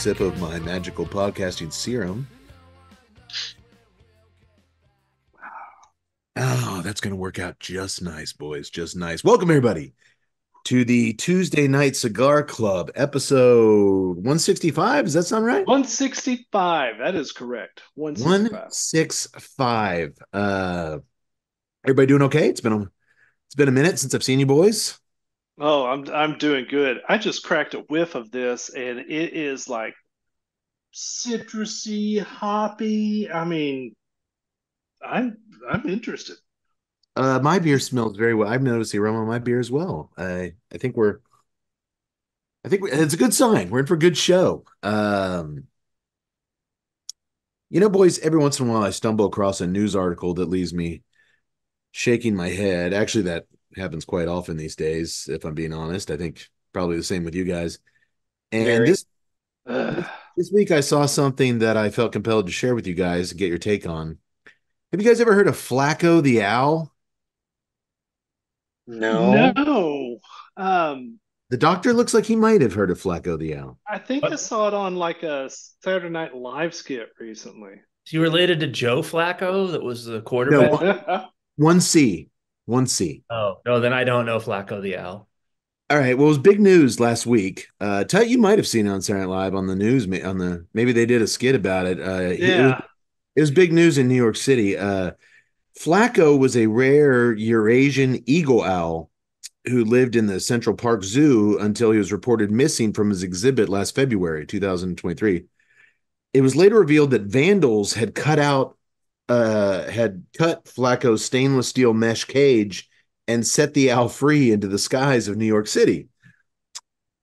sip of my magical podcasting serum. Oh, that's going to work out just nice, boys. Just nice. Welcome, everybody, to the Tuesday Night Cigar Club, episode 165. Does that sound right? 165. That is correct. 165. 165. Uh, everybody doing okay? It's been a, it's been a minute since I've seen you boys. Oh, I'm I'm doing good. I just cracked a whiff of this and it is like citrusy, hoppy. I mean, I'm I'm interested. Uh, my beer smells very well. I've noticed the aroma of my beer as well. I I think we're, I think we, it's a good sign. We're in for a good show. Um, you know, boys, every once in a while I stumble across a news article that leaves me shaking my head. Actually, that happens quite often these days, if I'm being honest. I think probably the same with you guys. And Very. this Ugh. this week I saw something that I felt compelled to share with you guys and get your take on. Have you guys ever heard of Flacco the Owl? No. No. Um, The doctor looks like he might have heard of Flacco the Owl. I think I saw it on like a Saturday Night Live skit recently. Is he related to Joe Flacco that was the quarterback? No. One C. One C. Oh, no, then I don't know Flacco the Owl. All right. Well, it was big news last week. Uh, Tut, you might have seen it on Saturday Night Live on the news. ma- On the maybe they did a skit about it. Uh, it was- yeah. it was big news in New York City. Uh, Flacco was a rare Eurasian eagle owl who lived in the Central Park Zoo until he was reported missing from his exhibit last February 2023. It was later revealed that vandals had cut out, uh, had cut Flacco's stainless steel mesh cage and set the owl free into the skies of New York City.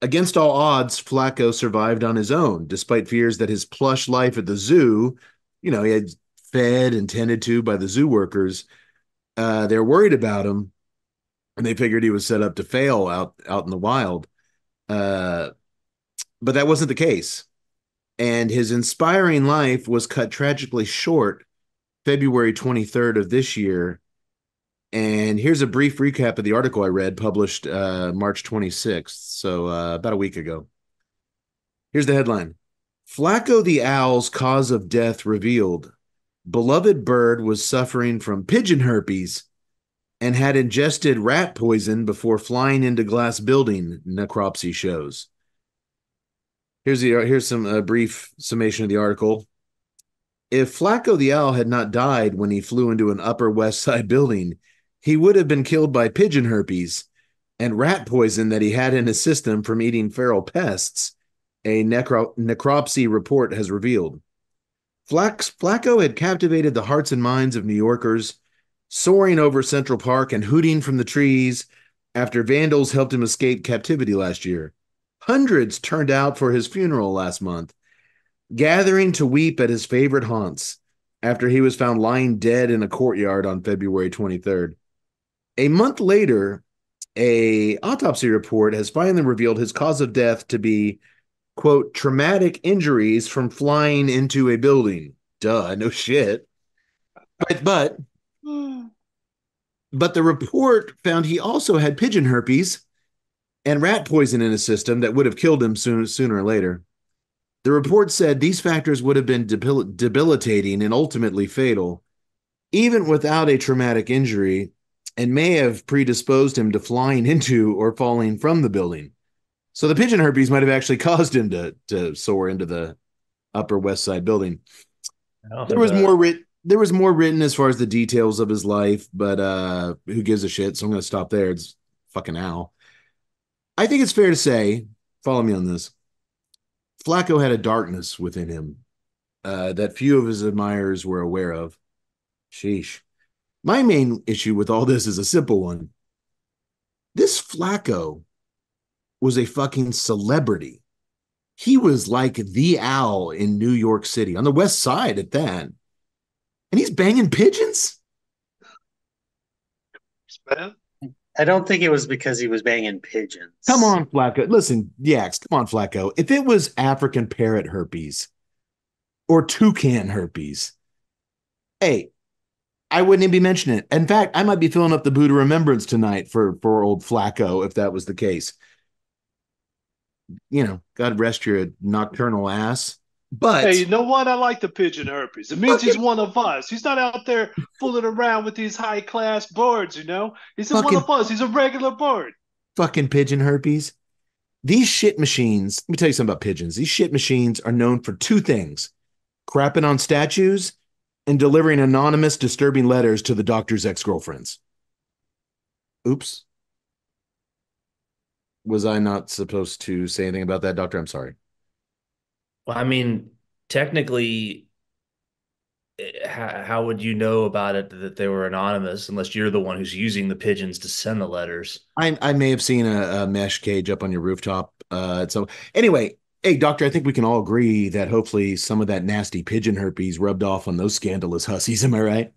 Against all odds, Flacco survived on his own, despite fears that his plush life at the zoo you know, he had fed and tended to by the zoo workers. Uh, they're worried about him, and they figured he was set up to fail out out in the wild. Uh, but that wasn't the case, and his inspiring life was cut tragically short February 23rd of this year. And here's a brief recap of the article I read, published uh, March 26th, so uh, about a week ago. Here's the headline. Flacco the owl's cause of death revealed. Beloved bird was suffering from pigeon herpes and had ingested rat poison before flying into glass building, necropsy shows. Here's the here's some uh, brief summation of the article. If Flacco the owl had not died when he flew into an Upper West Side building, he would have been killed by pigeon herpes and rat poison that he had in his system from eating feral pests a necro- necropsy report has revealed. Flax- Flacco had captivated the hearts and minds of New Yorkers, soaring over Central Park and hooting from the trees after vandals helped him escape captivity last year. Hundreds turned out for his funeral last month, gathering to weep at his favorite haunts after he was found lying dead in a courtyard on February 23rd. A month later, a autopsy report has finally revealed his cause of death to be quote traumatic injuries from flying into a building. Duh no shit. But but but the report found he also had pigeon herpes and rat poison in his system that would have killed him soon, sooner or later the report said these factors would have been debil- debilitating and ultimately fatal even without a traumatic injury and may have predisposed him to flying into or falling from the building so the pigeon herpes might have actually caused him to to soar into the Upper West Side building. There was more writ there was more written as far as the details of his life, but uh who gives a shit? So I'm gonna stop there. It's fucking Al. I think it's fair to say, follow me on this. Flacco had a darkness within him uh, that few of his admirers were aware of. Sheesh. My main issue with all this is a simple one. This Flacco was a fucking celebrity. He was like the owl in New York City, on the west side at that. And he's banging pigeons? Man. I don't think it was because he was banging pigeons. Come on, Flacco. Listen, Yax, come on, Flacco. If it was African parrot herpes or toucan herpes, hey, I wouldn't even be mentioning it. In fact, I might be filling up the Buddha Remembrance tonight for for old Flacco if that was the case. You know, God rest your nocturnal ass. But hey, you know what? I like the pigeon herpes. It means he's one of us. He's not out there fooling around with these high class birds. You know, he's one of us. He's a regular bird. fucking pigeon herpes. These shit machines, let me tell you something about pigeons. These shit machines are known for two things crapping on statues and delivering anonymous, disturbing letters to the doctor's ex girlfriends. Oops. Was I not supposed to say anything about that, doctor? I'm sorry. Well, I mean, technically, eh, how, how would you know about it that they were anonymous unless you're the one who's using the pigeons to send the letters? I, I may have seen a, a mesh cage up on your rooftop. Uh, so, anyway, hey, doctor, I think we can all agree that hopefully some of that nasty pigeon herpes rubbed off on those scandalous hussies. Am I right?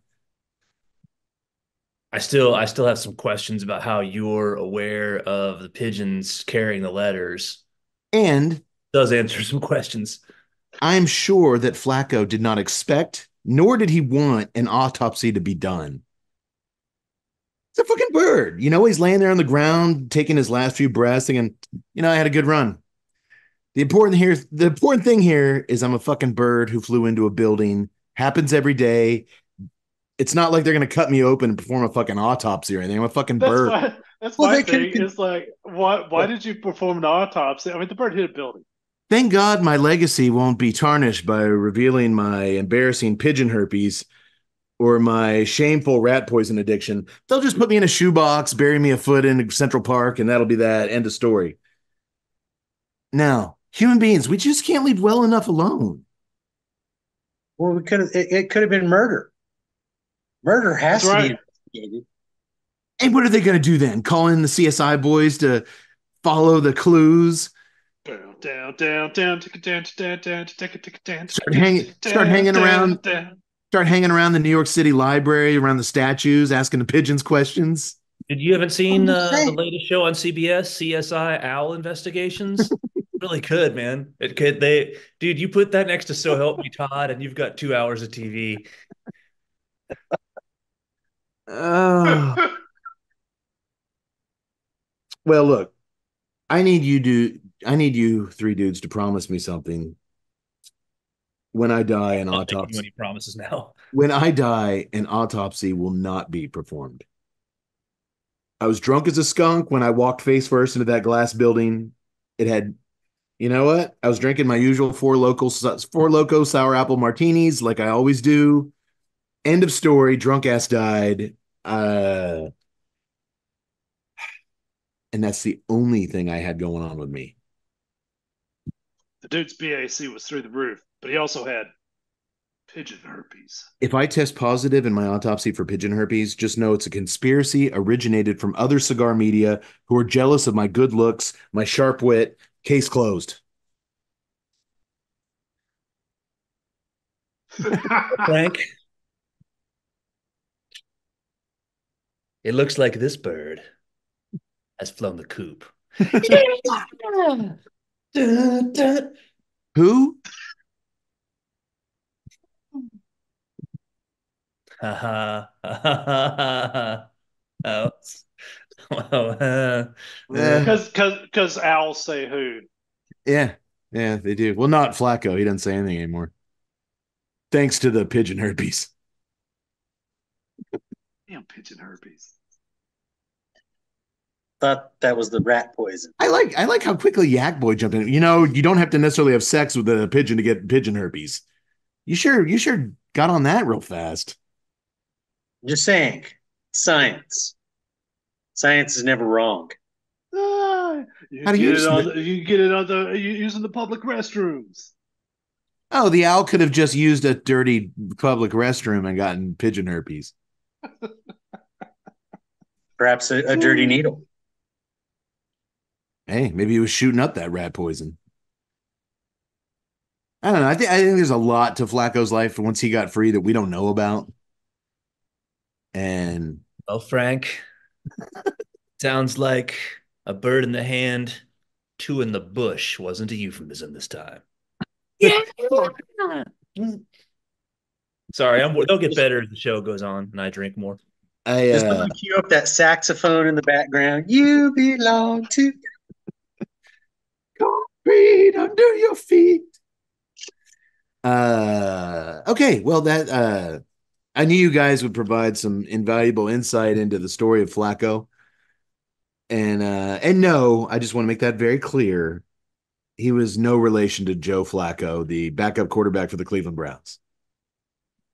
I still I still have some questions about how you're aware of the pigeons carrying the letters. And Does answer some questions. I'm sure that Flacco did not expect, nor did he want an autopsy to be done. It's a fucking bird. You know, he's laying there on the ground, taking his last few breaths, thinking, you know, I had a good run. The important here, the important thing here is I'm a fucking bird who flew into a building. Happens every day. It's not like they're gonna cut me open and perform a fucking autopsy or anything. I'm a fucking That's bird. why. That's Well, my they can- thing. Is like, why? Why did you perform an autopsy? I mean, the bird hit a building. Thank God my legacy won't be tarnished by revealing my embarrassing pigeon herpes or my shameful rat poison addiction. They'll just put me in a shoebox, bury me a foot in Central Park, and that'll be that. End of story. Now, human beings, we just can't leave well enough alone. Well, we could have. It, it could have been murder. Murder has That's to right. be investigated. And what are they going to do then? Call in the CSI boys to follow the clues? Down, down, down, down, tick it down, down, down, tick it, tick it down. Start hanging, start hanging around, start hanging around the New York City Library, around the statues, asking the pigeons questions. Did you haven't seen uh, the latest show on CBS, CSI Owl Investigations? really could, man. It could. They, dude, you put that next to So Help Me Todd, and you've got two hours of TV. Oh. Well, look, I need you to I need you three dudes to promise me something. When I die, an I'm not making you autopsy. any promises now. When I die, an autopsy will not be performed. I was drunk as a skunk when I walked face first into that glass building. It had, you know what? I was drinking my usual four local four loco sour apple martinis, like I always do. End of story. Drunk ass died. Uh, and that's the only thing I had going on with me. The dude's BAC was through the roof, but he also had pigeon herpes. If I test positive in my autopsy for pigeon herpes, just know it's a conspiracy originated from other cigar media who are jealous of my good looks, my sharp wit. Case closed. Frank, it looks like this bird has flown the coop. Dun, dun. Who? Ha ha ha ha ha. Oh, well, uh, Eh, Because because owls say who. yeah, yeah, they do. Well, not Flacco. He doesn't say anything anymore. Thanks to the pigeon herpes. Damn pigeon herpes. Thought that was the rat poison. I like I like how quickly Yak Boy jumped in. You know, you don't have to necessarily have sex with a pigeon to get pigeon herpes. You sure you sure got on that real fast. Just saying, science. Science is never wrong. Ah, you How do get you it on the, you get it on the you using the public restrooms. Oh, the owl could have just used a dirty public restroom and gotten pigeon herpes. Perhaps a, a dirty needle. Hey, maybe he was shooting up that rat poison. I don't know. I think I think there's a lot to Flacco's life once he got free that we don't know about. And well, Frank, sounds like a bird in the hand, two in the bush wasn't a euphemism this time. Yeah. Sorry, I'm, they'll get better as the show goes on and I drink more. I Just uh, cue up that saxophone in the background. You belong to. Concrete under your feet. Uh, okay. Well, that uh, I knew you guys would provide some invaluable insight into the story of Flacco. And uh, and no, I just want to make that very clear. He was no relation to Joe Flacco, the backup quarterback for the Cleveland Browns.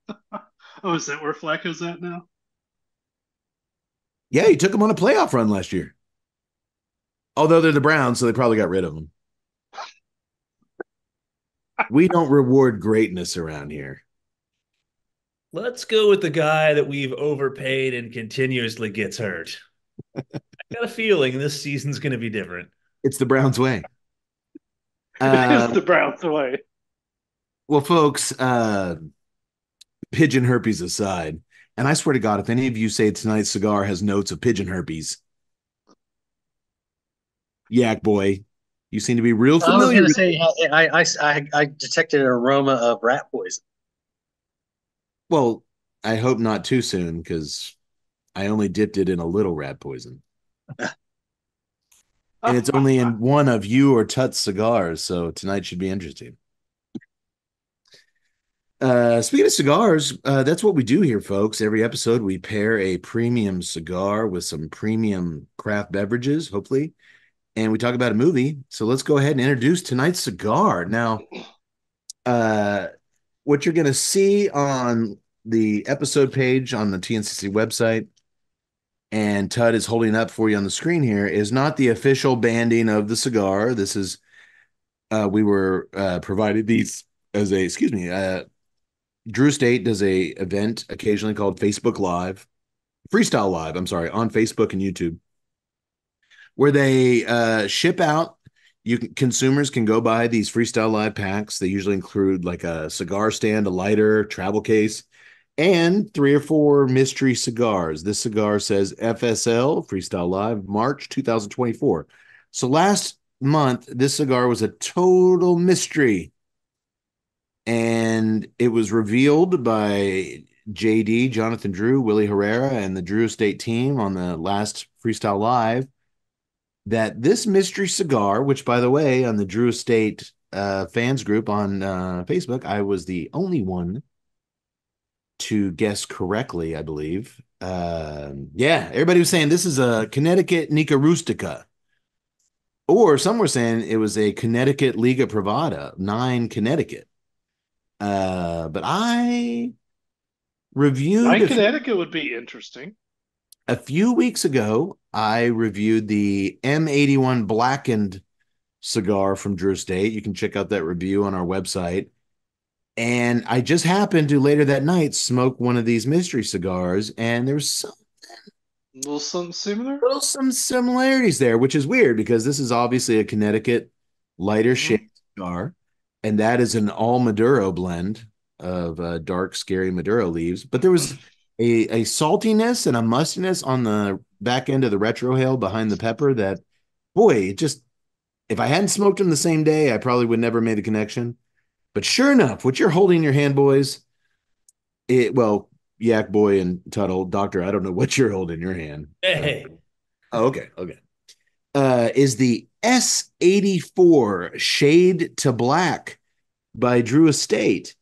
Oh, is that where Flacco's at now? Yeah, he took him on a playoff run last year. Although they're the Browns, so they probably got rid of him. We don't reward greatness around here. Let's go with the guy that we've overpaid and continuously gets hurt. I got a feeling this season's going to be different. It's the Browns way. it's Uh, the Browns way. well, folks, uh, pigeon herpes aside, and I swear to God, if any of you say tonight's cigar has notes of pigeon herpes, yak boy, you seem to be real familiar. I was going to say, I, I, I, I detected an aroma of rat poison. well, I hope not too soon because I only dipped it in a little rat poison. and it's only in one of you or Tut's cigars, so tonight should be interesting. Uh, speaking of cigars, uh, that's what we do here, folks. Every episode, we pair a premium cigar with some premium craft beverages, hopefully, and we talk about a movie. So let's go ahead and introduce tonight's cigar. Now, uh, what you're going to see on the episode page on the TNCC website and Tud is holding up for you on the screen here is not the official banding of the cigar. This is uh we were uh provided these as a excuse me, uh Drew Estate does a event occasionally called Facebook Live, Freestyle Live, I'm sorry, on Facebook and YouTube, where they uh ship out you can, consumers can go buy these freestyle live packs. They usually include like a cigar stand, a lighter, travel case, and three or four mystery cigars. This cigar says FSL Freestyle Live March 2024. So last month, this cigar was a total mystery. And it was revealed by JD, Jonathan Drew, Willie Herrera, and the Drew Estate team on the last Freestyle Live that this mystery cigar, which by the way, on the Drew Estate uh, fans group on uh, Facebook, I was the only one to guess correctly, I believe. Um, yeah, everybody was saying this is a Connecticut Nica Rustica. Or some were saying it was a Connecticut Liga Privada, nine Connecticut. Uh, but I reviewed Nine Connecticut would be interesting. A few weeks ago, I reviewed the M81 Blackened cigar from Drew Estate. You can check out that review on our website. And I just happened to later that night smoke one of these mystery cigars, and there's some A little something similar. little some similarities there, which is weird because this is obviously a Connecticut lighter Mhm. shade cigar, and that is an all Maduro blend of uh, dark, scary Maduro leaves. But there was a, a saltiness and a mustiness on the back end of the retrohale behind the pepper that, boy, it just if I hadn't smoked them the same day, I probably would never made the connection. But sure enough, what you're holding in your hand, boys, it well, Yak Boy and Tuttle, Doctor, I don't know what you're holding in your hand. Hey, Oh, okay, okay. Uh, is the S84 Shade to Black by Drew Estate.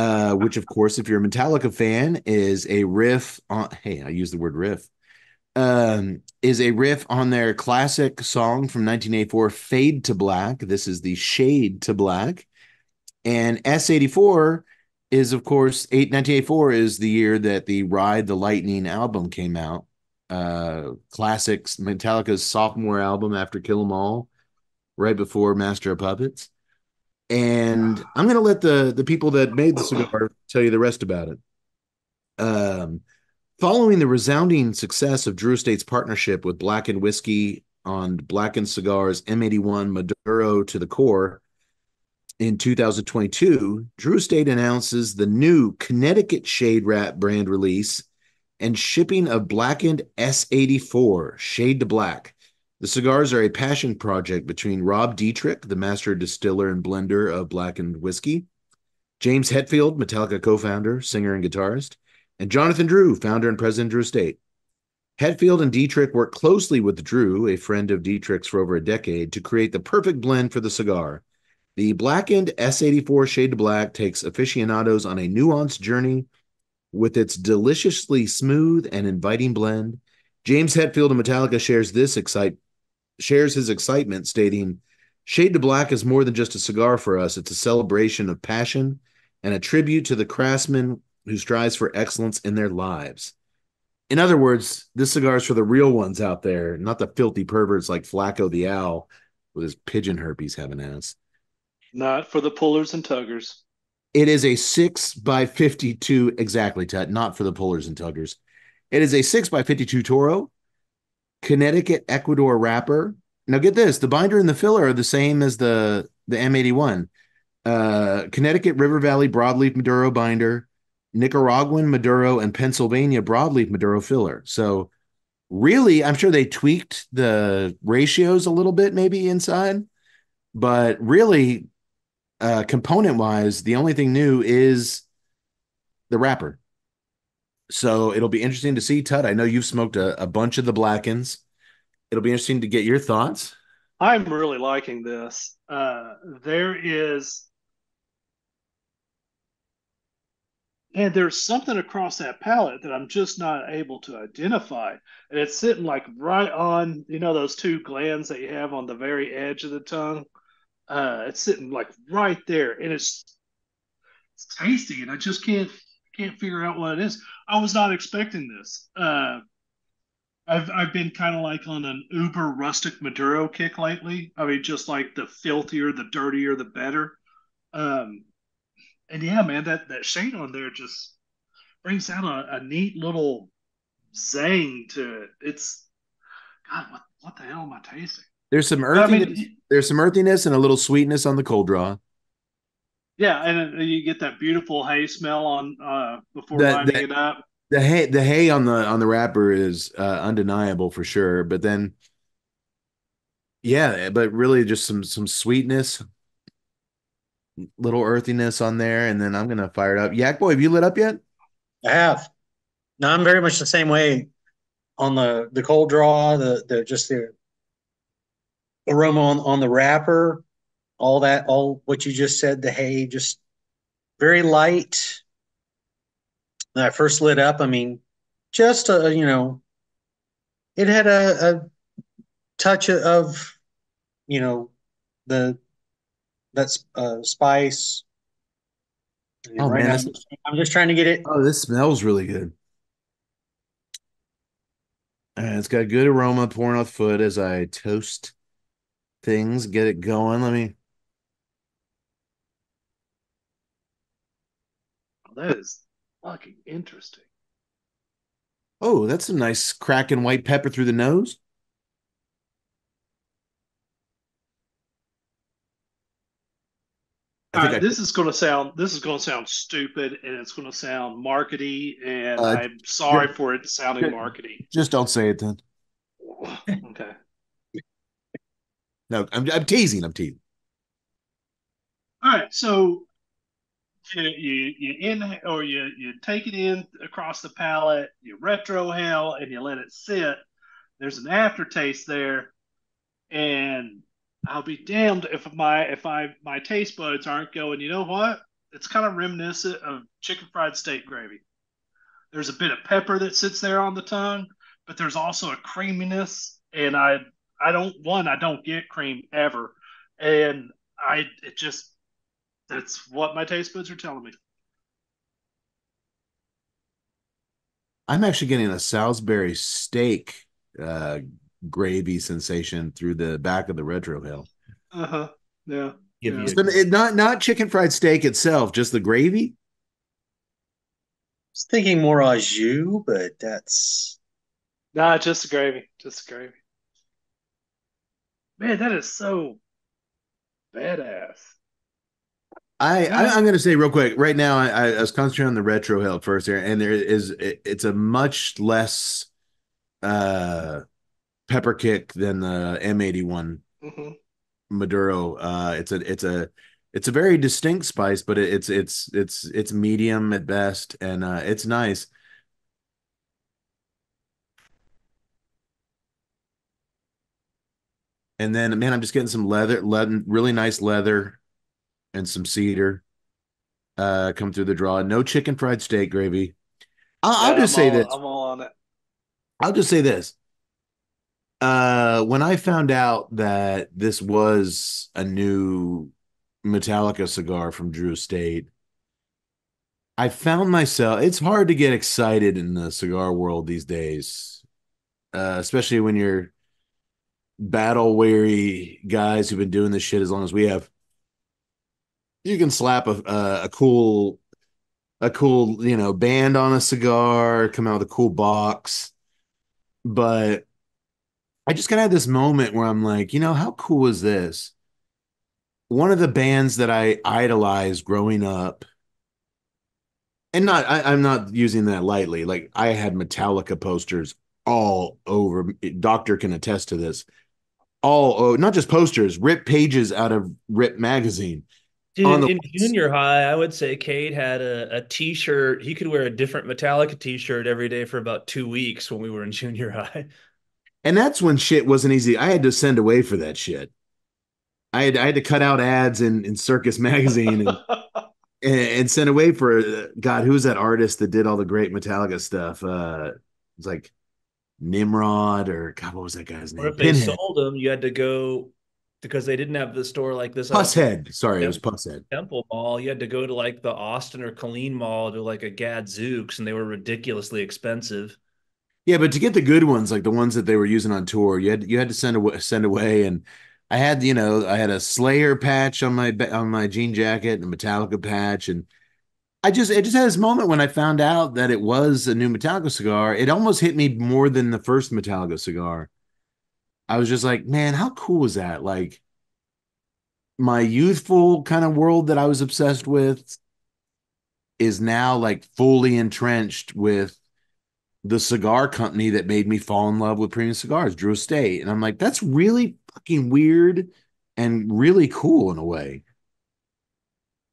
Uh, which of course, if you're a Metallica fan, is a riff on hey, I use the word riff. Um, is a riff on their classic song from 1984, Fade to Black. This is the Shade to Black. And S84 is, of course, eight, 1984 is the year that the Ride the Lightning album came out uh classics metallica's sophomore album after kill 'em all right before master of puppets and i'm gonna let the the people that made the cigar tell you the rest about it um following the resounding success of drew estate's partnership with blackened whiskey on blackened cigars m81 maduro to the core in 2022 drew estate announces the new connecticut shade Wrap brand release and shipping of blackened S84 Shade to Black. The cigars are a passion project between Rob Dietrich, the master distiller and blender of blackened whiskey, James Hetfield, Metallica co founder, singer, and guitarist, and Jonathan Drew, founder and president of Drew Estate. Hetfield and Dietrich worked closely with Drew, a friend of Dietrich's for over a decade, to create the perfect blend for the cigar. The blackened S84 Shade to Black takes aficionados on a nuanced journey with its deliciously smooth and inviting blend. James Hetfield and Metallica shares this excite shares his excitement, stating, Shade to Black is more than just a cigar for us. It's a celebration of passion and a tribute to the craftsman who strives for excellence in their lives. In other words, this cigar is for the real ones out there, not the filthy perverts like Flacco the Owl with his pigeon herpes having ass. Not for the pullers and tuggers. It is a six by 52, exactly, Tut, not for the pullers and tuggers. It is a six by 52 Toro, Connecticut Ecuador wrapper. Now get this the binder and the filler are the same as the, the M81. Uh, Connecticut River Valley broadleaf Maduro binder, Nicaraguan Maduro, and Pennsylvania broadleaf Maduro filler. So, really, I'm sure they tweaked the ratios a little bit, maybe inside, but really, uh, component wise, the only thing new is the wrapper. So it'll be interesting to see, Tut. I know you've smoked a, a bunch of the Blackens. It'll be interesting to get your thoughts. I'm really liking this. Uh, there is, and there's something across that palate that I'm just not able to identify. And it's sitting like right on, you know, those two glands that you have on the very edge of the tongue. Uh, it's sitting like right there, and it's it's tasty, and I just can't can't figure out what it is. I was not expecting this. Uh, I've I've been kind of like on an uber rustic Maduro kick lately. I mean, just like the filthier, the dirtier, the better. Um, and yeah, man, that that shade on there just brings out a, a neat little zang to it. It's God, what what the hell am I tasting? There's some earthiness. I mean, there's some earthiness and a little sweetness on the cold draw. Yeah, and you get that beautiful hay smell on uh, before the, lining the, it up. The hay, the hay on the on the wrapper is uh, undeniable for sure. But then, yeah, but really just some some sweetness, little earthiness on there, and then I'm gonna fire it up. Yak boy, have you lit up yet? I have. No, I'm very much the same way on the the cold draw. The the just the aroma on, on the wrapper, all that, all what you just said, the hay, just very light. When I first lit up, I mean, just a, you know, it had a, a touch of, you know, the that's uh, spice. oh right man, now, I'm just trying to get it. Oh, this smells really good. And it's got good aroma pouring off foot as I toast things, get it going. Let me. That is fucking interesting. Oh, that's a nice crack cracking white pepper through the nose. All right, I, this is going to sound this is going to sound stupid and it's going to sound markety and uh, I'm sorry for it sounding markety. Just don't say it then. okay. No, I'm, I'm teasing. I'm teasing. All right, so you you, you in or you you take it in across the palate, you retrohale, and you let it sit. There's an aftertaste there, and I'll be damned if my if I my taste buds aren't going. You know what? It's kind of reminiscent of chicken fried steak gravy. There's a bit of pepper that sits there on the tongue, but there's also a creaminess, and I I don't one, I don't get cream ever, and I it just that's what my taste buds are telling me. I'm actually getting a Salisbury steak uh, gravy sensation through the back of the retrohale. Uh huh. Yeah. yeah. So it, not not chicken fried steak itself, just the gravy. I was thinking more au jus, but that's nah, just the gravy, just the gravy. Man, that is so badass. I, I am going to say real quick right now. I, I was concentrating on the retrohale first here, and there is it, it's a much less uh pepper kick than the M81 mm-hmm. Maduro. Uh, it's a it's a It's a very distinct spice, but it, it's it's it's it's medium at best, and uh, it's nice. And then, man, I'm just getting some leather, leather, really nice leather, and some cedar. Uh, come through the draw. No chicken fried steak gravy. I'll, I'll just I'm say all, this. I'm all on it. I'll just say this. Uh, when I found out that this was a new Metallica cigar from Drew Estate, I found myself, it's hard to get excited in the cigar world these days, uh, especially when you're battle weary guys who've been doing this shit as long as we have. You can slap a, a, a cool, a cool, you know, band on a cigar, come out with a cool box, but I just kind of had this moment where I'm like, you know, how cool is this? One of the bands that I idolized growing up, and not, I, I'm not using that lightly. Like I had Metallica posters all over. Doctor can attest to this. All, oh, not just posters, ripped pages out of Rip magazine. Dude, in junior high, I would say Cade had a, a t-shirt. He could wear a different Metallica t-shirt every day for about two weeks when we were in junior high. And that's when shit wasn't easy. I had to send away for that shit. I had I had to cut out ads in, in Circus magazine and, and and send away for uh, God. Who was that artist that did all the great Metallica stuff? Uh, it's like Nimrod or God. What was that guy's Or name? if they Pinhead. sold them, you had to go because they didn't have the store like this. Pushead. Sorry, it was. Pushead. Temple Mall. You had to go to like the Austin or Killeen Mall to like a Gadzooks, and they were ridiculously expensive. Yeah, but to get the good ones, like the ones that they were using on tour, you had you had to send away send away. And I had, you know, I had a Slayer patch on my on my jean jacket and a Metallica patch, and I just it just had this moment when I found out that it was a new Metallica cigar. It almost hit me more than the first Metallica cigar. I was just like, man, how cool is that? Like my youthful kind of world that I was obsessed with is now like fully entrenched with the cigar company that made me fall in love with premium cigars, Drew Estate. And I'm like, that's really fucking weird and really cool in a way.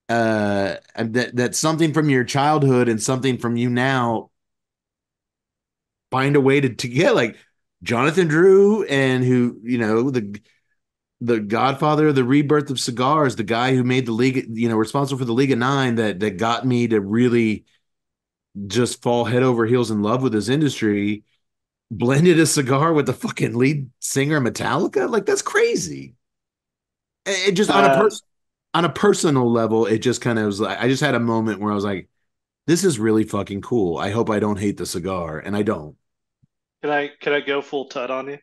Uh, and that that's something from your childhood and something from you now. Find a way to to get like Jonathan Drew and who you know the the godfather of the rebirth of cigars, the guy who made the league, you know, responsible for the League of Nine that that got me to really just fall head over heels in love with this industry, blended a cigar with the fucking lead singer of Metallica. Like that's crazy. It it just on a Uh, person on a personal level, it just kind of was like I just had a moment where I was like, this is really fucking cool. I hope I don't hate the cigar, and I don't. Can I can I go full tut on you?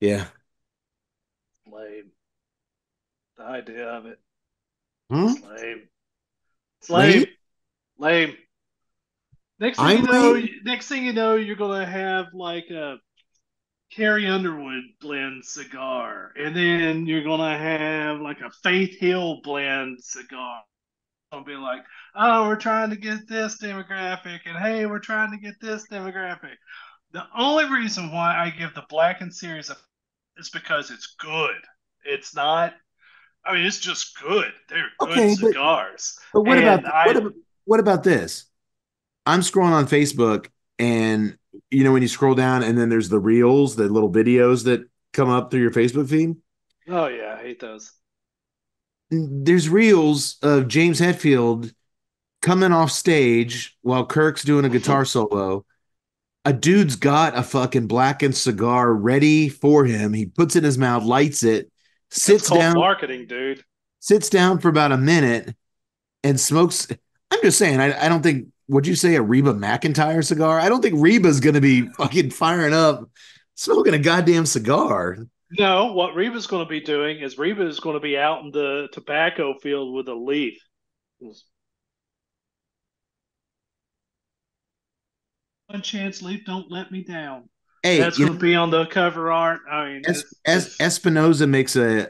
Yeah. Lame. The idea of it. Hmm? It's lame. It's lame. Lame. Next thing I'm you know, lame? next thing you know, you're gonna have like a Carrie Underwood blend cigar, and then you're gonna have like a Faith Hill blend cigar. I'll be like, oh, we're trying to get this demographic, and hey, we're trying to get this demographic. The only reason why I give the Blackened series a is because it's good. It's not. I mean, it's just good. They're good Okay, but- cigars. But what about I- what about what about this? I'm scrolling on Facebook and you know when you scroll down and then there's the reels, the little videos that come up through your Facebook feed. Oh yeah, I hate those. There's reels of James Hetfield coming off stage while Kirk's doing a guitar solo. A dude's got a fucking blackened cigar ready for him. He puts it in his mouth, lights it, sits down, marketing, dude. sits down for about a minute and smokes. I'm just saying, I, I don't think, would you say a Reba McEntire cigar? I don't think Reba's going to be fucking firing up smoking a goddamn cigar. No, what Reba's going to be doing is Reba is going to be out in the tobacco field with a leaf. One chance leaf, don't let me down. Hey, That's going to be on the cover art. I mean, Es- it's- Es- it's- Espinosa makes a,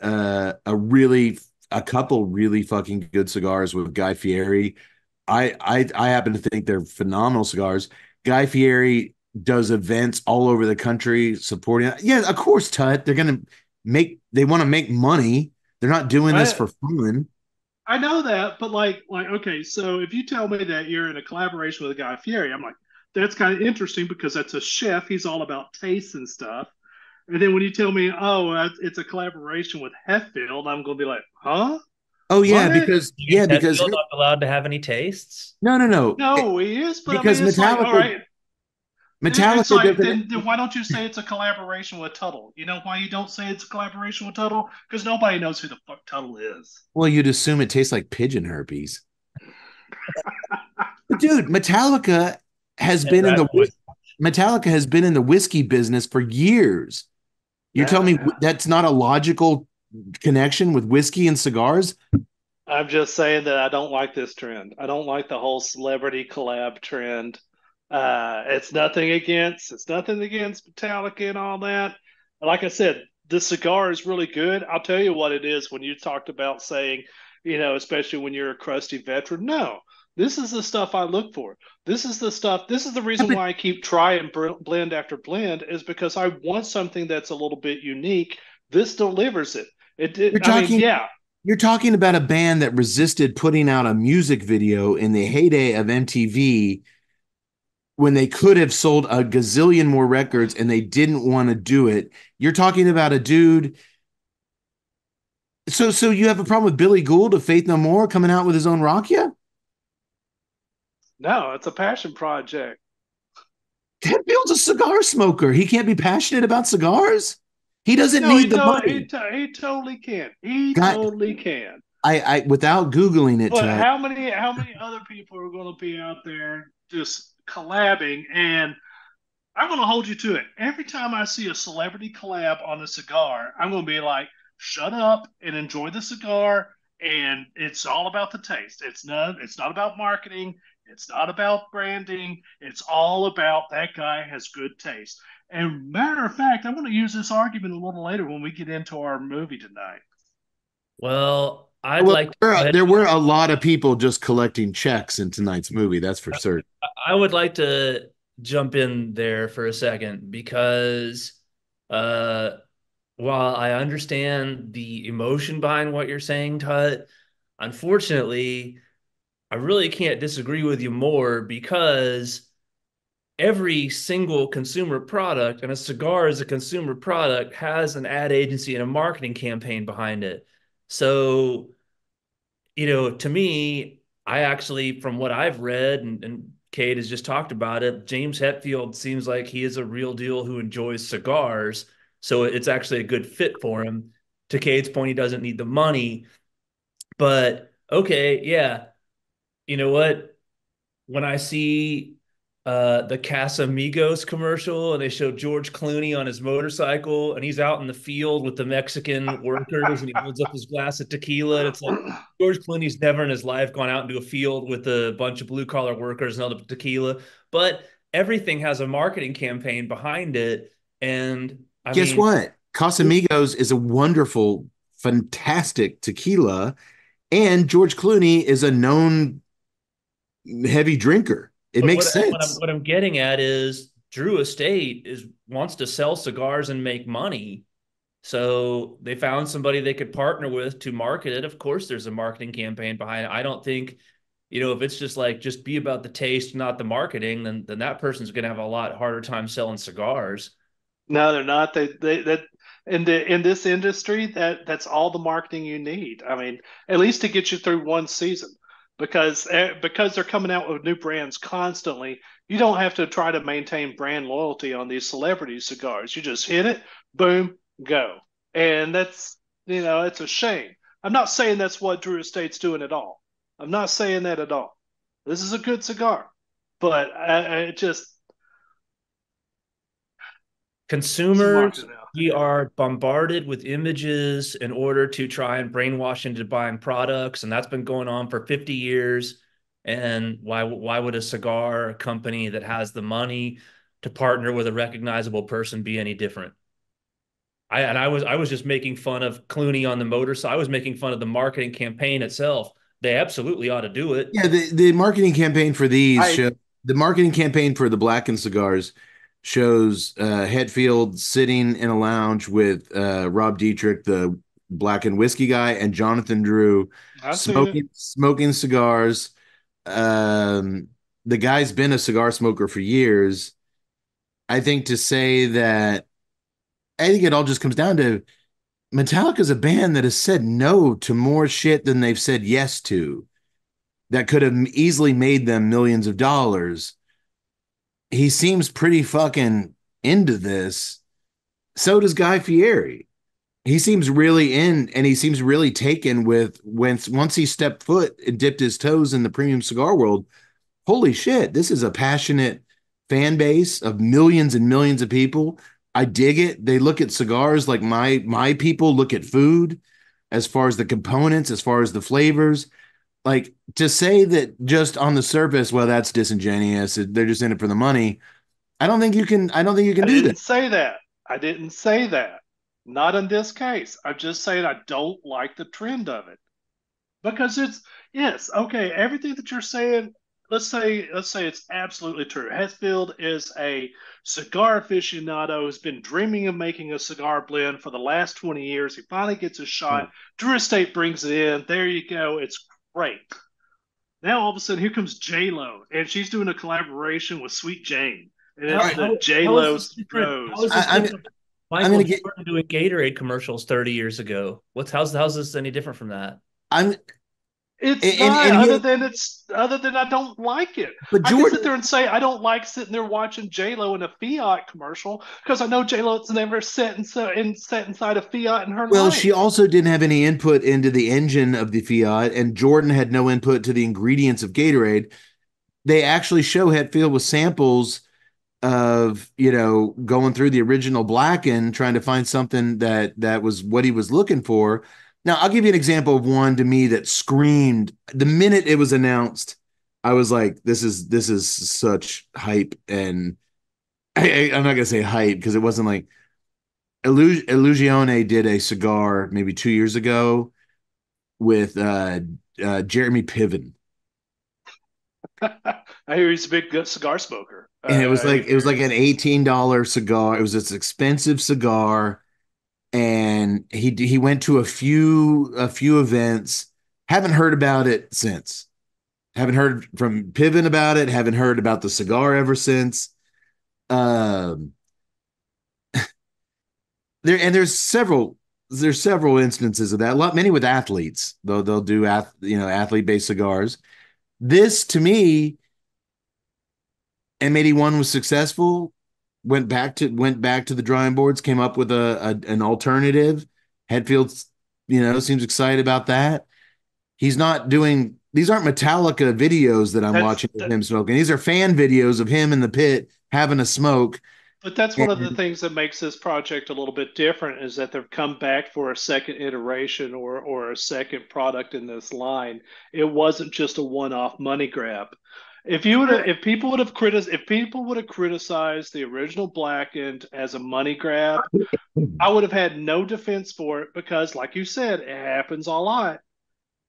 a a really a couple really fucking good cigars with Guy Fieri. I I I happen to think they're phenomenal cigars. Guy Fieri does events all over the country supporting. Yeah, of course, Tut. They're gonna make. They want to make money. They're not doing this I- for fun. I know that, but like, like, okay, so if you tell me that you're in a collaboration with a Guy Fieri, I'm like, that's kind of interesting because that's a chef. He's all about taste and stuff. And then when you tell me, oh, it's- it's a collaboration with Hetfield, I'm going to be like, huh? Oh yeah, What? because yeah, That because Phil's not allowed to have any tastes. no, no, no. No, he is, but because I mean, it's like, Metallica- all right. Metallica like, then, then why don't you say it's a collaboration with Tuttle? You know why you don't say it's a collaboration with Tuttle? Because nobody knows who the fuck Tuttle is. Well, you'd assume it tastes like pigeon herpes. But dude, Metallica has been in the Exactly. Metallica has been in the whiskey business for years. You're telling me Yeah. that's not a logical connection with whiskey and cigars? I'm just saying that I don't like this trend. I don't like the whole celebrity collab trend. Uh, it's nothing against it's nothing against Metallica and all that. Like I said, the cigar is really good. I'll tell you what it is when you talked about saying, you know, especially when you're a crusty veteran. No, this is the stuff I look for. This is the stuff. This is the reason why I keep trying blend after blend is because I want something that's a little bit unique. This delivers it. It did. You're I mean, talking- yeah. You're talking about a band that resisted putting out a music video in the heyday of MTV when they could have sold a gazillion more records and they didn't want to do it. You're talking about a dude. So, so you have a problem with Billy Gould of Faith No More coming out with his own Rakia? No, it's a passion project. Hetfield's a cigar smoker. He can't be passionate about cigars. He doesn't No, he, need the to- money. he, to- he totally can. He God- totally can. I, I, without googling it, But how many how many other people are going to be out there just collabing? And I'm going to hold you to it. Every time I see a celebrity collab on a cigar, I'm going to be like, "Shut up and enjoy the cigar." And it's all about the taste. It's not. It's not about marketing. It's not about branding. It's all about that guy has good taste. And matter of fact, I'm going to use this argument a little later when we get into our movie tonight. Well, I'd Well, like there, ahead- there were a lot of people just collecting checks in tonight's movie. That's for certain. I would like to jump in there for a second because uh while I understand the emotion behind what you're saying, Tut, unfortunately, I really can't disagree with you more because every single consumer product, and a cigar is a consumer product, has an ad agency and a marketing campaign behind it. So, you know, to me, I actually, from what I've read, and, and Kate has just talked about it, James Hetfield seems like he is a real deal who enjoys cigars. So it's actually a good fit for him. To Kate's point, he doesn't need the money. But okay, yeah. You know what? When I see uh, the Casamigos commercial and they show George Clooney on his motorcycle and he's out in the field with the Mexican workers and he holds up his glass of tequila. And it's like George Clooney's never in his life gone out into a field with a bunch of blue collar workers and all the tequila, but everything has a marketing campaign behind it. And I Guess mean, what? Casamigos is a wonderful, fantastic tequila, and George Clooney is a known heavy drinker. It But makes what, sense. What I'm, what I'm getting at is Drew Estate is wants to sell cigars and make money. So they found somebody they could partner with to market it. Of course, there's a marketing campaign behind it. I don't think, you know, if it's just like just be about the taste, not the marketing, then then that person's going to have a lot harder time selling cigars. No, they're not. They they that in the in this industry that that's all the marketing you need. I mean, at least to get you through one season, because eh, because they're coming out with new brands constantly. You don't have to try to maintain brand loyalty on these celebrity cigars. You just hit it, boom, go, and that's you know it's a shame. I'm not saying that's what Drew Estate's doing at all. I'm not saying that at all. This is a good cigar, but I, I it just Consumers, we are bombarded with images in order to try and brainwash into buying products, and that's been going on for 50 years. And why why would a cigar company that has the money to partner with a recognizable person be any different? I and I was I was just making fun of Clooney on the motorcycle. I was making fun of the marketing campaign itself. They absolutely ought to do it. Yeah, the, the marketing campaign for these I- show, the marketing campaign for the blackened cigars shows uh Hetfield sitting in a lounge with uh Rob Dietrich, the Blackened Whiskey guy, and Jonathan Drew I see it. smoking smoking cigars. Um, the guy's been a cigar smoker for years. I think to say that, I think it all just comes down to Metallica's a band that has said no to more shit than they've said yes to. That could have easily made them millions of dollars. He seems pretty fucking into this. So does Guy Fieri. He seems really in and he seems really taken with when once he stepped foot and dipped his toes in the premium cigar world holy shit this is a passionate fan base of millions and millions of people. I dig it. They look at cigars like my my people look at food as far as the components as far as the flavors like to say that just on the surface well that's disingenuous they're just in it for the money i don't think you can i don't think you can I do didn't that say that. I didn't say that. Not in this case. I'm just saying I don't like the trend of it. Because it's yes, okay, everything that you're saying, let's say let's say it's absolutely true. Hetfield is a cigar aficionado who's been dreaming of making a cigar blend for the last 20 years. He finally gets a shot. Hmm. Drew Estate brings it in. There you go. It's great. Now all of a sudden here comes J Lo, and she's doing a collaboration with Sweet Jane. And it's How- how- the J how Lo is this different? How is Rose. I- I'm- different? I'm Michael get- Jordan doing Gatorade commercials 30 years ago. What's how's how's this any different from that? i'm It's And- not and other than it's other than I don't like it. but I can sit jordan there and say I don't like sitting there watching J Lo in a Fiat commercial because I know J Lo's never sat in, so in sat inside a Fiat in her life. Well, life. she also didn't have any input into the engine of the Fiat, and Jordan had no input to the ingredients of Gatorade. They actually show Hetfield with samples of you know going through the original Blacken, trying to find something that that was what he was looking for. Now, I'll give you an example of one to me that screamed the minute it was announced. I was like, "This is this is such hype," and I, I'm not gonna say hype because it wasn't like Illu- Illusione did a cigar maybe two years ago with uh, uh, Jeremy Piven, I hear he's a big cigar smoker. and it was Uh, like it was like an eighteen dollar cigar. It was this expensive cigar, and he he went to a few a few events. Haven't heard about it since. Haven't heard from Piven about it. Haven't heard about the cigar ever since. Um, there and there's several there's several instances of that. A lot many with athletes though they'll do ath, you know athlete based cigars. This to me, M81 was successful. Went back to went back to the drawing boards. Came up with a, a an alternative. Hetfield, you know, seems excited about that. He's not doing. These aren't Metallica videos that I'm That's- watching of that- him smoking. These are fan videos of him in the pit having a smoke. But that's one of the things that makes this project a little bit different is that they've come back for a second iteration or or a second product in this line. It wasn't just a one-off money grab. If you would if people would have criticized, if people would have criticized the original Blackened as a money grab, I would have had no defense for it because, like you said, it happens a lot.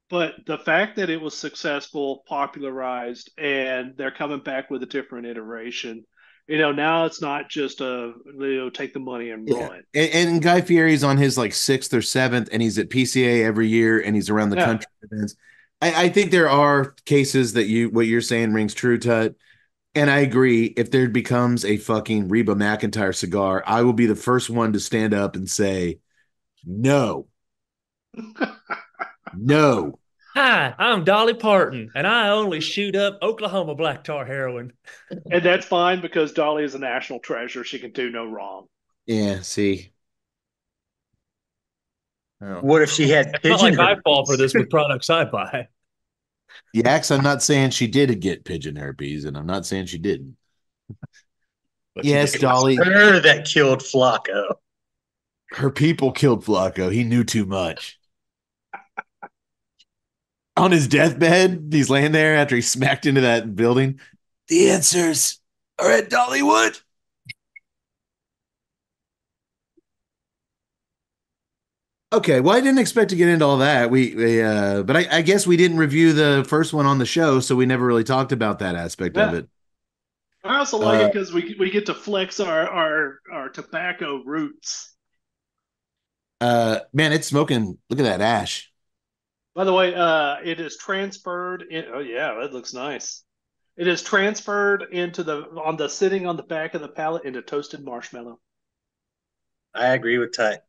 But the fact that it was successful, popularized, and they're coming back with a different iteration, you know, now it's not just a you know take the money and Yeah. run. And, and Guy Fieri's on his like sixth or seventh, and he's at PCA every year, and he's around the Yeah. country events. I, I think there are cases that you what you're saying rings true, Tut. And I agree. If there becomes a fucking Reba McEntire cigar, I will be the first one to stand up and say, no, no. Hi, I'm Dolly Parton, and I only shoot up Oklahoma black tar heroin. And that's fine because Dolly is a national treasure. She can do no wrong. Yeah, see. What if she had It's not like pigeon? I fall for this with products I buy. Yaks, I'm not saying she did get pigeon herpes, and I'm not saying she didn't. But you Yes, did. Dolly. Her that killed Flacco. her people killed Flacco. He knew too much. On his deathbed, he's laying there after he smacked into that building. The answers are at Dollywood. Okay, well, I didn't expect to get into all that. We, we uh, but I, I guess we didn't review the first one on the show, so we never really talked about that aspect of it. I also like Uh, it because we we get to flex our our our tobacco roots. Uh, man, it's smoking. Look at that ash. By the way, uh, it is transferred. In, oh yeah, that looks nice. It is transferred into the on the sitting on the back of the palate into toasted marshmallow. I agree with Ty.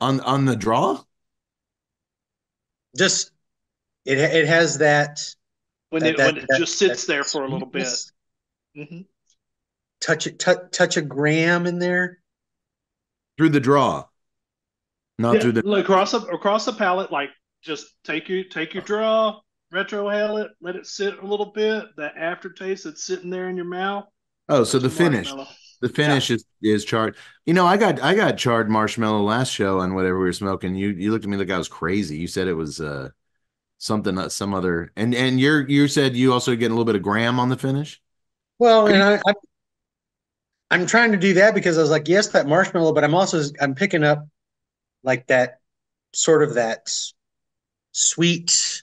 On on the draw? Just it it has that when that, it that, when it that, just sits there for a little bit. Mm-hmm. Touch it, touch, touch a gram in there through the draw, not yeah, through the across the across the palate. Like just take your take your draw, retrohale it, let it sit a little bit. That aftertaste that's sitting there in your mouth. Oh, so the finish. The finish yeah. is is charred. You know, I got I got charred marshmallow last show on whatever we were smoking. You you looked at me like I was crazy. You said it was uh something uh, some other and and you're you said you also getting a little bit of graham on the finish. Well, and I, I I'm trying to do that because I was like, yes, that marshmallow, but I'm also I'm picking up like that sort of that sweet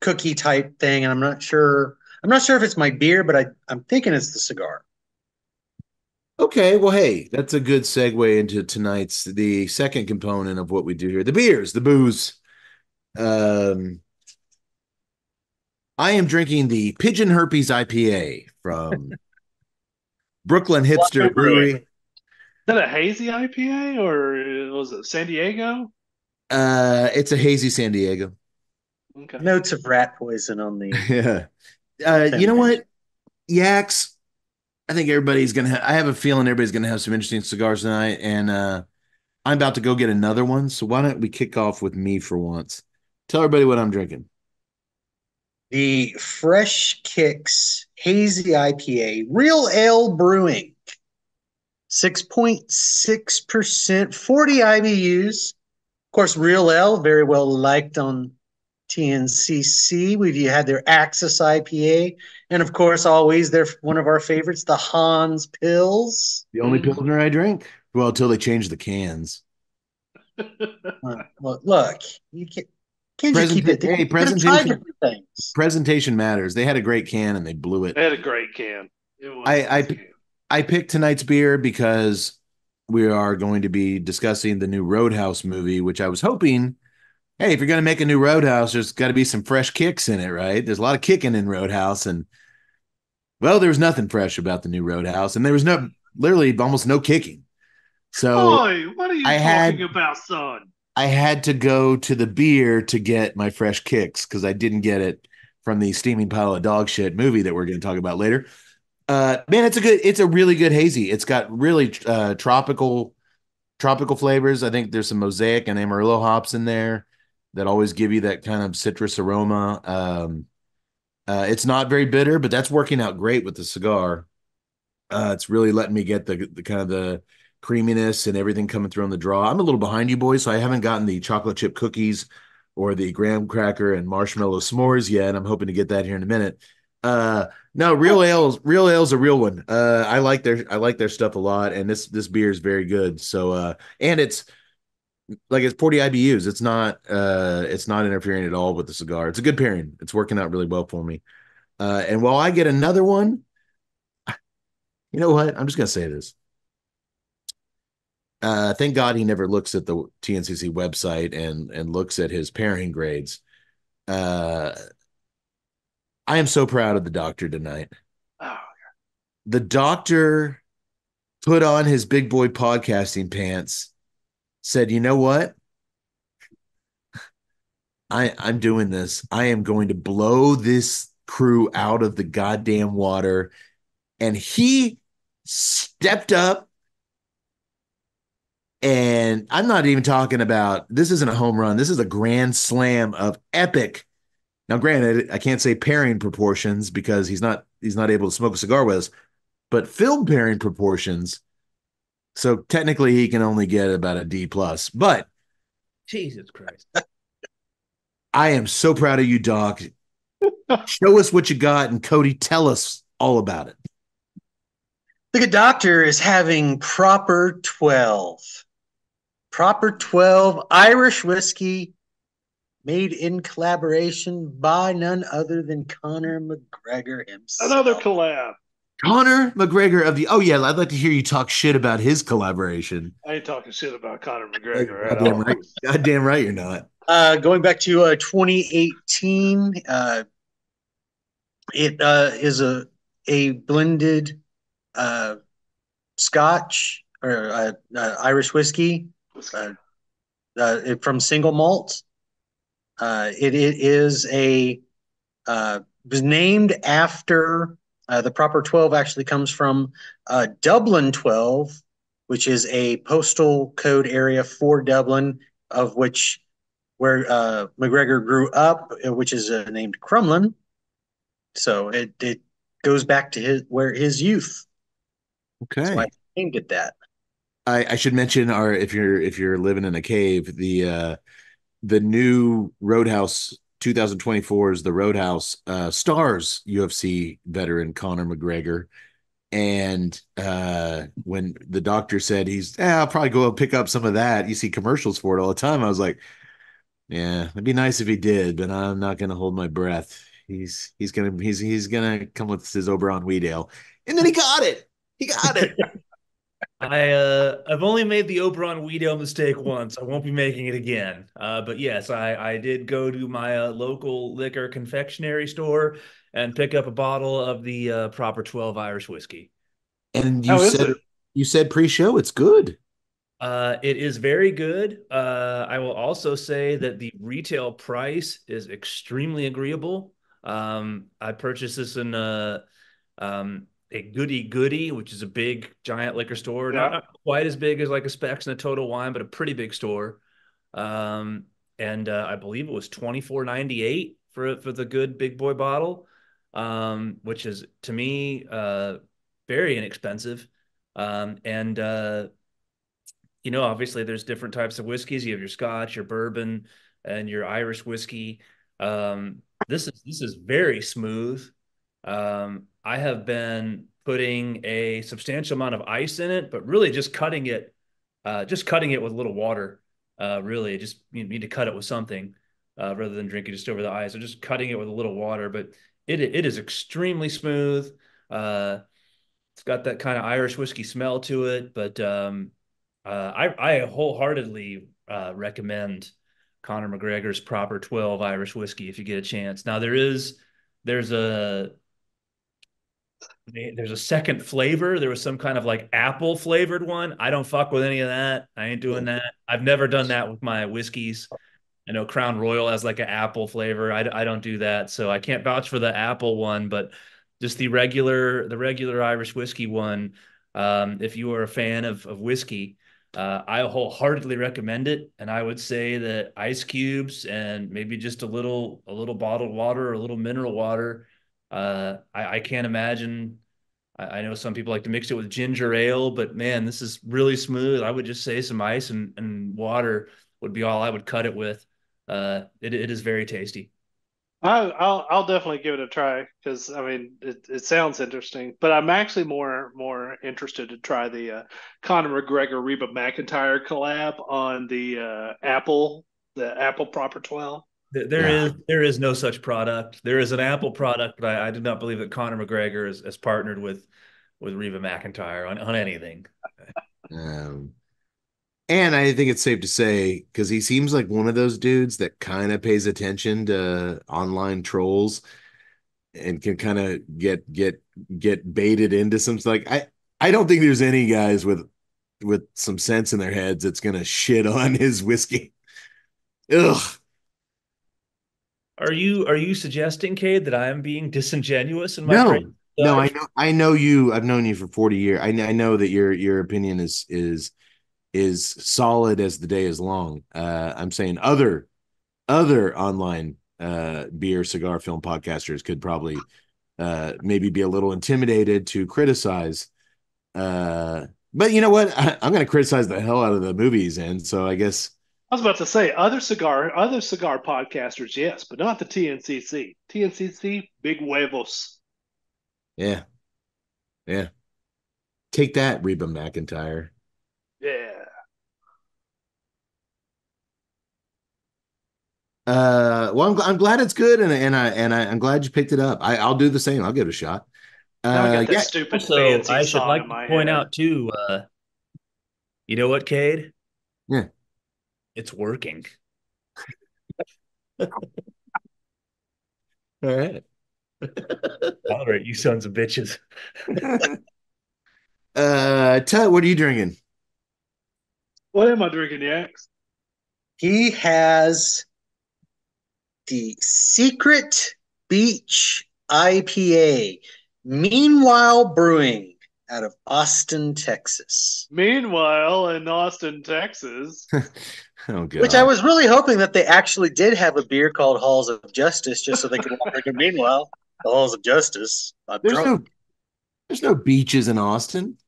cookie type thing, and I'm not sure. I'm not sure if it's my beer, but I I'm thinking it's the cigar. Okay, well, hey, that's a good segue into tonight's the second component of what we do here: the beers, the booze. Um, I am drinking the Pigeon Herpes IPA from Brooklyn Hipster Brewery. Is that a hazy IPA or was it San Diego? Uh, it's a hazy San Diego. Okay. Notes of rat poison on the. yeah. Uh, you know what? Yaks I think everybody's gonna. Ha- I have a feeling everybody's gonna have some interesting cigars tonight, and uh, I'm about to go get another one. So why don't we kick off with me for once? Tell everybody what I'm drinking. The Fresh Kicks Hazy IPA, Real Ale Brewing, six point six percent, forty IBUs. Of course, Real Ale very well liked on TNCC. We've had their Axis IPA, and of course, always they're one of our favorites, the Hans Pils. The only Pilsner I drink. Well, until they change the cans. uh, well, look, you can't, can't just keep it. Hey, presentation, presentation matters. They had a great can and they blew it. They had a great can. I I, can. I picked tonight's beer because we are going to be discussing the new Roadhouse movie, which I was hoping hey, if you're going to make a new Roadhouse, there's got to be some fresh kicks in it, right? There's a lot of kicking in Roadhouse, and well, there was nothing fresh about the new Roadhouse, and there was no literally almost no kicking. So, Boy, what are you I talking had, about, son? I had to go to the beer to get my fresh kicks because I didn't get it from the steaming pile of dog shit movie that we're going to talk about later. Uh, man, it's a good, it's a really good hazy. It's got really uh, tropical, tropical flavors. I think there's some mosaic and Amarillo hops in there that always give you that kind of citrus aroma. Um, uh, it's not very bitter, but that's working out great with the cigar. Uh, it's really letting me get the, the kind of the creaminess and everything coming through on the draw. I'm a little behind you boys, so I haven't gotten the chocolate chip cookies or the graham cracker and marshmallow s'mores yet. I'm hoping to get that here in a minute. Uh, no, real ales, real ales a real one. Uh, I like their I like their stuff a lot, and this this beer is very good. So, uh, and it's like it's 40 IBUs. It's not uh it's not interfering at all with the cigar. It's a good pairing. It's working out really well for me. Uh and while I get another one, you know what? I'm just gonna say this. Uh thank God he never looks at the TNCC website and and looks at his pairing grades. Uh I am so proud of the doctor tonight. Oh, the doctor put on his big boy podcasting pants said, you know what? I I'm doing this. I am going to blow this crew out of the goddamn water. And he stepped up. And I'm not even talking about this isn't a home run. This is a grand slam of epic. Now, granted, I can't say pairing proportions because he's not he's not able to smoke a cigar with us, but film pairing proportions so technically, he can only get about a D plus. But Jesus Christ, I am so proud of you, Doc. Show us what you got, and Cody, tell us all about it. The good doctor is having proper twelve, proper twelve Irish whiskey, made in collaboration by none other than Conor McGregor himself. Another collab. Conor McGregor of the. Oh yeah, I'd like to hear you talk shit about his collaboration. I ain't talking shit about Conor McGregor at Goddamn all. right. Goddamn right, you're not. Uh, going back to uh, 2018, uh, it uh, is a a blended uh, Scotch or uh, uh, Irish whiskey uh, uh, from single malt. Uh, it, it is a uh, was named after uh, the proper 12 actually comes from uh, Dublin 12, which is a postal code area for Dublin, of which where uh, McGregor grew up, uh, which is uh, named Crumlin. So it it goes back to his where his youth. Okay. So I named it that. I, I should mention our if you're if you're living in a cave, the uh the new Roadhouse 2024 is the Roadhouse uh stars UFC veteran Conor McGregor. And uh when the doctor said he's eh, I'll probably go pick up some of that. You see commercials for it all the time. I was like, yeah, it'd be nice if he did, but I'm not gonna hold my breath. He's he's gonna he's he's gonna come with his Oberon Weedale. And then he got it. He got it. I uh I've only made the Oberon Weedale mistake once. I won't be making it again. Uh, but yes, I I did go to my uh, local liquor confectionery store and pick up a bottle of the uh, proper 12 Irish whiskey. And you How is said it? you said pre-show it's good. Uh, it is very good. Uh, I will also say that the retail price is extremely agreeable. Um, I purchased this in uh, um, a Goody Goody, which is a big giant liquor store. Not, not quite as big as like a Spec's and a Total Wine, but a pretty big store. Um, and uh, I believe it was twenty four ninety eight for for the good big boy bottle, um, which is to me uh, very inexpensive. Um, and uh, you know, obviously there's different types of whiskeys. You have your Scotch, your bourbon, and your Irish whiskey. Um, this is this is very smooth. Um, I have been putting a substantial amount of ice in it, but really just cutting it, uh, just cutting it with a little water. Uh, really, just you need to cut it with something uh, rather than drinking it just over the ice. So just cutting it with a little water, but it it is extremely smooth. Uh, it's got that kind of Irish whiskey smell to it, but um, uh, I I wholeheartedly uh, recommend Conor McGregor's Proper 12 Irish whiskey if you get a chance. Now there is there's a there's a second flavor. There was some kind of like apple flavored one. I don't fuck with any of that. I ain't doing that. I've never done that with my whiskeys. I know Crown Royal has like an apple flavor. I, I don't do that, so I can't vouch for the apple one, but just the regular the regular Irish whiskey one. Um, if you are a fan of of whiskey, uh, I wholeheartedly recommend it, and I would say that ice cubes and maybe just a little a little bottled water or a little mineral water. Uh, I, I can't imagine. I, I know some people like to mix it with ginger ale, but man, this is really smooth. I would just say some ice and, and water would be all I would cut it with. Uh, it, it is very tasty. I'll I'll definitely give it a try because I mean it, it sounds interesting, but I'm actually more more interested to try the uh, Conor McGregor Reba McEntire collab on the uh, Apple the Apple Proper 12. There Yeah. is there is no such product. There is an Apple product, but I, I do not believe that Conor McGregor is, is partnered with with Reba McEntire on, on anything. Um, and I think it's safe to say because he seems like one of those dudes that kind of pays attention to online trolls and can kind of get get get baited into some like I I don't think there's any guys with with some sense in their heads that's gonna shit on his whiskey. Ugh. Are you are you suggesting, Cade, that I am being disingenuous in my No, praise? No, I know I know you. I've known you for 40 years. I, I know that your your opinion is is is solid as the day is long. Uh, I'm saying other other online uh, beer, cigar, film podcasters could probably uh, maybe be a little intimidated to criticize. Uh, but you know what? I, I'm going to criticize the hell out of the movies, and so I guess I was about to say other cigar other cigar podcasters, yes, but not the TNCC. TNCC, big huevos. yeah, yeah. Take that, Reba McEntire. Yeah. Uh, well, I'm, I'm glad it's good, and and I and I, I'm glad you picked it up. I, I'll do the same. I'll give it a shot. I Uh, got that yeah, stupid Also, fancy I should like to point head. out too. Uh, you know what, Cade? Yeah. It's working. all right. All right, you sons of bitches. uh, Tut, what are you drinking? What am I drinking, Yaks? He has the Secret Beach IPA. Meanwhile, brewing out of Austin, Texas. Meanwhile, in Austin, Texas, Oh god. Which I was really hoping that they actually did have a beer called Halls of Justice, just so they could walk drink it. Meanwhile, the Halls of Justice. I'm there's drunk. no there's no beaches in Austin.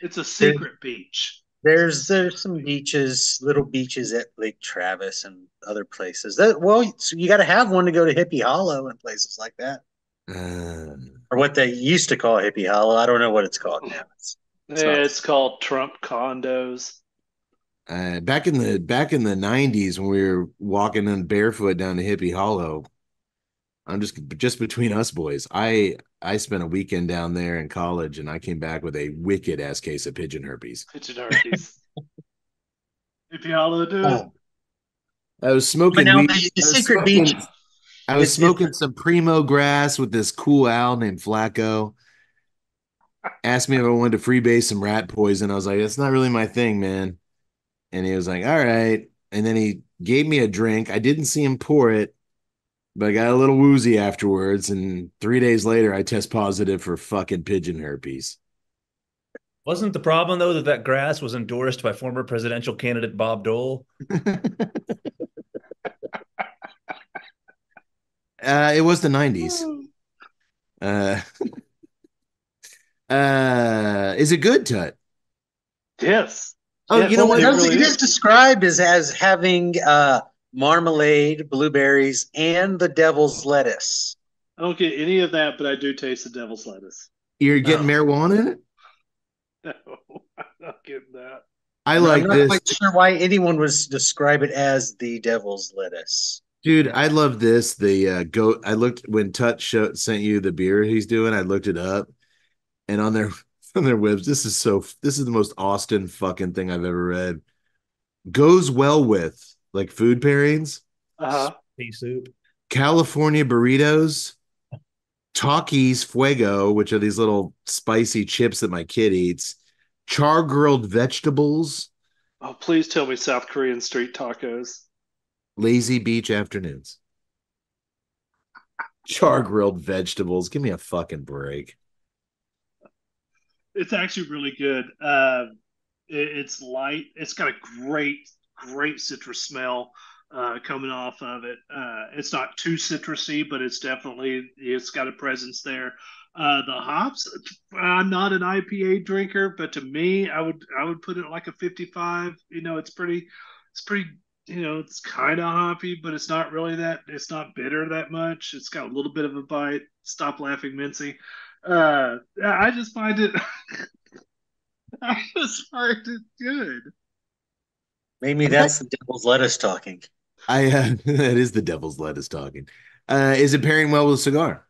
it's a secret beach. There's there's some beaches, little beaches at Lake Travis and other places. That well, so you got to have one to go to Hippie Hollow and places like that, Uh, or what they used to call Hippie Hollow. I don't know what it's called now. It's, It's Yeah, not- it's called Trump condos. uh, back in the back in the '90s when we were walking in barefoot down to Hippie Hollow, I'm just just between us boys. I I spent a weekend down there in college, and I came back with a wicked ass case of pigeon herpes. Pigeon herpes. if you all do it. Oh. I was smoking but now weed. the, the I was Secret smoking- Beach. I was It's- smoking some primo grass with this cool owl named Flacco. Asked me if I wanted to freebase some rat poison. I was like, that's not really my thing, man. And he was like, all right. And then he gave me a drink. I didn't see him pour it, but I got a little woozy afterwards. And three days later, I test positive for fucking pigeon herpes. Wasn't the problem though that that grass was endorsed by former presidential candidate Bob Dole? uh, it was the 90s. Uh, uh, is it good, Tut? Yes. Oh, Yes, you know well, what? It, it does- really it is. is described as as having uh, marmalade, blueberries, and the devil's lettuce. I don't get any of that, but I do taste the devil's lettuce. You're getting Oh. marijuana in it? No, I'm not getting that. I like I'm like not this. quite sure why anyone would describe it as the devil's lettuce. Dude, I love this. The uh goat I looked when Tut show, sent you the beer he's doing, I looked it up and on their on their webs, this is so this is the most Austin fucking thing I've ever read. Goes well with like food pairings, Uh-huh. Pea soup. California burritos, Takis Fuego, which are these little spicy chips that my kid eats, char grilled vegetables, Oh, please tell me South Korean street tacos. Lazy beach afternoons. Char grilled vegetables. Give me a fucking break. It's actually really good. Uh, it, it's light. It's got a great, great citrus smell uh, coming off of it. Uh, it's not too citrusy, but it's definitely it's got a presence there. Uh, the hops. I'm not an IPA drinker, but to me, I would I would put it like a 55. You know, it's pretty. It's pretty. You know, it's kind of hoppy, but it's not really that. It's not bitter that much. It's got a little bit of a bite. Stop laughing, Mincy. Uh, I just find it. I just find it good. Maybe that's the devil's lettuce talking. I uh, that is the devil's lettuce talking. Uh, is it pairing well with a cigar?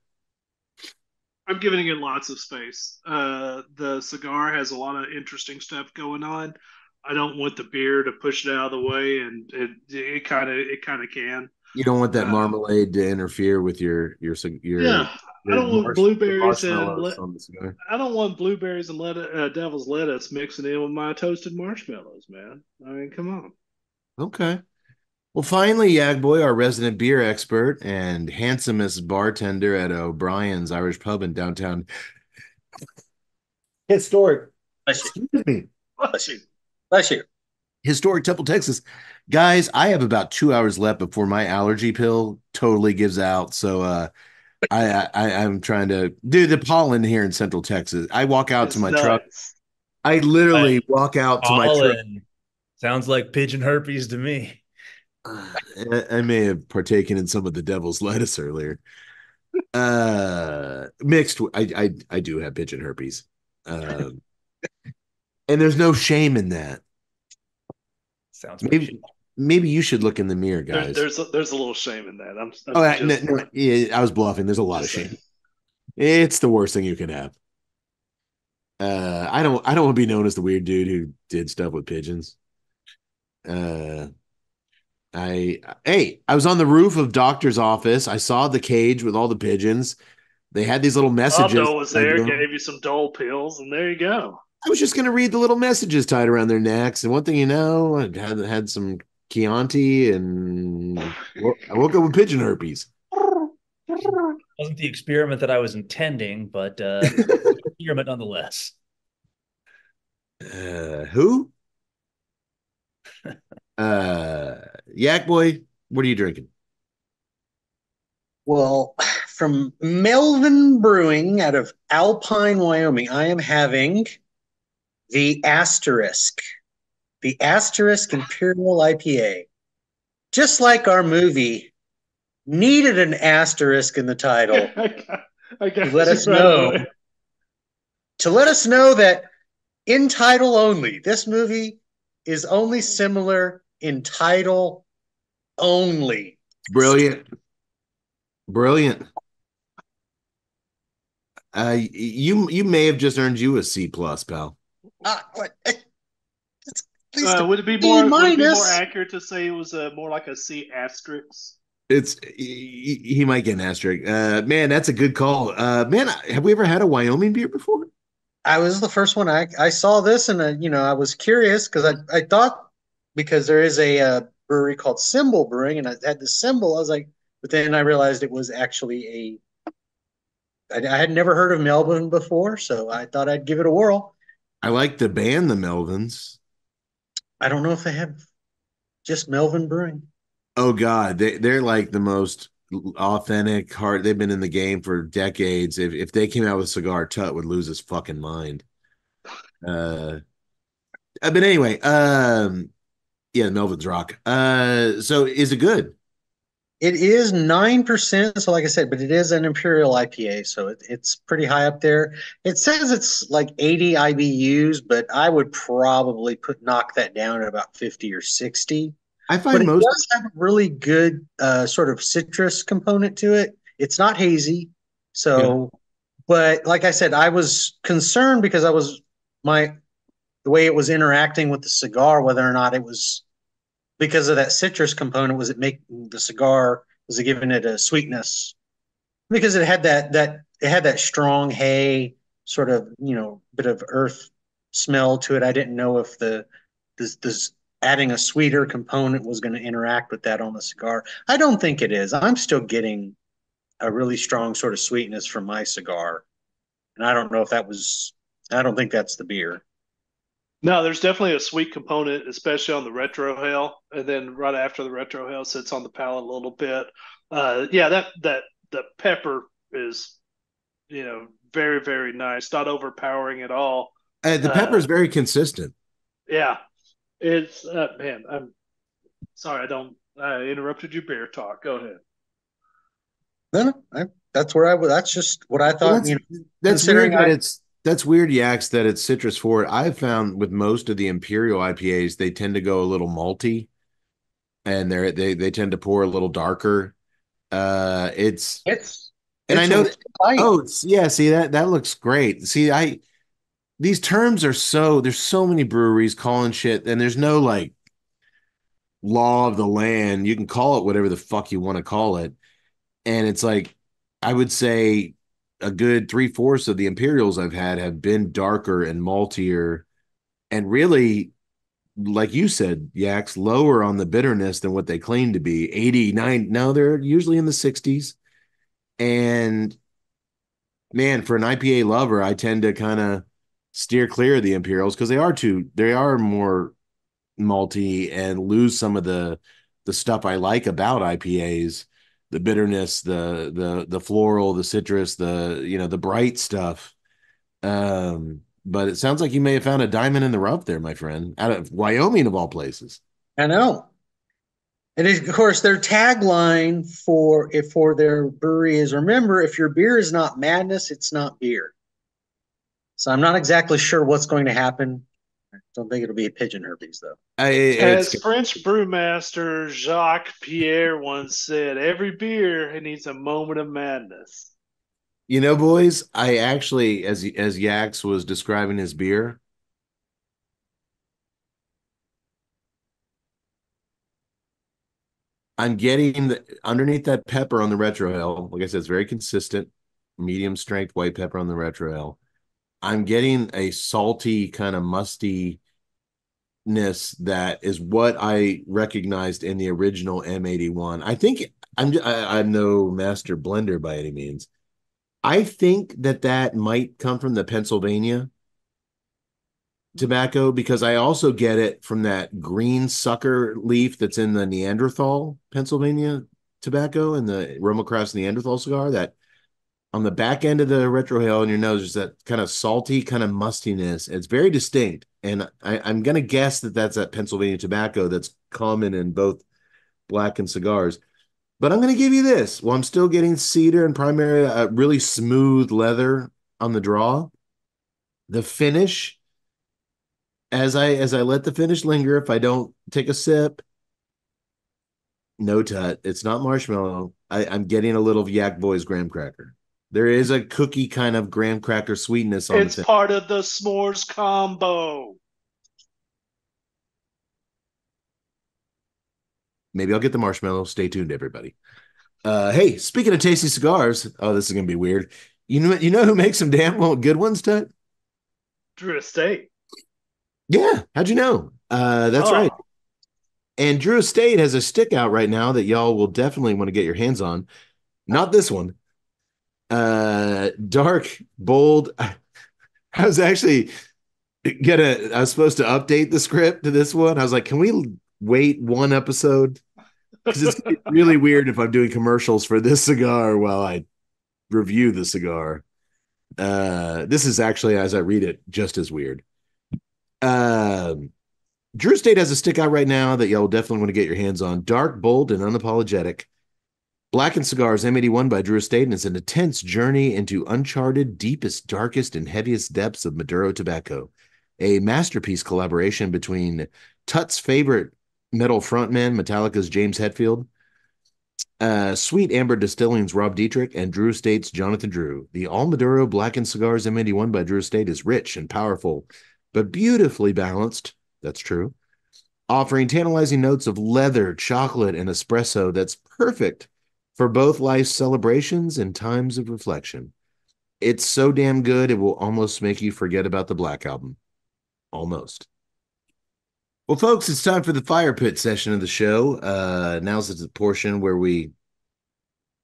I'm giving it lots of space. Uh, the cigar has a lot of interesting stuff going on. I don't want the beer to push it out of the way, and it it kind of it kind of can. You don't want that Uh, marmalade to interfere with your your your. Yeah, your I don't want marsh- blueberries and le- on the cigar. I don't want blueberries and let uh, devil's lettuce mixing in with my toasted marshmallows, man. I mean, come on. Okay. Well, finally, Yak Boy, our resident beer expert and handsomest bartender at O'Brien's Irish Pub in downtown. Historic. Bless you. Excuse me. Bless you. Bless you. Historic Temple, Texas. Guys, I have about two hours left before my allergy pill totally gives out. So uh I, I I'm trying to do the pollen here in Central Texas. I walk out It's to my truck. I literally walk out to my truck. Sounds like pigeon herpes to me. I, I may have partaken in some of the devil's lettuce earlier. Uh, mixed. i i do have pigeon herpes, um, and there's no shame in that. Sounds Maybe fishy. maybe you should look in the mirror, guys. there's a, there's a little shame in that. I'm, I'm oh, I, just- no, no, yeah, I was bluffing. There's a lot of just saying. shame. It's the worst thing you can have. Uh, I don't. I don't want to be known as the weird dude who did stuff with pigeons. Uh, I hey, I was on the roof of doctor's office. I saw the cage with all the pigeons. They had these little messages. Abdo was there, gave you some dole pills, and there you go. I was just gonna read the little messages tied around their necks, and one thing you know, I had had some Chianti, and I woke up with pigeon herpes. Wasn't the experiment that I was intending, but uh, experiment nonetheless. Uh, who? uh, Yak boy, what are you drinking? Well, from Melvin Brewing out of Alpine, Wyoming, I am having the Asterisk, the Asterisk Imperial IPA. Just like our movie needed an asterisk in the title I to let us know to let us know that in title only, this movie is only similar in title only. Brilliant. Brilliant. Uh, you you may have just earned you a C plus, pal. Uh, what? Uh, would it be more would it be more accurate to say it was a more like a C asterisk? It's he, he might get an asterisk. Uh, man, that's a good call. Uh, man, have we ever had a Wyoming beer before? I was the first one. I I saw this and uh, you know I was curious because I I thought because there is a uh, brewery called Symbol Brewing and I had the symbol. I was like, but then I realized it was actually a. I, I had never heard of Melvin before, so I thought I'd give it a whirl. I like the band, the Melvins. I don't know if they have just Melvin Brewing. Oh God, they they're like the most authentic hard. They've been in the game for decades. If if they came out with a cigar, Tut would lose his fucking mind. Uh, uh but anyway, um, yeah, Melvin's rock. Uh, so is it good? It is nine percent. So, like I said, but it is an imperial IPA, so it, it's pretty high up there. It says it's like eighty IBUs, but I would probably put knock that down at about fifty or sixty. I find but most it does have a really good uh, sort of citrus component to it. It's not hazy, so. Yeah. But like I said, I was concerned because I was my the way it was interacting with the cigar, whether or not it was because of that citrus component was it making the cigar was it giving it a sweetness? Because it had that that it had that strong hay sort of you know bit of earth smell to it. I didn't know if the this this adding a sweeter component was going to interact with that on the cigar. I don't think it is. I'm still getting a really strong sort of sweetness from my cigar. And i don't know if that was i don't think that's the beer no, there's definitely a sweet component, especially on the retrohale, and then right after the retrohale sits on the palate a little bit. Uh, yeah, that that the pepper is, you know, very very nice, not overpowering at all. Uh, the pepper is uh, very consistent. Yeah, it's uh, man. I'm sorry, I don't. I interrupted your beer talk. Go ahead. No, no, I, that's where I. was. That's just what I thought. Well, that's, you know, that's weird that I, it's that's weird, Yaks, that it's citrus forward. I've found with most of the Imperial IPAs, they tend to go a little malty and they're they they tend to pour a little darker. Uh it's it's and it's I know that, oh yeah, see that that looks great. See, I these terms are so there's so many breweries calling shit, and there's no like law of the land. You can call it whatever the fuck you want to call it. And it's like I would say a good three fourths of the Imperials I've had have been darker and maltier, and really, like you said, Yaks lower on the bitterness than what they claim to be. 89. No, they're usually in the 60s. And man, for an IPA lover, I tend to kind of steer clear of the Imperials because they are too, they are more malty and lose some of the the stuff I like about IPAs the bitterness, the the the floral, the citrus, the you know the bright stuff. Um, but it sounds like you may have found a diamond in the rough there, my friend, out of Wyoming of all places. I know. And of course, their tagline for if for their brewery is remember, if your beer is not madness, it's not beer. So I'm not exactly sure what's going to happen don't think it'll be a pigeon herpes though. I, As French brewmaster Jacques Pierre once said, "Every beer needs a moment of madness." You know, boys, I actually, as as Yaks was describing his beer, I'm getting the underneath that pepper on the retrohale. Like I said, it's very consistent, medium strength white pepper on the retrohale. I'm getting a salty kind of mustiness that is what I recognized in the original M81. I think I'm I, I'm no master blender by any means. I think that that might come from the Pennsylvania tobacco because I also get it from that green sucker leaf that's in the Neanderthal Pennsylvania tobacco and the RoMa Craft Neanderthal cigar. That on the back end of the retrohale in your nose is that kind of salty, kind of mustiness. It's very distinct, and I, I'm gonna guess that that's that Pennsylvania tobacco that's common in both Blackened cigars. But I'm gonna give you this. Well, I'm still getting cedar and primary, uh, really smooth leather on the draw. The finish as I as I let the finish linger, if I don't take a sip, no tut. It's not marshmallow. I, I'm getting a little of Yak Boys graham cracker. There is a cookie kind of graham cracker sweetness on it's it. part of the s'mores combo. Maybe I'll get the marshmallow. Stay tuned, everybody. Uh, hey, speaking of tasty cigars, oh, this is gonna be weird. You know, you know who makes some damn well good ones, Tut? Drew Estate. Yeah, how'd you know? Uh, that's Oh, right. And Drew Estate has a stick out right now that y'all will definitely want to get your hands on. Not this one. Uh, dark, bold. I was actually gonna. I was supposed to update the script to this one. I was like, can we wait one episode? Because it's really weird if I'm doing commercials for this cigar while I review the cigar. Uh, this is actually, as I read it, just as weird. Um, Drew Estate has a stick out right now that y'all definitely want to get your hands on. Dark, bold, and unapologetic. Blackened Cigars M81 by Drew Estate, and it's an intense journey into uncharted, deepest, darkest, and heaviest depths of Maduro tobacco. A masterpiece collaboration between Tut's favorite metal frontman, Metallica's James Hetfield, uh, Sweet Amber Distilling's Rob Dietrich, and Drew Estate's Jonathan Drew. The All Maduro Blackened Cigars M81 by Drew Estate is rich and powerful, but beautifully balanced. That's true. Offering tantalizing notes of leather, chocolate, and espresso that's perfect for both life's celebrations and times of reflection. It's so damn good, it will almost make you forget about the Black Album. Almost. Well, folks, it's time for the fire pit session of the show. Uh, now's the portion where we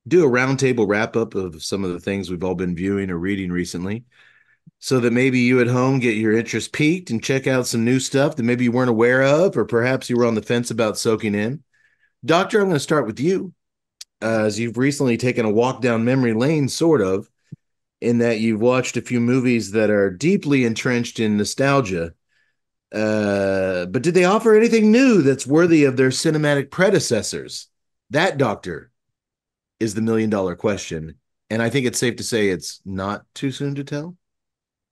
do a roundtable wrap up of some of the things we've all been viewing or reading recently, so that maybe you at home get your interest piqued and check out some new stuff that maybe you weren't aware of, or perhaps you were on the fence about soaking in. Doctor, I'm going to start with you, as you've recently taken a walk down memory lane, sort of, in that you've watched a few movies that are deeply entrenched in nostalgia. Uh, but did they offer anything new that's worthy of their cinematic predecessors? That, Doctor, is the million dollar question. And I think it's safe to say it's not too soon to tell.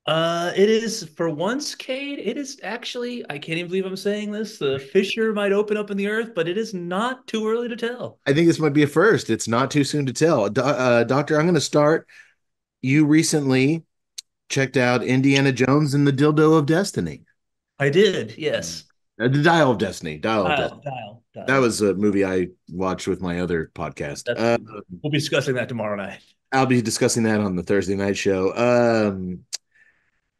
Uh, it is for once, Cade. It is actually. I can't even believe I'm saying this. The fissure might open up in the earth, but it is not too early to tell. I think this might be a first. It's not too soon to tell. Do- uh, doctor, I'm going to start. You recently checked out Indiana Jones and the Dildo of Destiny. I did. Yes. Uh, the Dial of Destiny. Dial of Dial, Destiny. dial, dial. That was a movie I watched with my other podcast. Uh, We'll be discussing that tomorrow night. I'll be discussing that on the Thursday night show. Um,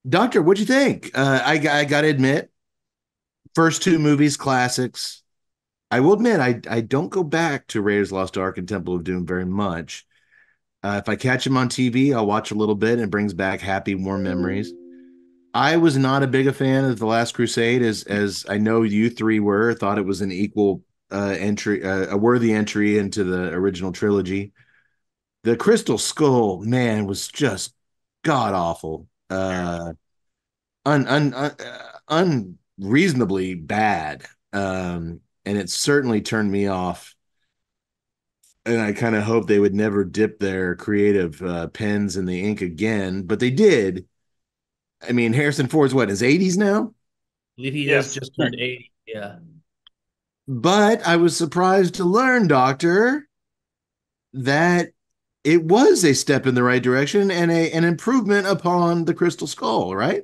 Doctor, what'd you think? Uh, I, I got to admit, first two movies, classics. I will admit, I, I don't go back to Raiders Lost Ark and Temple of Doom very much. Uh, if I catch them on TV, I'll watch a little bit and it brings back happy, warm memories. I was not a big a fan of The Last Crusade, as as I know you three were. Thought it was an equal uh, entry, uh, a worthy entry into the original trilogy. The Crystal Skull, man, was just god awful, uh, un, un, un, uh, unreasonably bad, um, and it certainly turned me off. And I kind of hope they would never dip their creative uh, pens in the ink again, but they did. I mean, Harrison Ford's what his 80s now, I believe he Yes. has just turned 80. Yeah. but I was surprised to learn, Doctor, that it was a step in the right direction and a an improvement upon the Crystal Skull, right?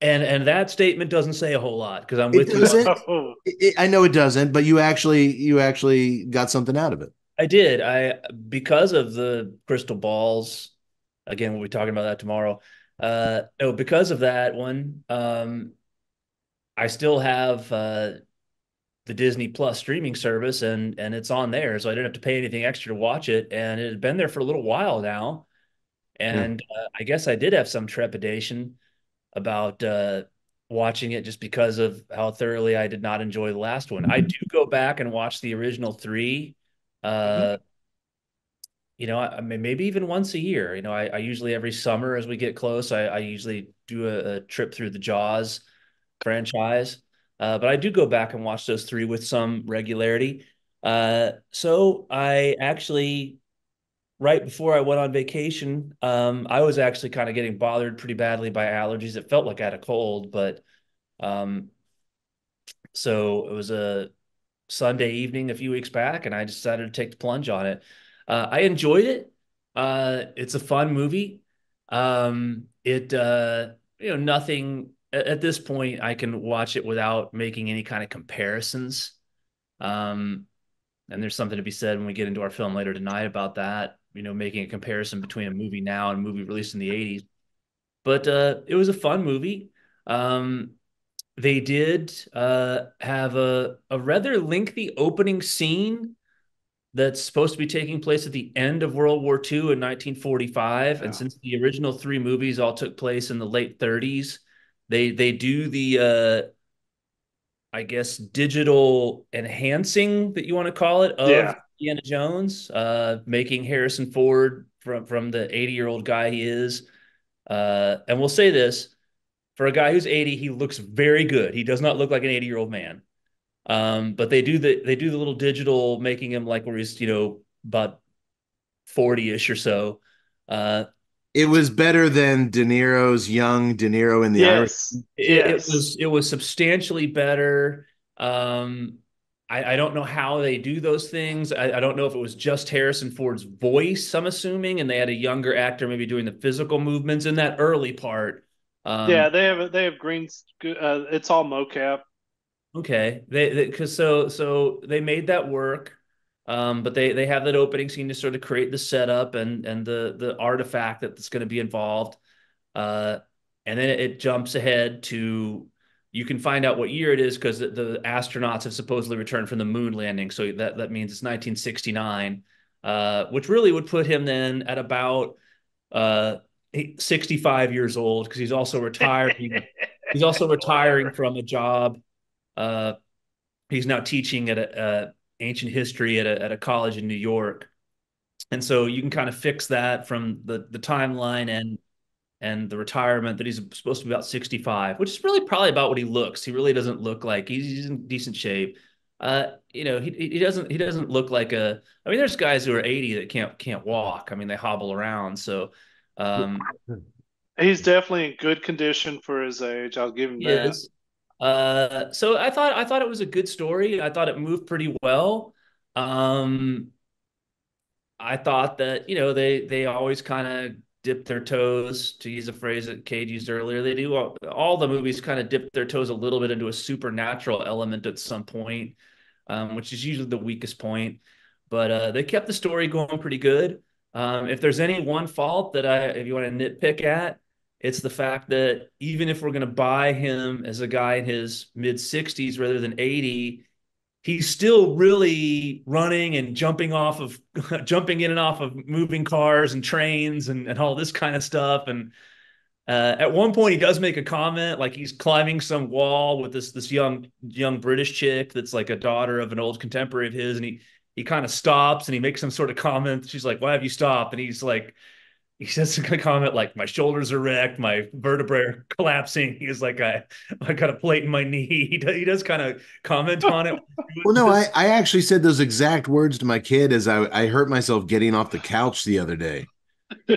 And and that statement doesn't say a whole lot because I'm It with you. Oh, It- it- I know it doesn't, but you actually you actually got something out of it. I did. I because of the crystal balls. Again, we'll be talking about that tomorrow. Uh, no, because of that one, um, I still have uh, the Disney Plus streaming service, and and it's on there, so I didn't have to pay anything extra to watch it, and it had been there for a little while now, and uh, I guess I did have some trepidation about uh, watching it just because of how thoroughly I did not enjoy the last one. I do go back and watch the original three. Uh, you know, I, I mean, maybe even once a year. You know, I, I usually every summer as we get close, I, I usually do a, a trip through the Jaws franchise. Uh, but I do go back and watch those three with some regularity. Uh, so I actually, right before I went on vacation, um, I was actually kind of getting bothered pretty badly by allergies. It felt like I had a cold, but um, so it was a Sunday evening a few weeks back, and I decided to take the plunge on it. Uh, I enjoyed it. Uh, it's a fun movie. Um, it uh, you know nothing at, this point. I can watch it without making any kind of comparisons. Um, and there's something to be said when we get into our film later tonight about that. You know, making a comparison between a movie now and a movie released in the '80s. But uh, it was a fun movie. Um, they did uh, have a, a rather lengthy opening scene that's supposed to be taking place at the end of World War II in 1945. Yeah. And since the original three movies all took place in the late 30s, they they do the uh, I guess digital enhancing that you want to call it of Yeah. Indiana Jones, uh, making Harrison Ford from from the 80 year old guy he is. Uh, and we'll say this for a guy who's 80, he looks very good. He does not look like an 80 year old man. Um, but they do the they do the little digital making him like where he's you know about 40 ish or so. Uh, It was better than De Niro's young De Niro in the Irish. yes. it, Yes. it was it was substantially better. Um, I, I don't know how they do those things. I, I don't know if it was just Harrison Ford's voice. I'm assuming, and they had a younger actor maybe doing the physical movements in that early part. Um, yeah, they have they have green. Uh, it's all mocap. Okay, they because so so they made that work, um, but they they have that opening scene to sort of create the setup and and the the artifact that's going to be involved, uh, and then it, jumps ahead to you can find out what year it is because the, the astronauts have supposedly returned from the moon landing, so that that means it's 1969, uh, which really would put him then at about uh 65 years old because he's also retired. he's also retiring from a job. Uh, he's now teaching at a, uh, ancient history at a, at a college in New York, and so you can kind of fix that from the the timeline and and the retirement that he's supposed to be about 65, which is really probably about what he looks. He really doesn't look like he's, he's in decent shape. Uh, you know, he he doesn't he doesn't look like a. I mean, there's guys who are 80 that can't can't walk. I mean, they hobble around. So, um, He's definitely in good condition for his age. I'll give him that. Uh, so I thought I thought it was a good story. I thought it moved pretty well. Um, I thought that you know they they always kind of dip their toes to use a phrase that Cade used earlier. They do all, all the movies kind of dip their toes a little bit into a supernatural element at some point, um, which is usually the weakest point. But uh, they kept the story going pretty good. Um, if there's any one fault that I, if you want to nitpick at, it's the fact that even if we're going to buy him as a guy in his mid 60s rather than 80, he's still really running and jumping off of jumping in and off of moving cars and trains and, and all this kind of stuff. And uh, at one point, he does make a comment like he's climbing some wall with this this young young British chick that's like a daughter of an old contemporary of his, and he he kind of stops and he makes some sort of comment. She's like, "Why have you stopped?" And he's like, he says a comment like, "My shoulders are wrecked, my vertebrae are collapsing." He's like, "I I got a plate in my knee." He does, he does kind of comment on it. Well, no, I, I actually said those exact words to my kid as I, I hurt myself getting off the couch the other day.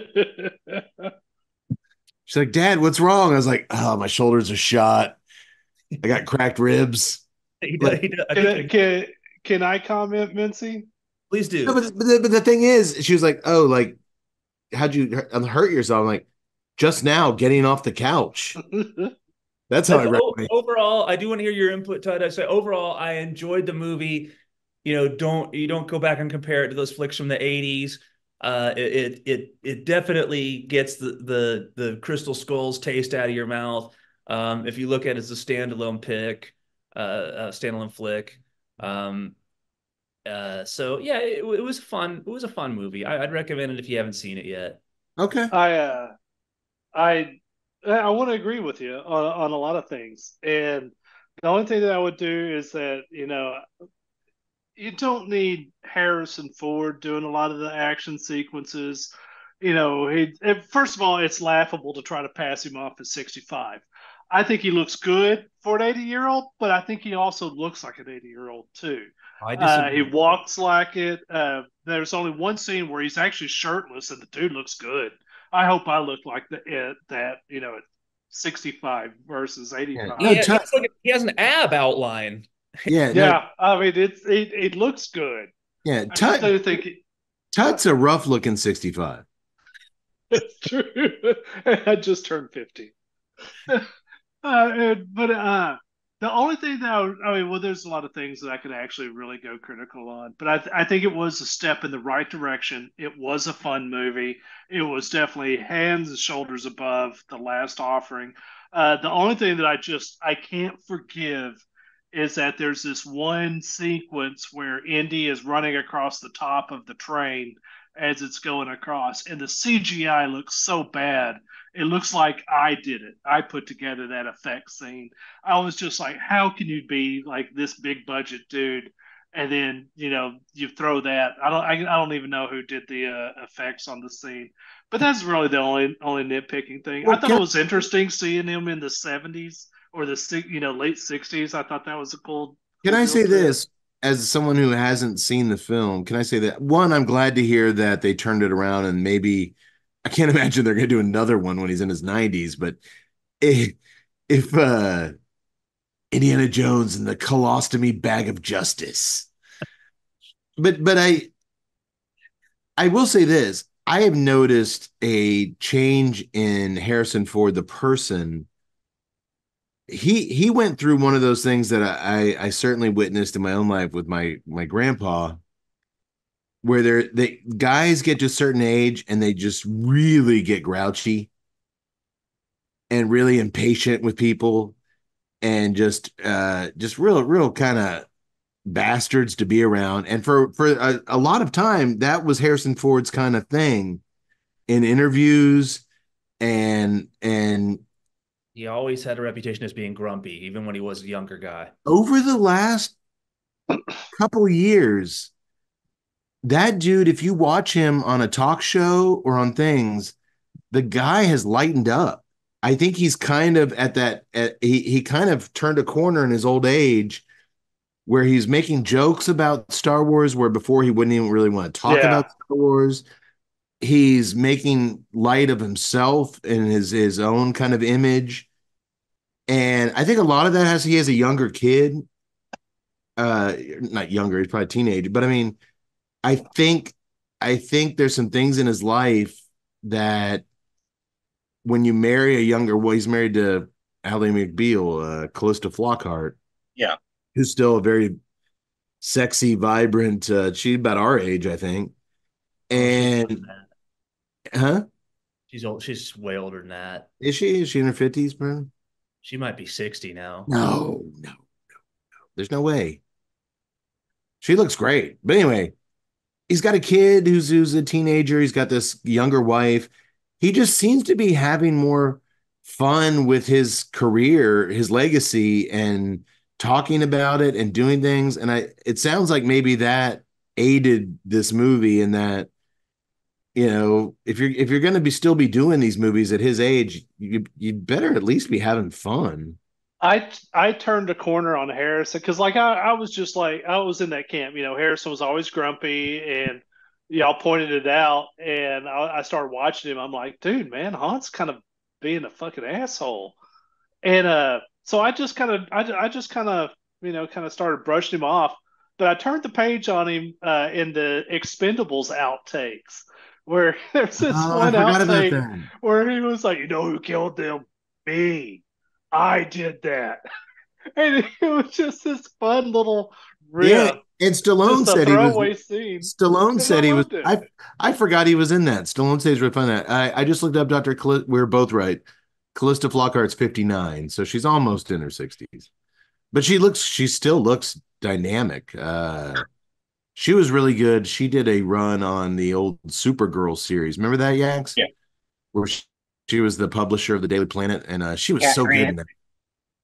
She's like, Dad, what's wrong? I was like, Oh, my shoulders are shot. I got cracked ribs. He does, he does, can, I, think- can, can I comment, Mincy? Please do. No, but, but, the, but the thing is, she was like, "Oh, like, how'd you hurt yourself?" I'm like, "Just now, getting off the couch." That's how I recommend. Overall, I do want to hear your input, Todd. I say overall, I enjoyed the movie. You know, don't you don't go back and compare it to those flicks from the '80s. Uh, it it it definitely gets the the the Crystal Skulls taste out of your mouth. Um, if you look at it as a standalone pick, uh, a standalone flick. Um, uh, so yeah, it, it, was fun. It was a fun movie. I, would recommend it if you haven't seen it yet. Okay. I uh, I I want to agree with you on on a lot of things, and the only thing that I would do is that you know you don't need Harrison Ford doing a lot of the action sequences. You know, he first of all, it's laughable to try to pass him off at 65. I think he looks good for an 80 year old, but I think he also looks like an 80 year old too. Uh, he walks like it. Uh, there's only one scene where he's actually shirtless, and the dude looks good. I hope I look like the, it, that, you know, at 65 versus 85. Yeah, he, has, he has an ab outline. Yeah, yeah. No, I mean, it's it, it looks good. Yeah, Tut, I think Tut's a rough looking 65. It's true. I just turned 50. uh, but uh, the only thing that I, would, I, mean, well, there's a lot of things that I could actually really go critical on, but I, th- I think it was a step in the right direction. It was a fun movie. It was definitely hands and shoulders above the last offering. Uh, the only thing that I just I can't forgive is that there's this one sequence where Indy is running across the top of the train as it's going across, and the CGI looks so bad. It looks like I did it. I put together that effect scene. I was just like, how can you be like this big budget dude? And then you know you throw that. I don't. I, I don't even know who did the uh, effects on the scene, but that's really the only only nitpicking thing. Well, I thought it was interesting seeing him in the '70s or the you know late '60s. I thought that was a cool. Can I say this? As someone who hasn't seen the film, can I say that one, I'm glad to hear that they turned it around and maybe I can't imagine they're going to do another one when he's in his 90s, but if, if uh Indiana Jones and the colostomy bag of justice. But but I I will say this, I have noticed a change in Harrison Ford the person he he went through one of those things that I, I certainly witnessed in my own life with my my grandpa, where they're they guys get to a certain age and they just really get grouchy and really impatient with people and just uh just real real kind of bastards to be around. And for for a, a lot of time that was harrison ford's kind of thing in interviews and and he always had a reputation as being grumpy, even when he was a younger guy. Over the last couple years, that dude, if you watch him on a talk show or on things, the guy has lightened up. I think he's kind of at that. At, he he kind of turned a corner in his old age, where he's making jokes about Star Wars, where before he wouldn't even really want to talk yeah. about Star Wars. He's making light of himself and his his own kind of image. And I think a lot of that has he has a younger kid, uh, not younger, he's probably a teenager, but I mean, I think I think there's some things in his life that when you marry a younger, well, he's married to Ally McBeal, uh, Calista Flockhart, yeah, who's still a very sexy, vibrant. Uh, she's about our age, I think, oh, and huh? She's old. She's way older than that. Is she? Is she in her fifties, bro? She might be 60 now. No, no, no, no. There's no way. She looks great. But anyway, he's got a kid who's who's a teenager. He's got this younger wife. He just seems to be having more fun with his career, his legacy, and talking about it and doing things. And I it sounds like maybe that aided this movie in that you know, if you're if you're going to be still be doing these movies at his age, you you better at least be having fun. I I turned a corner on Harrison because like I, I was just like I was in that camp. You know, Harrison was always grumpy, and y'all pointed it out, and I, I started watching him. I'm like, dude, man, Han's kind of being a fucking asshole, and uh, so I just kind of I I just kind of you know kind of started brushing him off. but I turned the page on him uh, in the Expendables outtakes, where there's this Oh, one outtake where he was like, "You know who killed them? Me. I did that." And it was just this fun little riff, Yeah, and Stallone said he was. scene. Stallone said I he was. it. I I forgot he was in that. Stallone says fun. That I I just looked up Doctor. We are both right. Calista Flockhart's fifty nine, so she's almost in her sixties, but she looks. She still looks dynamic. Uh, she was really good. She did a run on the old Supergirl series. Remember that, Yanks? Yeah. Where she, she was the publisher of the Daily Planet, and uh, she was Cat so good in that.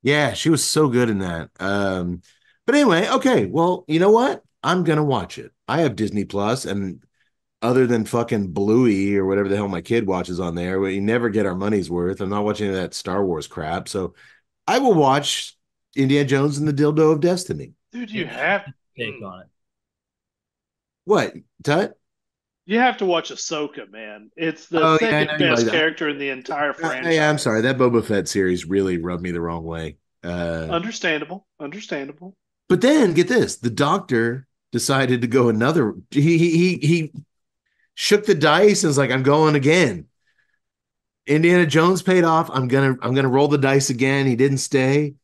Yeah, she was so good in that. Um, but anyway, okay. Well, you know what? I'm gonna watch it. I have Disney Plus, and other than fucking Bluey or whatever the hell my kid watches on there, we never get our money's worth. I'm not watching any of that Star Wars crap. So I will watch Indiana Jones and the Dildo of Destiny. Dude, you have Take on it. What, Tut? you have to watch Ahsoka, man. It's the Oh, second you best like character in the entire franchise. Hey, I'm sorry. That Boba Fett series really rubbed me the wrong way. Uh, Understandable. Understandable. But then get this: the doctor decided to go another. He he he, he shook the dice and was like, "I'm going again." Indiana Jones paid off. I'm gonna I'm gonna roll the dice again. He didn't stay.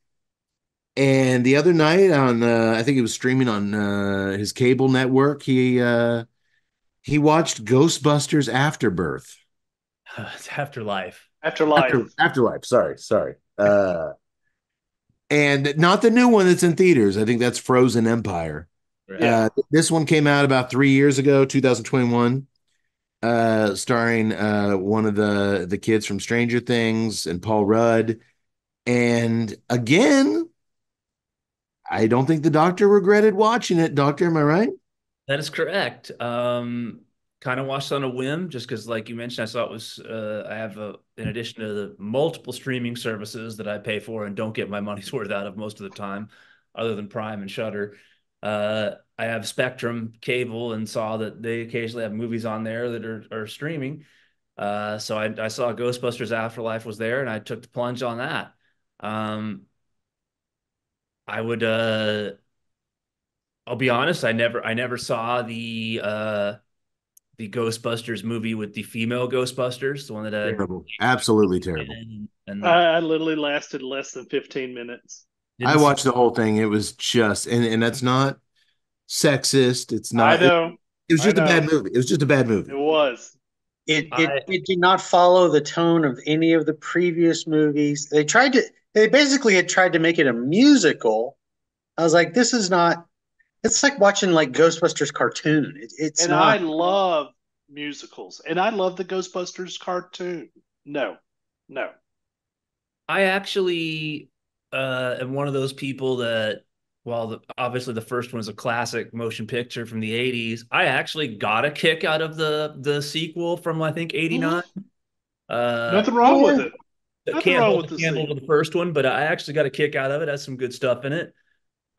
And the other night on uh, I think it was streaming on uh, his cable network. He uh, he watched Ghostbusters Afterbirth. It's afterlife. Afterlife. After, Afterlife. Sorry, sorry. Uh, and not the new one that's in theaters. I think that's Frozen Empire. Right? Uh, this one came out about three years ago, 2021, uh, starring uh, one of the the kids from Stranger Things and Paul Rudd. And again, I don't think the doctor regretted watching it. Doctor, am I right? That is correct. Um, kind of watched on a whim, just because, like you mentioned, I saw it was. Uh, I have a, in addition to the multiple streaming services that I pay for and don't get my money's worth out of most of the time, other than Prime and Shudder. Uh, I have Spectrum cable and saw that they occasionally have movies on there that are are streaming. Uh, so I, I saw Ghostbusters Afterlife was there, and I took the plunge on that. Um, I would. Uh, I'll be honest. I never. I never saw the. Uh, the Ghostbusters movie with the female Ghostbusters, the one that I Terrible. Absolutely terrible. and, and I, I literally lasted less than 15 minutes. I didn't- watched the whole thing. It was just, and, and that's not sexist. It's not. It, know. it was I just a bad movie. It was just a bad movie. It was. It, I- it it did not follow the tone of any of the previous movies. They tried to they basically had tried to make it a musical. I was like, this is not. It's like watching like Ghostbusters cartoon. It, it's and not. I love musicals. And I love the Ghostbusters cartoon. No. No. I actually uh, am one of those people that, while the, obviously the first one is a classic motion picture from the '80s, I actually got a kick out of the the sequel from I think '89. Uh, Nothing wrong with it. Nothing can't wrong with the the candle sequel. to the first one, but I actually got a kick out of it. Has some good stuff in it.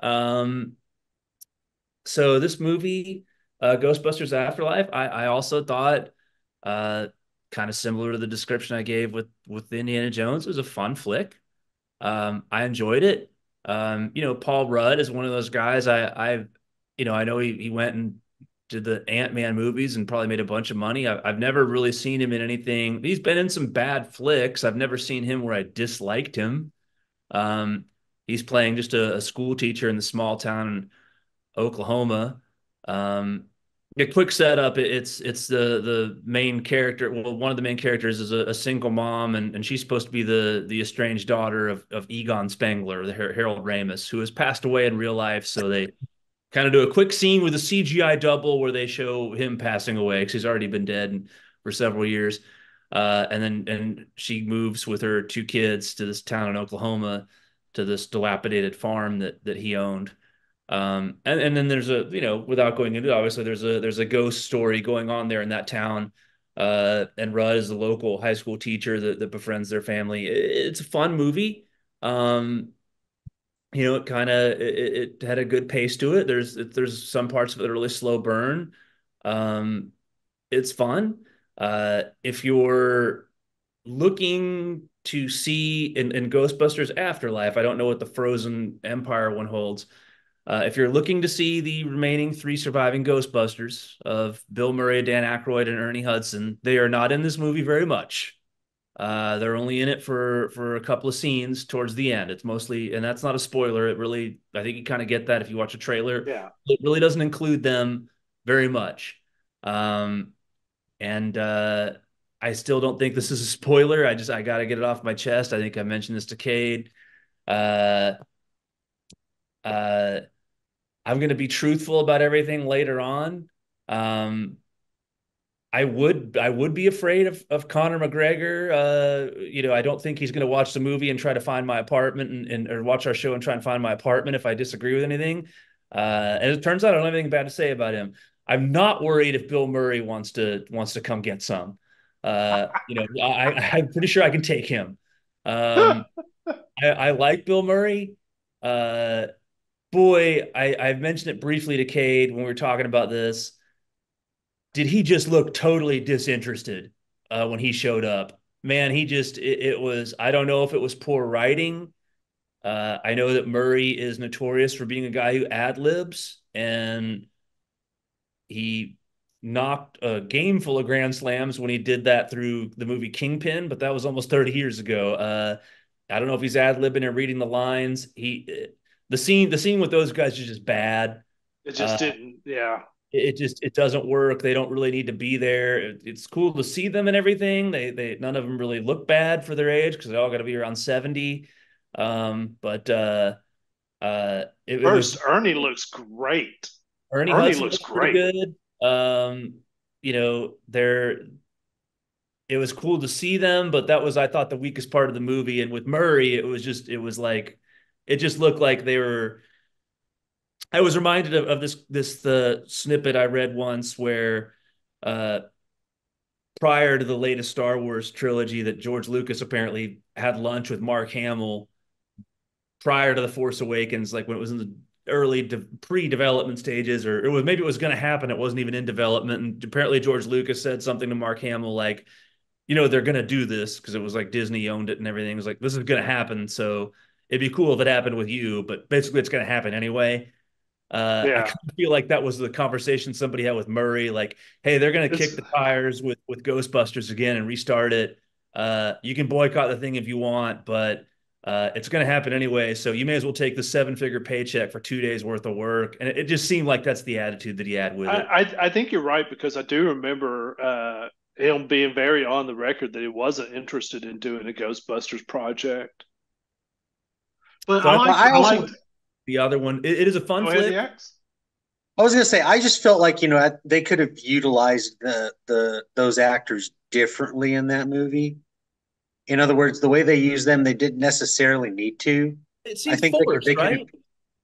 Um, so this movie, uh, Ghostbusters Afterlife, I, I also thought, uh, kind of similar to the description I gave with with Indiana Jones. It was a fun flick. Um, I enjoyed it. Um, you know, Paul Rudd is one of those guys. I, I, you know, I know he he went and did the Ant Man movies and probably made a bunch of money. I, I've never really seen him in anything. He's been in some bad flicks. I've never seen him where I disliked him. Um, he's playing just a, a school teacher in the small town in Oklahoma. Um, a quick setup. It's it's the the main character. Well, one of the main characters is a, a single mom, and, and she's supposed to be the the estranged daughter of of Egon Spengler, the Har- Harold Ramis, who has passed away in real life. So they kind of do a quick scene with a CGI double where they show him passing away because he's already been dead for several years. Uh, and then and she moves with her two kids to this town in Oklahoma, to this dilapidated farm that that he owned. Um, and, and then there's a, you know, without going into it, obviously there's a there's a ghost story going on there in that town. Uh, and Rudd is the local high school teacher that, that befriends their family. It- it's a fun movie. Um, you know, it kind of it, it had a good pace to it. There's there's some parts of it that are really slow burn. Um, it's fun. Uh, if you're looking to see in, in Ghostbusters Afterlife, I don't know what the Frozen Empire one holds. Uh, if you're looking to see the remaining three surviving Ghostbusters of Bill Murray, Dan Aykroyd, and Ernie Hudson, they are not in this movie very much. Uh, they're only in it for for a couple of scenes towards the end. It's mostly, and that's not a spoiler. It really, I think you kind of get that if you watch a trailer. Yeah. It really doesn't include them very much. Um, and uh, I still don't think this is a spoiler. I just I got to get it off my chest. I think I mentioned this to Cade. Uh, uh, I'm going to be truthful about everything later on. Um, I would I would be afraid of of Conor McGregor. Uh, you know, I don't think he's going to watch the movie and try to find my apartment and, and or watch our show and try and find my apartment if I disagree with anything. Uh, and it turns out I don't have anything bad to say about him. I'm not worried if Bill Murray wants to wants to come get some. Uh, you know, I, I'm pretty sure I can take him. Um, I, I like Bill Murray. Boy, I, I've mentioned it briefly to Cade when we were talking about this. Did he just look totally disinterested uh, when he showed up? Man, he just, it, it, was, I don't know if it was poor writing. Uh, I know that Murray is notorious for being a guy who ad libs, and he knocked a game full of grand slams when he did that through the movie Kingpin, but that was almost 30 years ago. Uh, I don't know if he's ad libbing and reading the lines. He the scene the scene with those guys is just bad. It just uh, didn't. Yeah. It just it doesn't work. They don't really need to be there. It, it's cool to see them and everything. They they none of them really look bad for their age because they all got to be around seventy. Um, but uh, uh, it, first it was, Ernie looks great. Ernie, Ernie looks great. Good. Um, you know they're it was cool to see them, but that was I thought the weakest part of the movie. And with Murray, it was just it was like it just looked like they were. I was reminded of, of this this the snippet I read once where, uh, prior to the latest Star Wars trilogy, that George Lucas apparently had lunch with Mark Hamill prior to the Force Awakens, like when it was in the early de- pre-development stages, or it was maybe it was going to happen. It wasn't even in development, and apparently George Lucas said something to Mark Hamill like, you know, they're going to do this because it was like Disney owned it and everything. It was like this is going to happen, so it'd be cool if it happened with you, but basically it's going to happen anyway. Uh, yeah. I kind of feel like that was the conversation somebody had with Murray. Like, hey, they're going to kick the tires with with Ghostbusters again and restart it. Uh, you can boycott the thing if you want, but uh, it's going to happen anyway. So you may as well take the seven figure paycheck for two days worth of work. And it, it, just seemed like that's the attitude that he had with I, it. I, I think you're right because I do remember uh, him being very on the record that he wasn't interested in doing a Ghostbusters project. But so I, like, I, also, I like the other one. it, it is a fun oh, Go flick. I was gonna say I just felt like you know they could have utilized the the those actors differently in that movie. In other words, the way they use them, they didn't necessarily need to. It seemed I think forced, they, they right?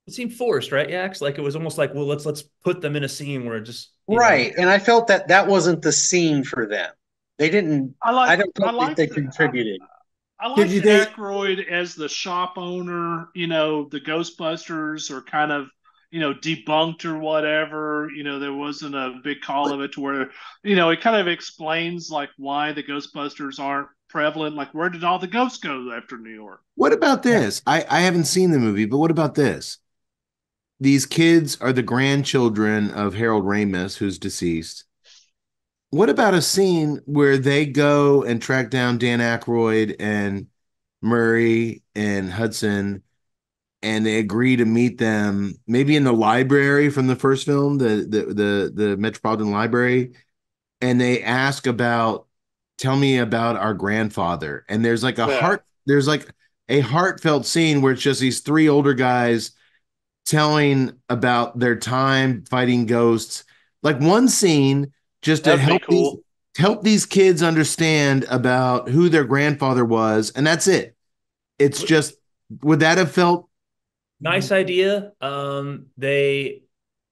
It seemed forced, right? Yaks? Like it was almost like, well, let's let's put them in a scene where just right. Know. And I felt that that wasn't the scene for them. They didn't. I like. I don't think I they the, um, contributed. I like Did they... Aykroyd as the shop owner. You know, the Ghostbusters are kind of you know debunked or whatever. You know, there wasn't a big call of it to where you know it kind of explains like why the Ghostbusters aren't prevalent. Like, where did all the ghosts go after New York? What about this? I I haven't seen the movie, but what about this? These kids are the grandchildren of Harold Ramis, who's deceased what about a scene where they go and track down Dan Aykroyd and Murray and Hudson and they agree to meet them maybe in the library from the first film, the the the, the Metropolitan Library, and they ask about tell me about our grandfather. And there's like a yeah. heart there's like a heartfelt scene where it's just these three older guys telling about their time fighting ghosts. Like one scene just to help cool. these help these kids understand about who their grandfather was, and that's it. It's just would that have felt nice idea? Um, they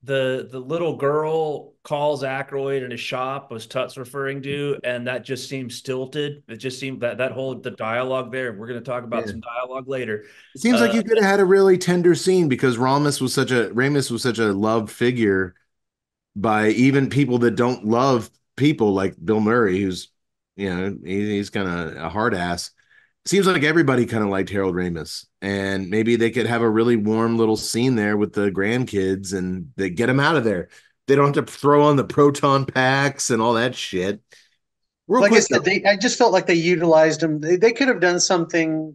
the the little girl calls Aykroyd in his shop was Tut's referring to, and that just seems stilted. It just seemed that that whole the dialogue there. We're going to talk about yeah. some dialogue later. It seems uh, like you could have had a really tender scene because Ramis was such a Ramis was such a loved figure by even people that don't love people like Bill Murray, who's you know he, he's kind of a hard ass. seems like everybody kind of liked Harold Ramis, and maybe they could have a really warm little scene there with the grandkids, and they get them out of there. They don't have to throw on the proton packs and all that shit. Real like quick, I said, they, I just felt like they utilized them. They, they could have done something.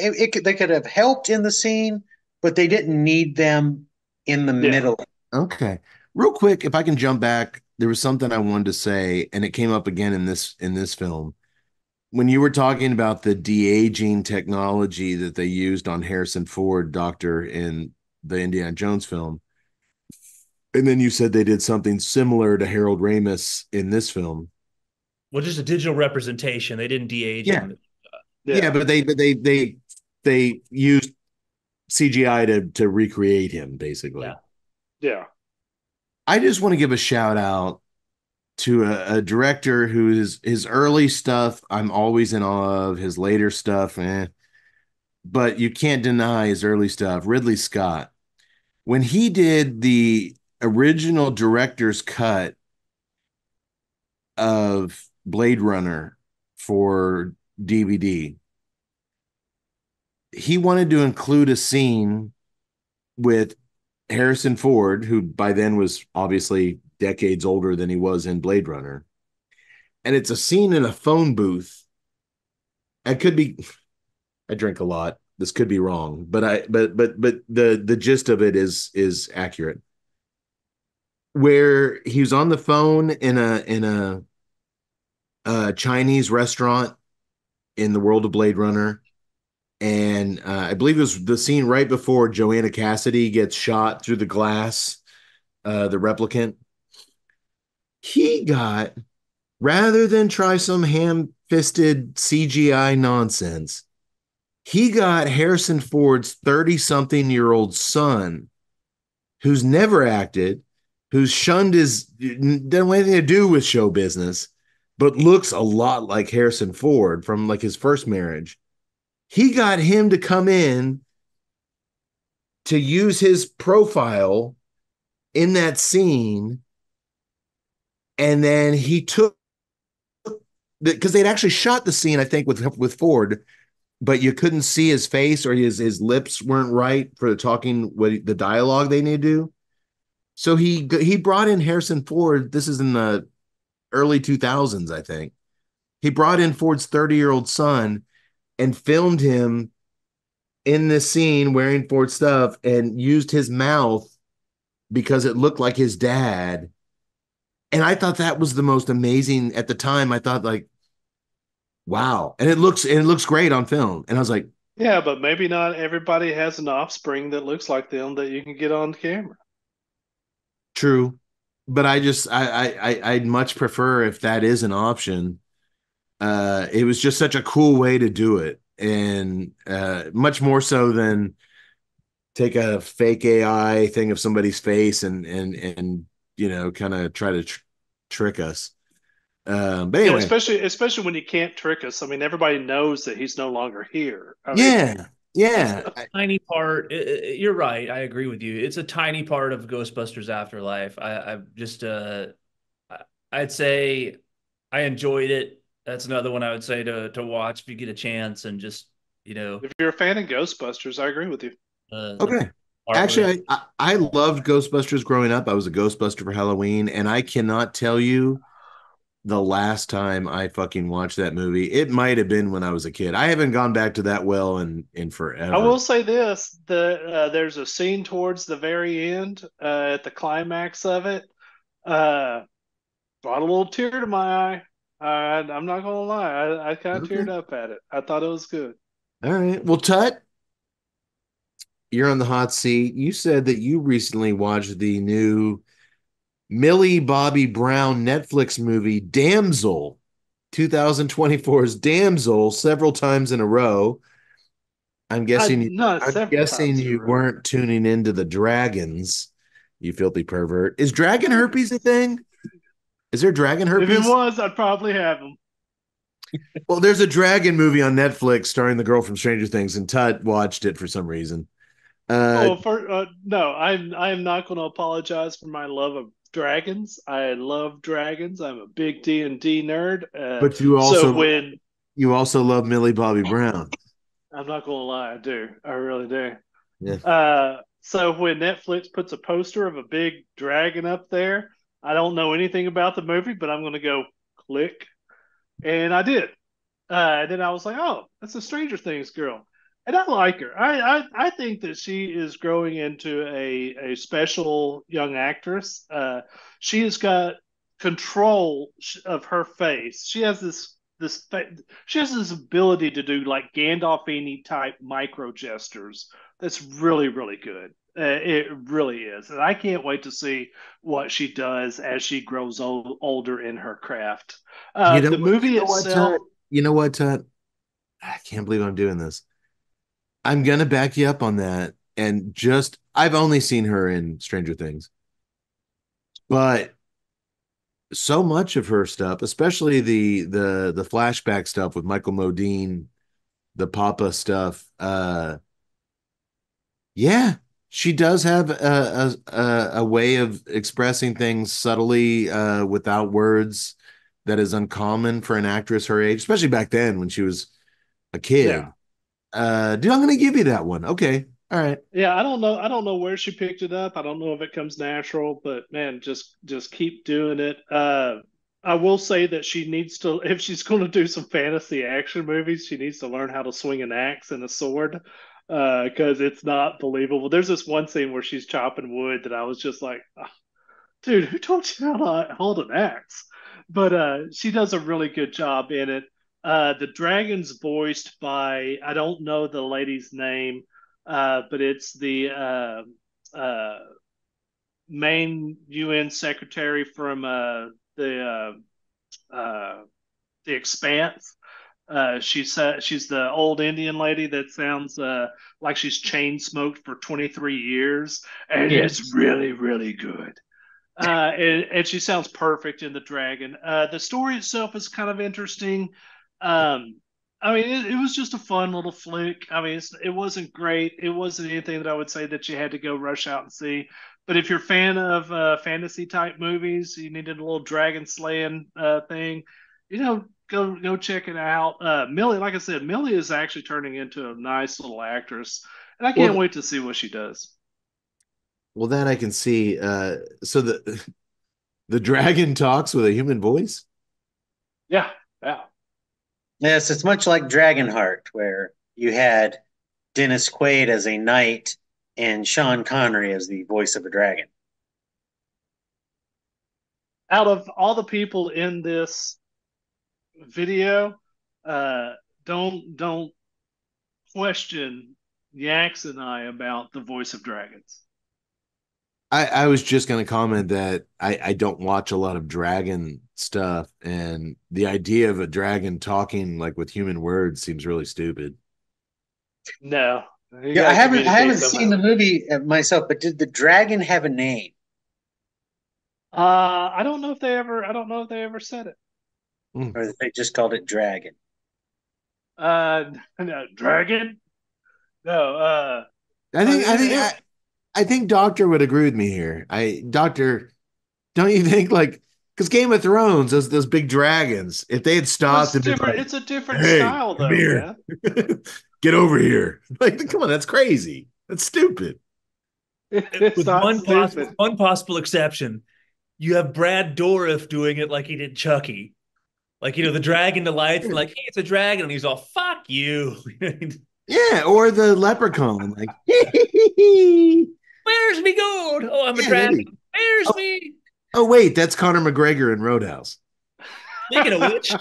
It, it could, they could have helped in the scene, but they didn't need them in the yeah. middle. Okay, real quick, if I can jump back, there was something I wanted to say, and it came up again in this in this film when you were talking about the de-aging technology that they used on Harrison Ford, Doctor, in the Indiana Jones film, and then you said they did something similar to Harold Ramis in this film. Well, just a digital representation. They didn't de-age yeah. him. Yeah. yeah, but they but they they they used CGI to to recreate him basically. Yeah. Yeah. I just want to give a shout out to a, a director who is his early stuff I'm always in awe of. His later stuff, eh. But you can't deny his early stuff. Ridley Scott, when he did the original director's cut of Blade Runner for DVD, he wanted to include a scene with Harrison Ford, who by then was obviously decades older than he was in Blade Runner. And it's a scene in a phone booth. I could be I drink a lot. This could be wrong, but I but but but the the gist of it is is accurate. Where he was on the phone in a in a, a Chinese restaurant in the world of Blade Runner, and uh, I believe it was the scene right before Joanna Cassidy gets shot through the glass, uh, the replicant, he got rather than try some ham fisted CGI nonsense, he got Harrison Ford's 30 something year old son who's never acted, who's shunned his, doesn't have anything to do with show business, but looks a lot like Harrison Ford from like his first marriage. He got him to come in to use his profile in that scene and then he took because they'd actually shot the scene, I think, with with Ford, but you couldn't see his face or his his lips weren't right for the talking what the dialogue they need to do. So he he brought in Harrison Ford. This is in the early 2000s, I think. He brought in Ford's 30 year old son and filmed him in this scene wearing Ford stuff and used his mouth because it looked like his dad and I thought that was the most amazing at the time. I thought like, wow, and it looks and it looks great on film. And I was like, yeah, but maybe not everybody has an offspring that looks like them that you can get on camera. True, but I just I I I'd much prefer if that is an option. Uh, it was just such a cool way to do it, and uh, much more so than take a fake AI thing of somebody's face and and and you know, kind of try to tr- trick us. Um, but anyway, yeah, especially especially when you can't trick us. I mean, everybody knows that he's no longer here. I yeah, mean, yeah. tiny part. It, it, you're right. I agree with you. It's a tiny part of Ghostbusters Afterlife. I, I just, uh, I'd say, I enjoyed it. That's another one I would say to to watch if you get a chance and just you know. If you're a fan of Ghostbusters, I agree with you. Uh, okay. Actually, I, I, loved Ghostbusters growing up. I was a Ghostbuster for Halloween, and I cannot tell you the last time I fucking watched that movie. It might have been when I was a kid. I haven't gone back to that well in in forever. I will say this: the uh, there's a scene towards the very end, uh, at the climax of it, uh, brought a little tear to my eye. I'm not gonna lie, I, I kind of okay. teared up at it. I thought it was good. All right, well, Tut, you're on the hot seat. You said that you recently watched the new Millie Bobby Brown Netflix movie Damsel, 2024's Damsel, several times in a row. I'm uh, guessing. you, I'm guessing you weren't tuning into the dragons. You filthy pervert. Is dragon herpes a thing? Is there dragon herpes? If it was, I'd probably have them. well, there's a dragon movie on Netflix starring the girl from Stranger Things, and Tut watched it for some reason. Uh, oh, for, uh, no, I'm I'm not going to apologize for my love of dragons. I love dragons. I'm a big D and D nerd. Uh, but you also so when You also love Millie Bobby Brown. I'm not gonna lie, I do. I really do. Yeah. Uh, so when Netflix puts a poster of a big dragon up there, I don't know anything about the movie, but I'm gonna go click, and I did. Uh, and then I was like, oh, that's a Stranger Things girl, and I like her. I I, I think that she is growing into a a special young actress. Uh, she has got control of her face. She has this this she has this ability to do like Gandolfini type micro gestures. That's really really good. Uh, it really is, and I can't wait to see what she does as she grows old, older in her craft. Uh, you know, the movie you know itself. What, you know what, Todd? I can't believe I'm doing this. I'm gonna back you up on that, and just I've only seen her in Stranger Things, but so much of her stuff, especially the the the flashback stuff with Michael Modine, the Papa stuff. Uh, yeah, she does have a a, a way of expressing things subtly uh, without words that is uncommon for an actress her age, especially back then when she was a kid. Yeah. Uh, dude, I'm gonna give you that one. Okay, all right. Yeah, I don't know. I don't know where she picked it up. I don't know if it comes natural, but man, just just keep doing it. Uh, I will say that she needs to, if she's going to do some fantasy action movies, she needs to learn how to swing an axe and a sword because uh, it's not believable. There's this one scene where she's chopping wood that I was just like, oh, dude, who told you how to hold an axe? But uh, she does a really good job in it. Uh, the dragon's voiced by I don't know the lady's name, uh, but it's the uh, uh, main UN secretary from uh, the the Expanse. Uh, she's uh, she's the old Indian lady that sounds uh, like she's chain smoked for 23 years, and yes. it's really really good. Uh, and, and, she sounds perfect in the dragon. Uh, the story itself is kind of interesting. Um, I mean, it, it, was just a fun little flick. I mean, it wasn't great. It wasn't anything that I would say that you had to go rush out and see. But if you're a fan of uh, fantasy type movies, you needed a little dragon slaying uh, thing, you know, go go check it out. Uh, Millie, like I said, Millie is actually turning into a nice little actress, and I can't well, wait to see what she does. Well, that I can see. Uh, so the the dragon talks with a human voice. Yeah, yeah. Yes, it's much like Dragonheart, where you had Dennis Quaid as a knight and Sean Connery as the voice of a dragon. Out of all the people in this video, uh, don't don't question Yaks and I about the voice of dragons. I, I was just going to comment that I, I don't watch a lot of dragon stuff, and the idea of a dragon talking like with human words seems really stupid. No, yeah, I haven't I haven't seen the movie myself, but did the dragon have a name? Uh, I don't know if they ever. I don't know if they ever said it. Mm. Or they just called it dragon. Uh, no, dragon. No. Uh, I think. I think. I, I think Doctor would agree with me here. I Doctor, don't you think like because Game of Thrones, those those big dragons, if they had stopped, it's, different, like, it's a different hey, style though. Here. Get over here! Like, come on, that's crazy. That's stupid. It's with one stupid. possible one possible exception, you have Brad Dourif doing it like he did Chucky. Like you know, the dragon delights, like, hey, it's a dragon, and he's all, "Fuck you." yeah, or the leprechaun, like, Where's me gold? Oh, I'm a yeah, dragon. Where's oh, me? Oh, wait, that's Conor McGregor in Road House. Speaking of which,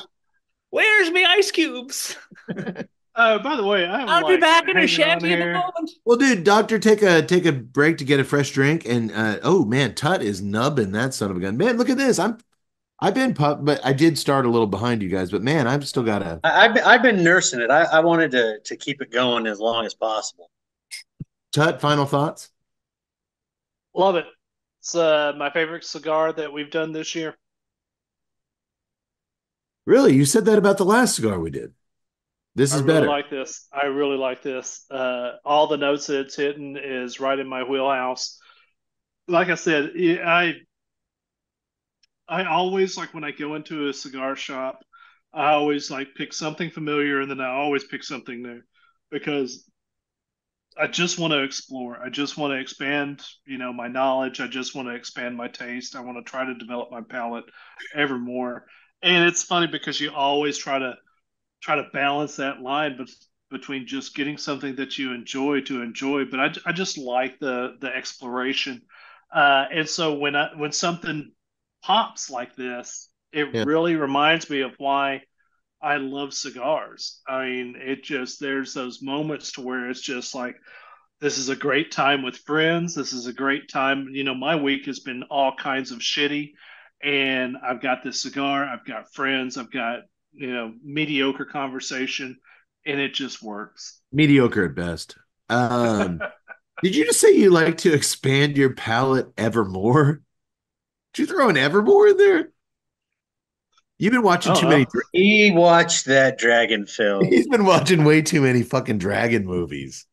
where's me ice cubes? Uh, by the way, I'm I'll like, be back in a shanty in a moment. Well, dude, doctor, take a take a break to get a fresh drink, and uh, oh man, Tut is nubbing that son of a gun. Man, look at this. I'm I've been pup, but I did start a little behind you guys. But man, I've still got a. I've been, I've been nursing it. I, I wanted to to keep it going as long as possible. Tut, final thoughts. Love it. It's uh, my favorite cigar that we've done this year. Really, you said that about the last cigar we did. This is I really better. like this. I really like this. Uh, all the notes that it's hitting is right in my wheelhouse. Like I said, I I always like when I go into a cigar shop, I always like pick something familiar and then I always pick something new because I just want to explore. I just want to expand, you know, my knowledge. I just want to expand my taste. I want to try to develop my palate ever more. And it's funny because you always try to try to balance that line but between just getting something that you enjoy to enjoy but i, I just like the the exploration uh, and so when I, when something pops like this it yeah. really reminds me of why i love cigars. I mean it just there's those moments to where it's just like this is a great time with friends. This is a great time. You know my week has been all kinds of shitty and i've got this cigar i've got friends i've got you know mediocre conversation and it just works. Mediocre at best. Um did you just say you like to expand your palate evermore did you throw an evermore in there you've been watching too know. many he watched that dragon film he's been watching way too many fucking dragon movies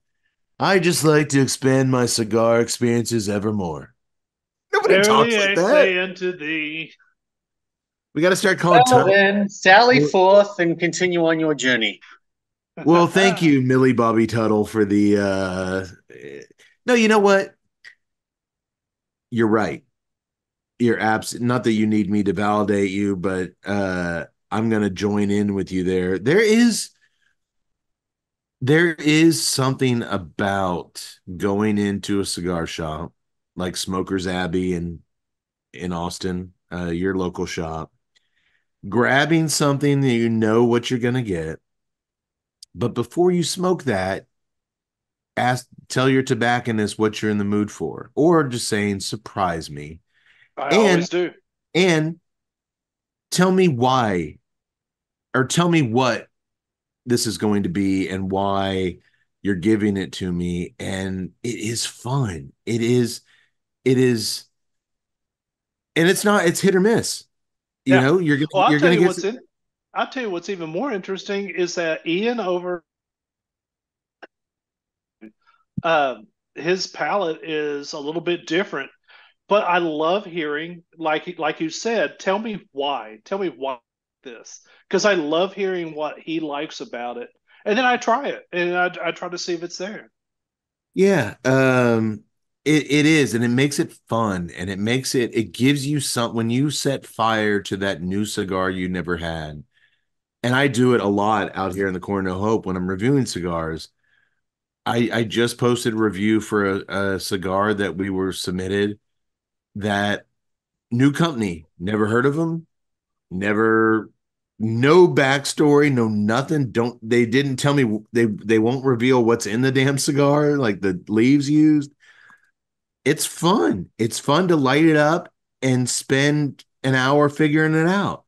i just like to expand my cigar experiences evermore nobody Verily talks like I that into thee we got to start calling. Well, then sally forth and continue on your journey. Well, thank you, Millie Bobby Tuttle, for the. uh No, you know what? You're right. You're abs. Not that you need me to validate you, but uh I'm to join in with you there. There is. There is something about going into a cigar shop like Smokers Abbey in in Austin, uh, your local shop, grabbing something that you know what you're to get. But before you smoke that, ask tell your tobacconist what you're in the mood for, or just saying surprise me. I and, always do. And tell me why, or tell me what this is going to be and why you're giving it to me. And it is fun. It is, it is, and it's not, it's hit or miss. You yeah. know, you're gonna well, you're gonna you get. What's in, I'll tell you what's even more interesting is that Ian over uh, his palate is a little bit different, but I love hearing like like you said. Tell me why. Tell me why this because I love hearing what he likes about it, and then I try it and I, I try to see if it's there. Yeah, um, it, it is, and it makes it fun, and it makes it it gives you some when you set fire to that new cigar you never had. And I do it a lot out here in the corner of hope when I'm reviewing cigars. I I just posted a review for a, a cigar that we were submitted that new company, never heard of them, never no backstory, no nothing. Don't they didn't tell me they they won't reveal what's in the damn cigar, like the leaves used it's fun. It's fun to light it up and spend an hour figuring it out.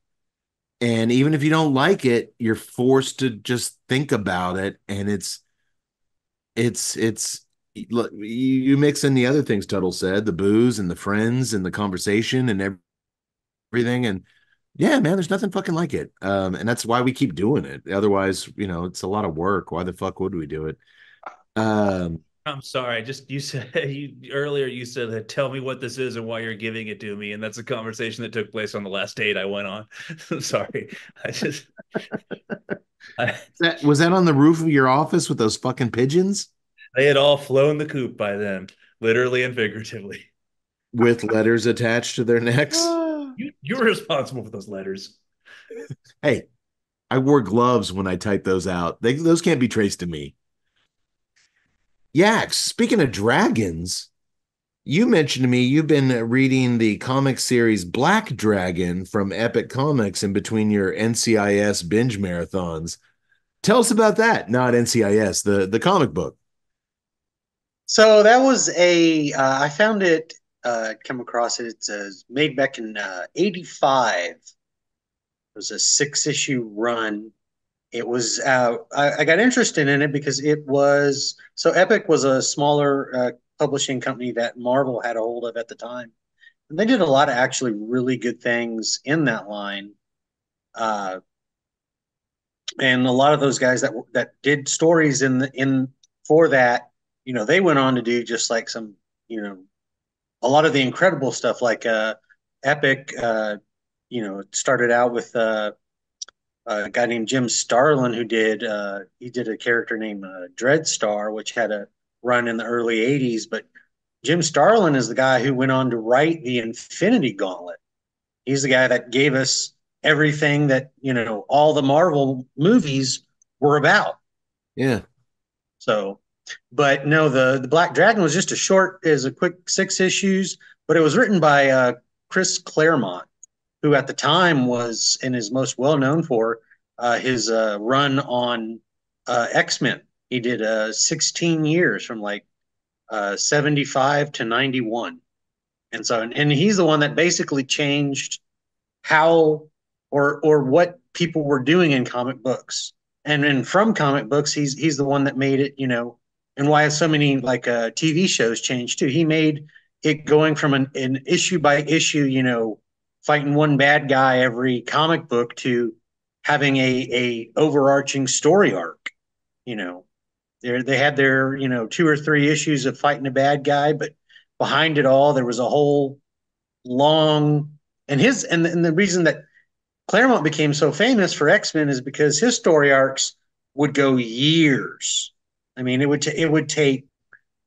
And even if you don't like it, you're forced to just think about it. And it's, it's, it's, look, you mix in the other things Tuttle said, the booze and the friends and the conversation and everything. And yeah, man, there's nothing fucking like it. Um, and that's why we keep doing it. Otherwise, you know, it's a lot of work. Why the fuck would we do it? Um, I'm sorry. Just you said you earlier you said that tell me what this is and why you're giving it to me, and that's a conversation that took place on the last date I went on. I'm sorry, I just I, that, was that on the roof of your office with those fucking pigeons? They had all flown the coop by then, literally and figuratively, with letters attached to their necks. you you were responsible for those letters. Hey, I wore gloves when I typed those out. They, those can't be traced to me. Yaks, speaking of dragons, you mentioned to me you've been reading the comic series Black Dragon from Epic Comics in between your NCIS binge marathons. Tell us about that. Not NCIS, the the comic book. So that was a. Uh, I found it. Uh, come across it. It's uh, made back in '85. Uh, it was a six issue run it was I, I, got interested in it because it was so epic was a smaller uh, publishing company that marvel had a hold of at the time and they did a lot of actually really good things in that line uh, and a lot of those guys that that did stories in the in for that you know they went on to do just like some you know a lot of the incredible stuff like uh epic uh you know started out with uh a guy named Jim Starlin who did uh, he did a character named uh, Dreadstar, which had a run in the early '80s. But Jim Starlin is the guy who went on to write the Infinity Gauntlet. He's the guy that gave us everything that you know all the Marvel movies were about. Yeah. So, but no, the the Black Dragon was just a short, is a quick six issues, but it was written by uh, Chris Claremont, who at the time was and is most well known for uh, his uh, run on uh, X Men. He did uh, 16 years from like uh, 75 to 91. And so, and, and he's the one that basically changed how or or what people were doing in comic books. And then from comic books, he's he's the one that made it, you know, and why so many like uh, TV shows changed too. He made it going from an, an issue by issue, you know, fighting one bad guy every comic book to having a a overarching story arc. You know, they they had their you know two or three issues of fighting a bad guy, but behind it all there was a whole long and his and, and the reason that Claremont became so famous for X Men is because his story arcs would go years. I mean, it would t- it would take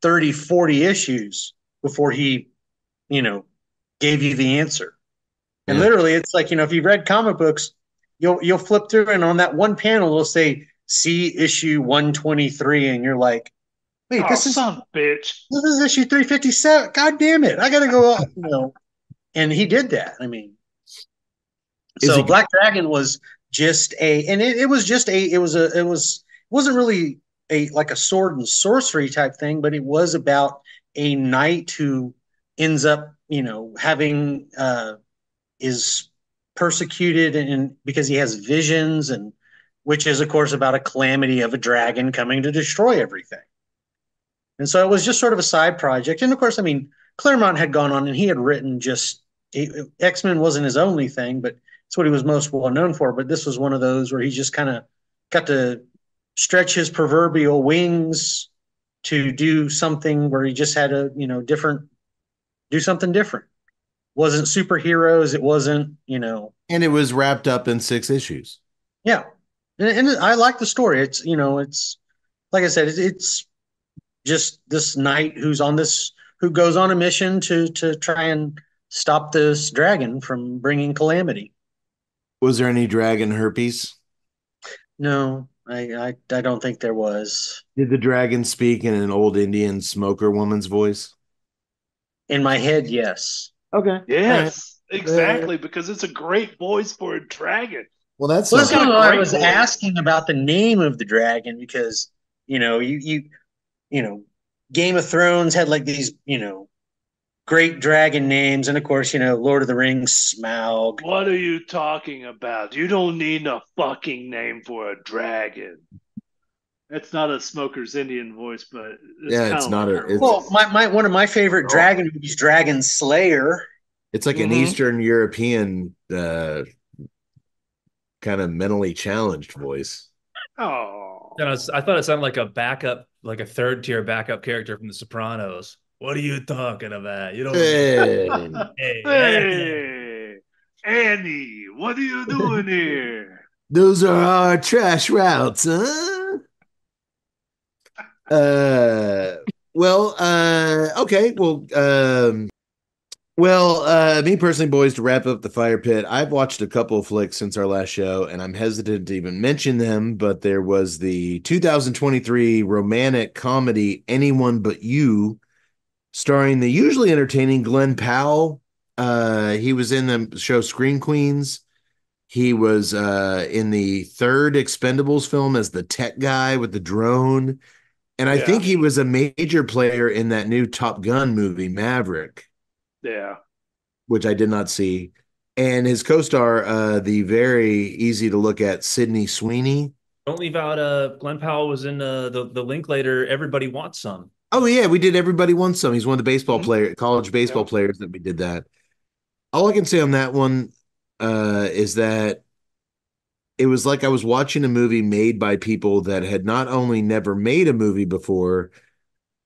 30, 40 issues before he, you know, gave you the answer. And Yeah. literally, it's like you know, if you've read comic books, you'll you'll flip through, and on that one panel, it'll say "See issue one twenty three, and you're like, "Wait, Oh, this is son of a bitch. this is issue three fifty seven. God damn it, I gotta go." up," You know, and he did that. I mean, Is so he- Black Dragon was just a, and it, it was just a, it was a, it was it wasn't really a like a sword and sorcery type thing, but it was about a knight who ends up, you know, having uh is persecuted and because he has visions and which is of course about a calamity of a dragon coming to destroy everything. And so it was just sort of a side project. And of course, I mean, Claremont had gone on and he had written just X Men wasn't his only thing, but it's what he was most well known for. But this was one of those where he just kind of got to stretch his proverbial wings to do something where he just had a you know different do something different. Wasn't superheroes. It wasn't you know And it was wrapped up in six issues. yeah, and, and I like the story. It's you know it's like I said, it's, it's just this knight who's on this who goes on a mission to to try and stop this dragon from bringing calamity. Was there any dragon herpes? No, I, I I don't think there was. Did the dragon speak in an old Indian smoker woman's voice? In my head, yes. Okay. Yes, exactly, because it's a great voice for a dragon. Well, that's Well, that's got a why I was voice. asking about the name of the dragon because you know you you you know Game of Thrones had like these you know great dragon names, and of course you know Lord of the Rings Smaug. What are you talking about? You don't need a fucking name for a dragon. It's not a smoker's Indian voice, but it's Yeah, it's not like a- it's- Well, my, my one of my favorite Oh. dragon movies, Dragon Slayer. It's like an Mhm. Eastern European uh, kind of mentally challenged voice. oh, And I, was- I thought it sounded like a backup, like a third tier backup character from The Sopranos. What are you talking about? You don't. Hey. Hey, hey, Annie, what are you doing here? Those are our trash routes, huh? Uh, well, uh, okay, well, um, well, uh, me personally, boys, to wrap up the fire pit, I've watched a couple of flicks since our last show, and I'm hesitant to even mention them, but there was the 2023 romantic comedy Anyone But You, starring the usually entertaining Glen Powell. Uh, he was in the show Scream Queens. He was uh, in the third Expendables film as the tech guy with the drone. And I Yeah. think he was a major player in that new Top Gun movie, Maverick, Yeah, which I did not see. And his co star, uh, the very easy to look at Sydney Sweeney. Don't leave out. Uh, Glen Powell was in uh, the the Linklater. Everybody wants some. Oh, yeah, we did Everybody Wants Some. He's one of the baseball Mhm. player, college baseball Yeah. players that we did that. All I can say on that one uh, is that it was like I was watching a movie made by people that had not only never made a movie before,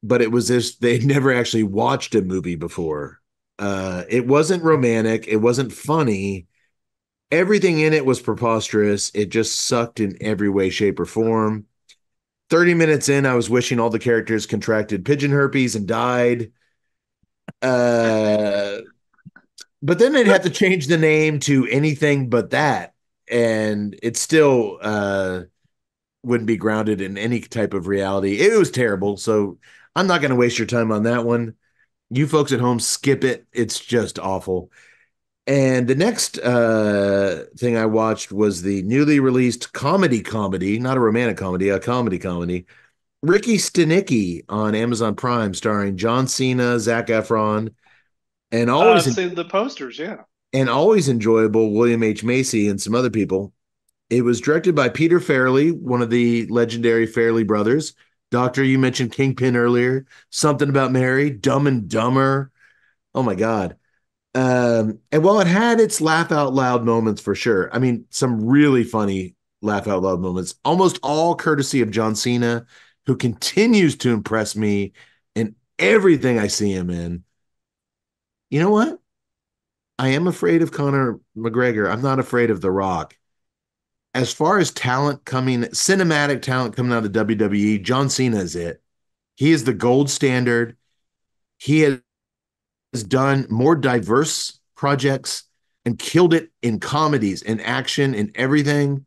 but it was this they'd never actually watched a movie before. Uh, it wasn't romantic, it wasn't funny, Everything in it was preposterous. It just sucked in every way, shape, or form. 30 minutes in, I was wishing all the characters contracted pigeon herpes and died. Uh, but then they'd have to change the name to anything but that. And it still uh, wouldn't be grounded in any type of reality. It was terrible. So I'm not going to waste your time on that one. You folks at home, skip it. It's just awful. And the next uh, thing I watched was the newly released comedy comedy, not a romantic comedy, a comedy comedy. Ricky Stanicky on Amazon Prime, starring John Cena, Zac Efron, and always I've seen the posters. Yeah, and always enjoyable William H Macy and some other people. It was directed by Peter Farrelly, one of the legendary Farrelly brothers. Doctor, you mentioned Kingpin earlier. Something about Mary, Dumb and Dumber. Oh my God. Um, and while it had its laugh out loud moments for sure, I mean, some really funny laugh out loud moments, almost all courtesy of John Cena, who continues to impress me in everything I see him in. You know what? I am afraid of Conor McGregor. I'm not afraid of The Rock. As far as talent coming, cinematic talent coming out of WWE, John Cena is it. He is the gold standard. He has has done more diverse projects and killed it in comedies and action and everything.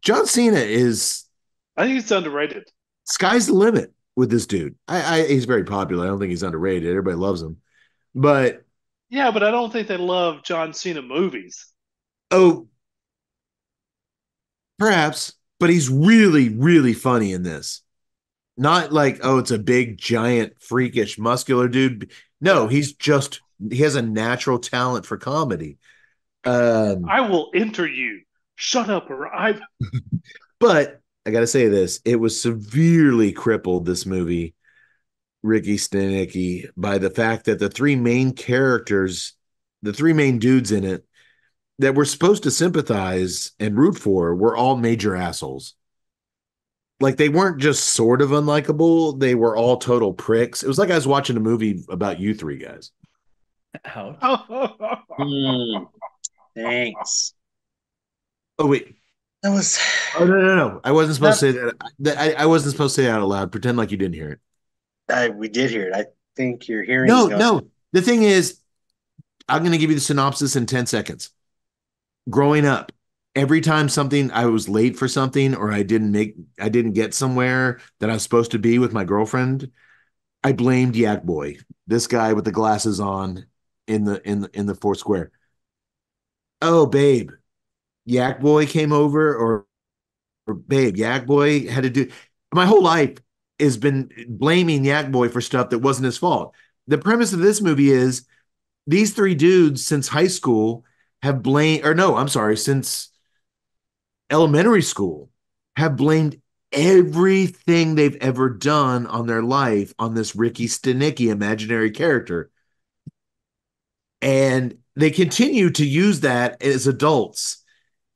John Cena is. I think he's underrated. Sky's the limit with this dude. I, I he's very popular. I don't think he's underrated. Everybody loves him, but yeah, but I don't think they love John Cena movies. Oh, perhaps, but he's really, really funny in this. Not like, oh, it's a big, giant, freakish, muscular dude. No, he's just he has a natural talent for comedy. Um, I will enter you. Shut up, or I've. but I got to say this: it was severely crippled. This movie, Ricky Stanicky, by the fact that the three main characters, the three main dudes in it, that we're supposed to sympathize and root for, were all major assholes like they weren't just sort of unlikable they were all total pricks it was like i was watching a movie about you three guys Ouch. Mm, thanks. oh wait That was. oh no no no i wasn't supposed to say that That- I, I wasn't supposed to say that out loud pretend like you didn't hear it I, we did hear it. I think your hearing. no going- no the thing is i'm going to give you the synopsis in 10 seconds growing up every time something i was late for something or i didn't make i didn't get somewhere that i was supposed to be with my girlfriend i blamed yak boy this guy with the glasses on in the in the in the fourth square. Oh babe yak boy came over or, or babe yak boy had to do my whole life has been blaming yak boy for stuff that wasn't his fault. The premise of this movie is these three dudes since high school have blamed or no i'm sorry since elementary school have blamed everything they've ever done on their life on this Ricky Stanicky imaginary character. And they continue to use that as adults.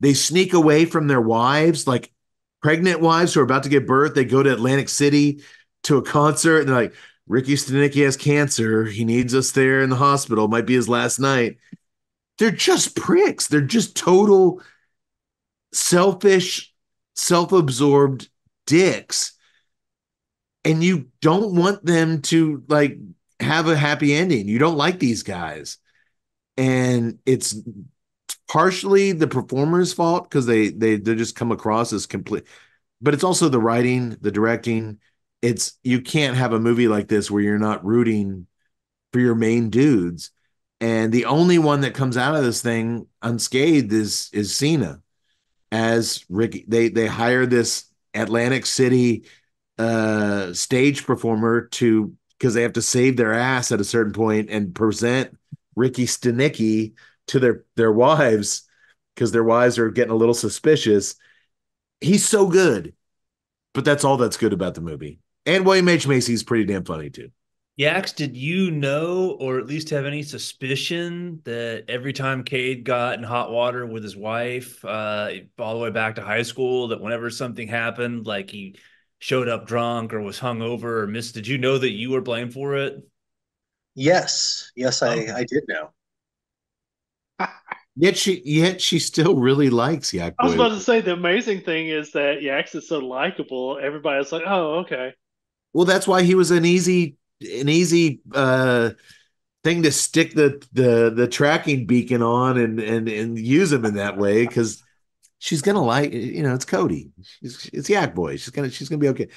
They sneak away from their wives, like pregnant wives who are about to give birth. They go to Atlantic City to a concert and they're like, Ricky Stanicky has cancer. He needs us there in the hospital. Might be his last night. They're just pricks. They're just total selfish, self absorbed dicks. And you don't want them to like have a happy ending. You don't like these guys. And it's partially the performer's fault because they they they just come across as complete but it's also the writing, the directing. It's you can't have a movie like this where you're not rooting for your main dudes. And the only one that comes out of this thing unscathed is is Cena as Ricky. They they hire this Atlantic City uh stage performer to because they have to save their ass at a certain point and present Ricky Stanicky to their their wives because their wives are getting a little suspicious. He's so good, but that's all that's good about the movie. And William H Macy's pretty damn funny too. Yaks, did you know or at least have any suspicion that every time Cade got in hot water with his wife, uh, all the way back to high school, that whenever something happened, like he showed up drunk or was hungover or missed, did you know that you were blamed for it? Yes, yes, I, Okay. I did know. Yet she yet she still really likes Yak I was about to say the amazing thing is that Yaks is so likable. Everybody's like, "Oh, okay." Well, that's why he was an easy an easy uh thing to stick the the the tracking beacon on and and and use them in that way because she's gonna like you know it's Cody. She's, it's Yak Boy. She's gonna she's gonna be okay.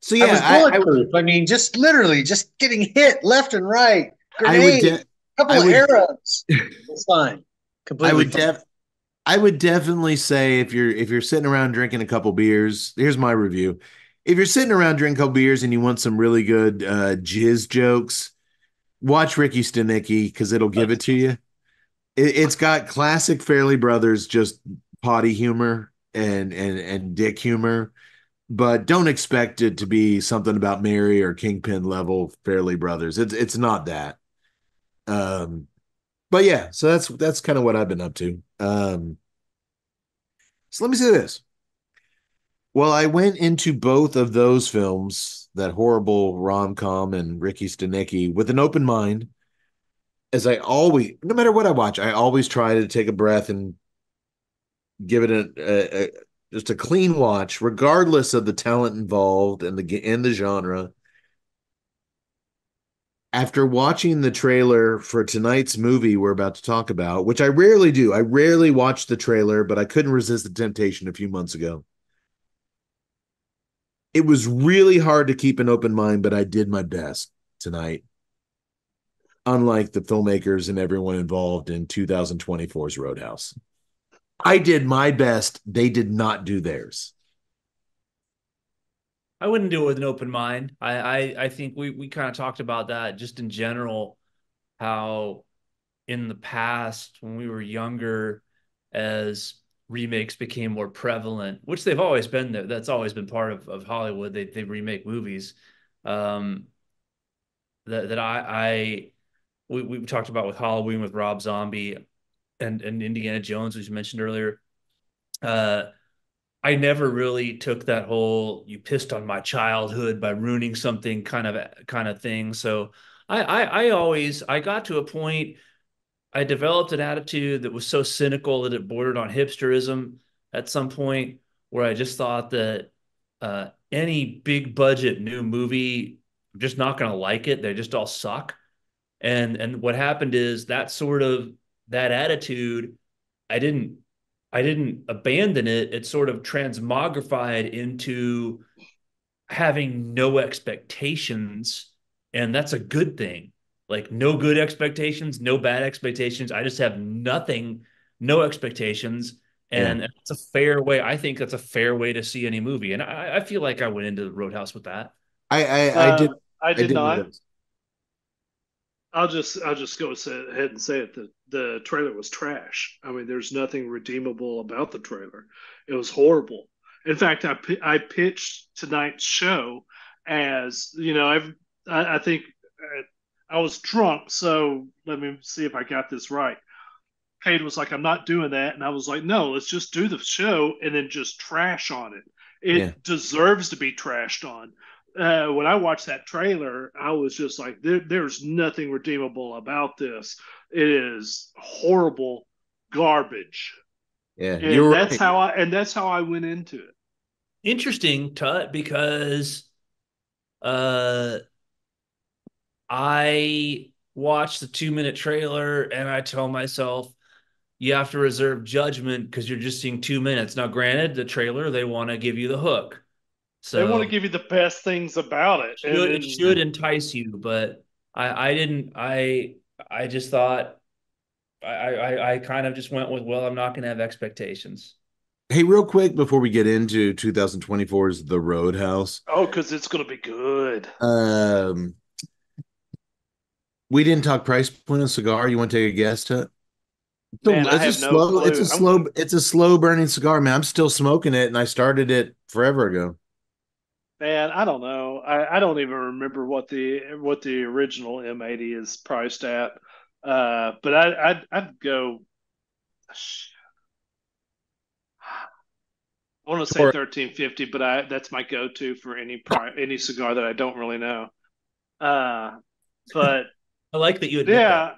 So I yeah, I, I, bulletproof. I, mean, just literally just getting hit left and right. I would de- couple I of would- arrows. It's fine. Completely. I would def I would definitely say if you're if you're sitting around drinking a couple beers, here's my review. If you're sitting around drinking a couple beers and you want some really good uh jizz jokes, watch Ricky Stanicky because it'll give it to you. It, it's got classic Farrelly Brothers just potty humor and and and dick humor, but don't expect it to be something about Mary or Kingpin level Farrelly Brothers. It's it's not that. Um but yeah, so that's that's kind of what I've been up to. Um, so let me say this. Well, I went into both of those films, that horrible rom com and Ricky Stanicky, with an open mind. As I always, no matter what I watch, I always try to take a breath and give it a, a, a just a clean watch, regardless of the talent involved and the and the genre after watching the trailer for tonight's movie we're about to talk about, which I rarely do, I rarely watch the trailer, but I couldn't resist the temptation a few months ago. It was really hard to keep an open mind, but I did my best tonight. Unlike the filmmakers and everyone involved in 2024's Road House. I did my best. They did not do theirs. I wouldn't do it with an open mind. I I, I think we we kind of talked about that just in general, how in the past when we were younger, as remakes became more prevalent, which they've always been there. That's always been part of, of Hollywood. They they remake movies. Um, that that I I we we talked about with Halloween with Rob Zombie and and Indiana Jones, as you mentioned earlier. Uh, I never really took that whole "you pissed on my childhood by ruining something" kind of kind of thing. So I I, I always I got to a point. I developed an attitude that was so cynical that it bordered on hipsterism at some point, where I just thought that uh, any big budget new movie, I'm just not going to like it. They just all suck. And and what happened is that sort of that attitude, I didn't I didn't abandon it. It sort of transmogrified into having no expectations, and that's a good thing. Like no good expectations, no bad expectations. I just have nothing, no expectations, and Yeah. it's a fair way. I think that's a fair way to see any movie, and I, I feel like I went into the Road House with that. I I, I Uh, did I I did did not. I'll just I'll just go ahead and say it. The the trailer was trash. I mean, there's nothing redeemable about the trailer. It was horrible. In fact, I I pitched tonight's show as you know I've I, I think uh, I was drunk, so let me see if I got this right. Cade was like, "I'm not doing that," and I was like, "No, let's just do the show and then just trash on it. It Yeah. deserves to be trashed on." uh, when I watched that trailer, I was just like, there, there's nothing redeemable about this. It is horrible garbage. Yeah, And you're that's right. how I and that's how I went into it. Interesting, Tut, because uh I watched the two minute trailer and I tell myself you have to reserve judgment because you're just seeing two minutes. Now, granted, the trailer they want to give you the hook, so they want to give you the best things about it. should, and it should entice you, but I I didn't I I just thought I I I kind of just went with well I'm not going to have expectations. Hey, real quick before we get into 2024's The Road House, oh, because it's going to be good. um, we didn't talk price point on cigar. You want to take a guess to it? It's a- Man, it's a have no slow, it's a clue. I'm- slow, it's a slow burning cigar, man. I'm still smoking it, and I started it forever ago. Man, I don't know. I, I don't even remember what the what the original M81 is priced at. Uh, but I I'd, I'd go. I want to say thirteen fifty, but I that's my go to for any pri any cigar that I don't really know. Uh, but I like that you admit that.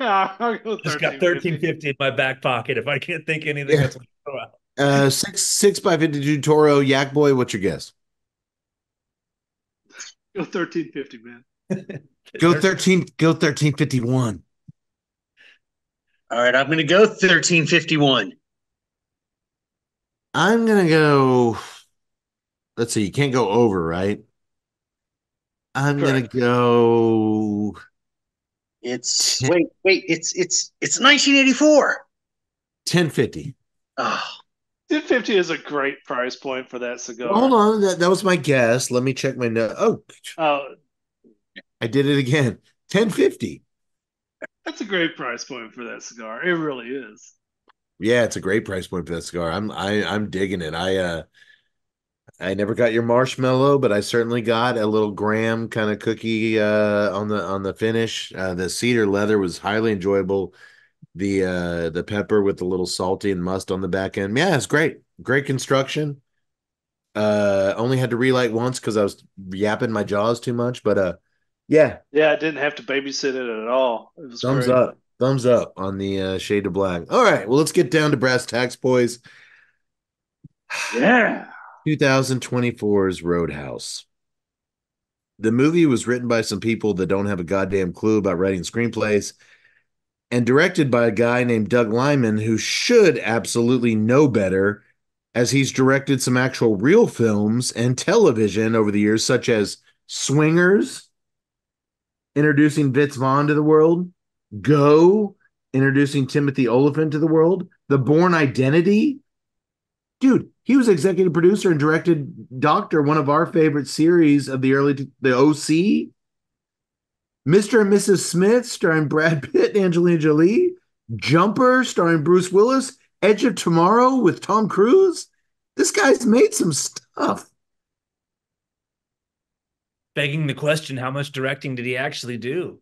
yeah, I'll go Just got 1350 in my back pocket if I can't think anything Yeah. else. to throw out. Uh, six six by fifty two Toro Yak Boy. What's your guess? Go 1350, man. Go thirteen. Go thirteen fifty one. All right, I'm going to go 1351. I'm gonna go. Let's see. You can't go over, right? I'm gonna go. It's wait, wait, it's it's it's 1984. Ten fifty. Oh, 1050 is a great price point for that cigar. Hold on. That, that was my guess. Let me check my note. Oh, Oh, I did it again. Ten fifty. that's a great price point for that cigar. It really is. Yeah, it's a great price point for that cigar. I'm I I'm digging it. I uh I never got your marshmallow, but I certainly got a little graham kind of cookie uh on the on the finish. Uh the cedar leather was highly enjoyable. The uh the pepper with the little salty and must on the back end. Yeah, it's great. Great construction. Uh only had to relight once because I was yapping my jaws too much, but uh yeah, Yeah, I didn't have to babysit it at all. It was thumbs great. up. Thumbs up on the uh Shade to Black. All right, well let's get down to brass tacks, boys. Yeah. 2024's Road House. The movie was written by some people that don't have a goddamn clue about writing screenplays and directed by a guy named Doug Liman who should absolutely know better as he's directed some actual real films and television over the years, such as Swingers, introducing Vince Vaughn to the world, Go, introducing Timothy Olyphant to the world, The Bourne Identity, dude he was executive producer and directed doctor one of our favorite series of the early the oc mr and mrs smith starring brad pitt and angelina jolie. Jumper starring bruce willis. Edge of tomorrow with tom cruise. This guy's made some stuff. Begging the question, how much directing did he actually do?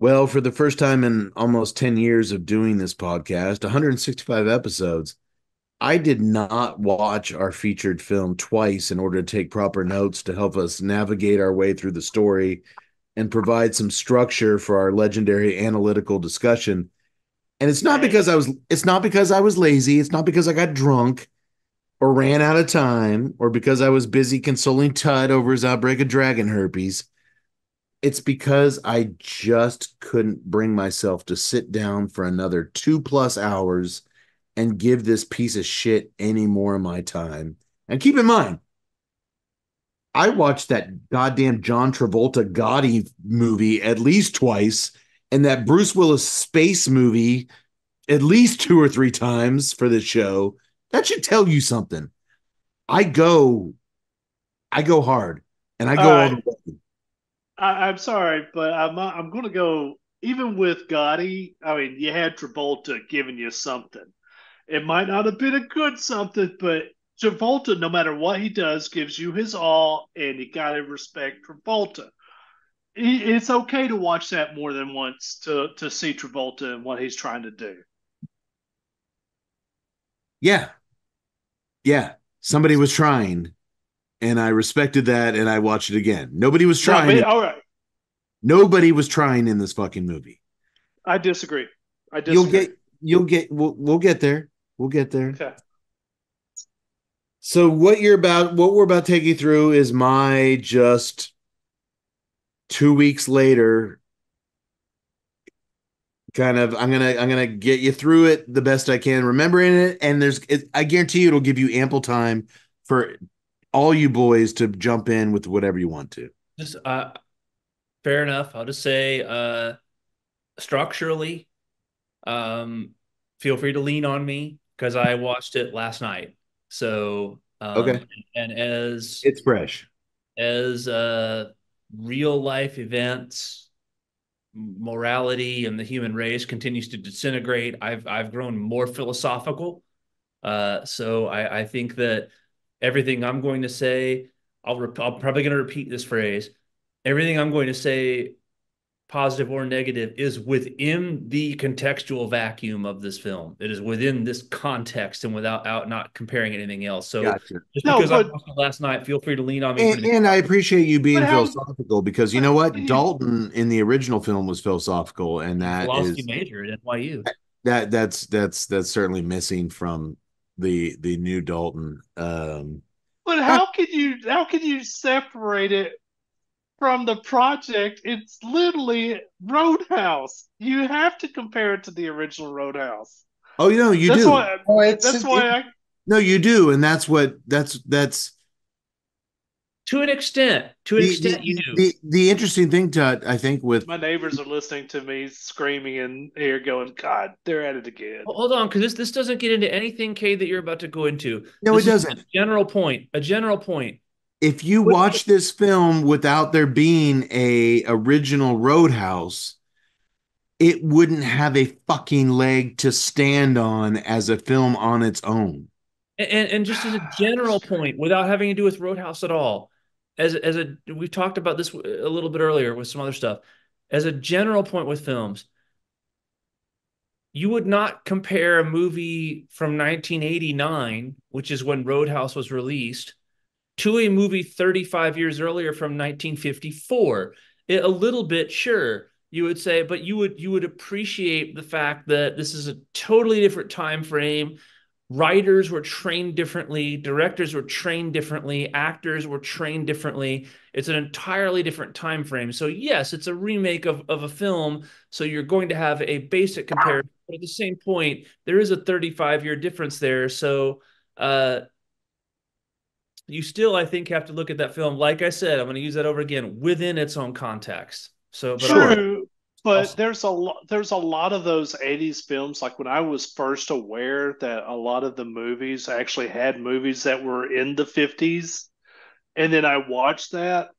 well for the first time in almost 10 years of doing this podcast 165 episodes I did not watch our featured film twice in order to take proper notes to help us navigate our way through the story and provide some structure for our legendary analytical discussion. And it's not because I was it's not because I was lazy, it's not because I got drunk or ran out of time or because I was busy consoling Tut over his outbreak of dragon herpes. It's because I just couldn't bring myself to sit down for another 2 plus hours and give this piece of shit any more of my time. And keep in mind, I watched that goddamn John Travolta Gotti movie at least twice, and that Bruce Willis space movie at least two or three times for this show. That should tell you something. I go, I go hard, and I go All all the way. I, I'm sorry, but I'm I'm going to go even with Gotti. I mean, you had Travolta giving you something. It might not have been a good something, but Travolta, no matter what he does, gives you his all, and you got to respect Travolta. It- It's okay to watch that more than once to to see Travolta and what he's trying to do. Yeah. Yeah. Somebody was trying, and I respected that, and I watched it again. Nobody was No, trying. all right, Nobody was trying in this fucking movie. I disagree. I disagree. You'll get you'll get we'll, we'll get there. We'll get there. okay. So what you're about what we're about to take you through is my just 2 weeks later kind of I'm going to I'm going to get you through it the best I can remembering it and there's it, I guarantee you it'll give you ample time for all you boys to jump in with whatever you want to. Just uh, fair enough. I'll just say, uh, structurally, um, feel free to lean on me because I watched it last night. So, um, Okay. and as It's fresh. as uh, real life events, morality, and the human race continues to disintegrate, I've I've grown more philosophical. Uh, so I, I think that everything I'm going to say, I'll rep- I'm probably going to repeat this phrase. Everything I'm going to say positive or negative, is within the contextual vacuum of this film. It is within this context and without out not comparing anything else. So Gotcha. just No, because I watched it last night, feel free to lean on me. And, and I appreciate you being But philosophical because you know what? Dalton in the original film was philosophical, and that philosophy is major at NYU. that that's that's that's certainly missing from the the new Dalton. Um, But how can you how can you separate it from the project? It's literally Road House. You have to compare it to the original Road House. oh, you know, you that's do. why Oh, it's, that's why I No, you do, and that's what that's that's To an extent, to an the, extent, the, you do. the the interesting thing to I think with my neighbors are listening to me screaming in here going, God, they're at it again. Well, Hold on, because this this doesn't get into anything, Kay, that you're about to go into. no, This it is doesn't. a general point. A general point. If you watch this film without there being a original Road House, it wouldn't have a fucking leg to stand on as a film on its own. And, and and just as a general point, without having to do with Road House at all, as as a we've talked about this a little bit earlier with some other stuff. As a general point with films, you would not compare a movie from 1989, which is when Roadhouse was released, to a movie 35 years earlier from 1954. It, a little bit, sure, you would say, but you would you would appreciate the fact that this is a totally different time frame. Writers were trained differently directors were trained differently actors were trained differently. It's an entirely different time frame. So yes it's a remake of, of a film so you're going to have a basic comparison. But at the same point there is a 35 year difference there. So uh you still i think have to look at that film like i said i'm going to use that over again within its own context so but. True, but Also- there's a lot there's a lot of those 80s films like when I was first aware that a lot of the movies actually had movies that were in the 50s and then I watched that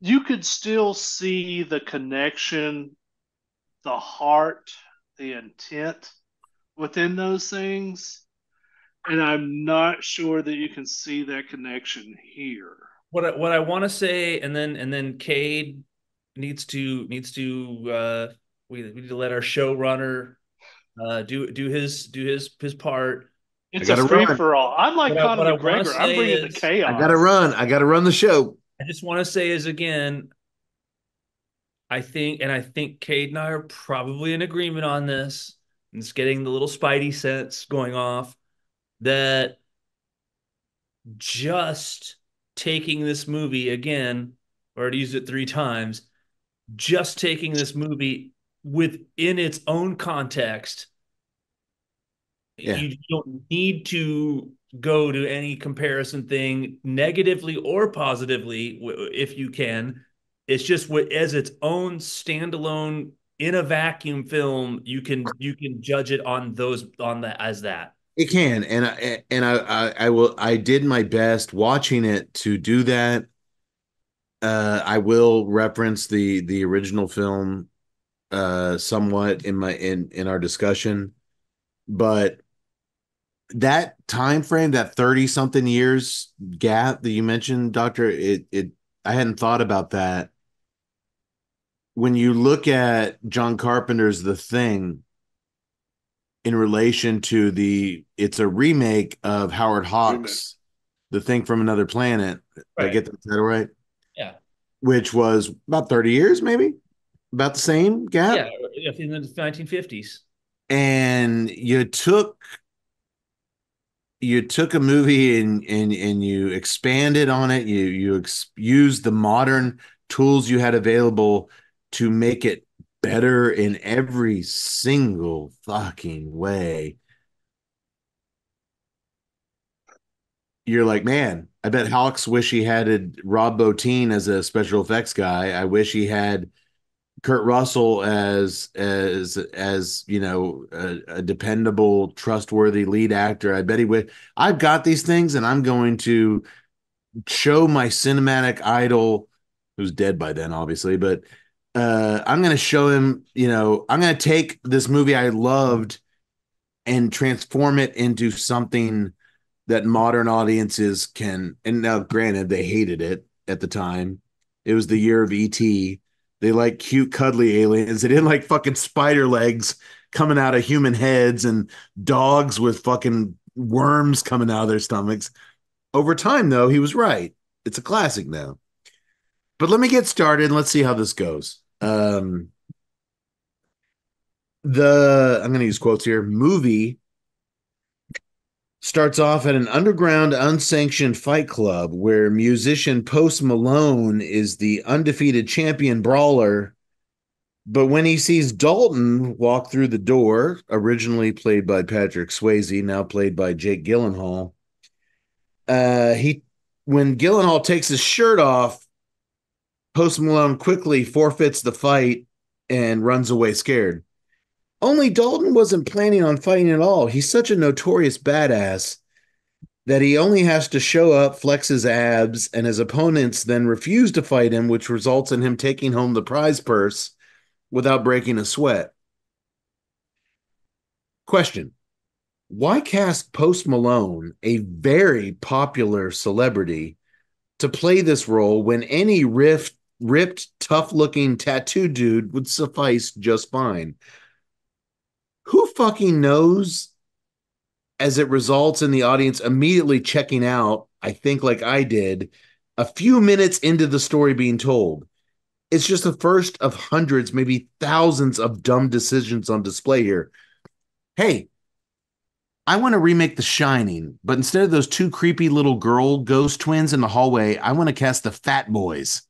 you could still see the connection the heart the intent within those things and I'm not sure that you can see that connection here what I, what I want to say, and then and then Cade needs to needs to uh, we, we need to let our showrunner uh, do do his do his his part. it's a gotta free run. for all I'm like What Conor what I McGregor I'm say bringing the chaos I gotta run. I gotta run the show. I just want to say is again, I think, and I think Cade and I are probably in agreement on this. And it's getting the little spidey sense going off that just taking this movie again, already used it three times, just taking this movie within its own context. Yeah. You don't need to go to any comparison thing negatively or positively if you can. It's just what as its own standalone in a vacuum film, you can you can judge it on those on that as that. It can, and I and I, I I will. I did my best watching it to do that. Uh, I will reference the the original film, uh, somewhat in my in in our discussion, but that time frame, that thirty something years gap that you mentioned, Doctor, it it I hadn't thought about that. When you look at John Carpenter's The Thing, in relation to the it's a remake of Howard Hawks, The Thing from Another Planet. Did I get the title right? Yeah. Which was about 30 years, maybe about the same gap. Yeah, in the 1950s. And you took you took a movie and and and you expanded on it. You you ex- used the modern tools you had available to make it better in every single fucking way. You're like, man, I bet Hawks wish he had Rob Bottin as a special effects guy. I wish he had Kurt Russell as as as you know a, a dependable, trustworthy lead actor. I bet he would. I've got these things, and I'm going to show my cinematic idol, who's dead by then, obviously, but uh, I'm going to show him. You know, I'm going to take this movie I loved and transform it into something that modern audiences can. And now, granted, they hated it at the time. It was the year of ET They like cute, cuddly aliens. They didn't like fucking spider legs coming out of human heads and dogs with fucking worms coming out of their stomachs. Over time, though, he was right. It's a classic now. But let me get started and let's see how this goes. Um, the I'm going to use quotes here. Movie starts off at an underground, unsanctioned fight club where musician Post Malone is the undefeated champion brawler. But when he sees Dalton walk through the door, originally played by Patrick Swayze, now played by Jake Gyllenhaal, uh, he when Gyllenhaal takes his shirt off, Post Malone quickly forfeits the fight and runs away scared. Only Dalton wasn't planning on fighting at all. He's such a notorious badass that he only has to show up, flex his abs, and his opponents then refuse to fight him, which results in him taking home the prize purse without breaking a sweat. Question Why cast Post Malone, a very popular celebrity, to play this role when any rift, ripped, tough looking tattoo dude would suffice just fine? who fucking knows as it results in the audience immediately checking out, I think, like I did, a few minutes into the story being told. It's just the first of hundreds, maybe thousands of dumb decisions on display here. Hey, I want to remake The Shining, but instead of those two creepy little girl ghost twins in the hallway, I want to cast the Fat Boys.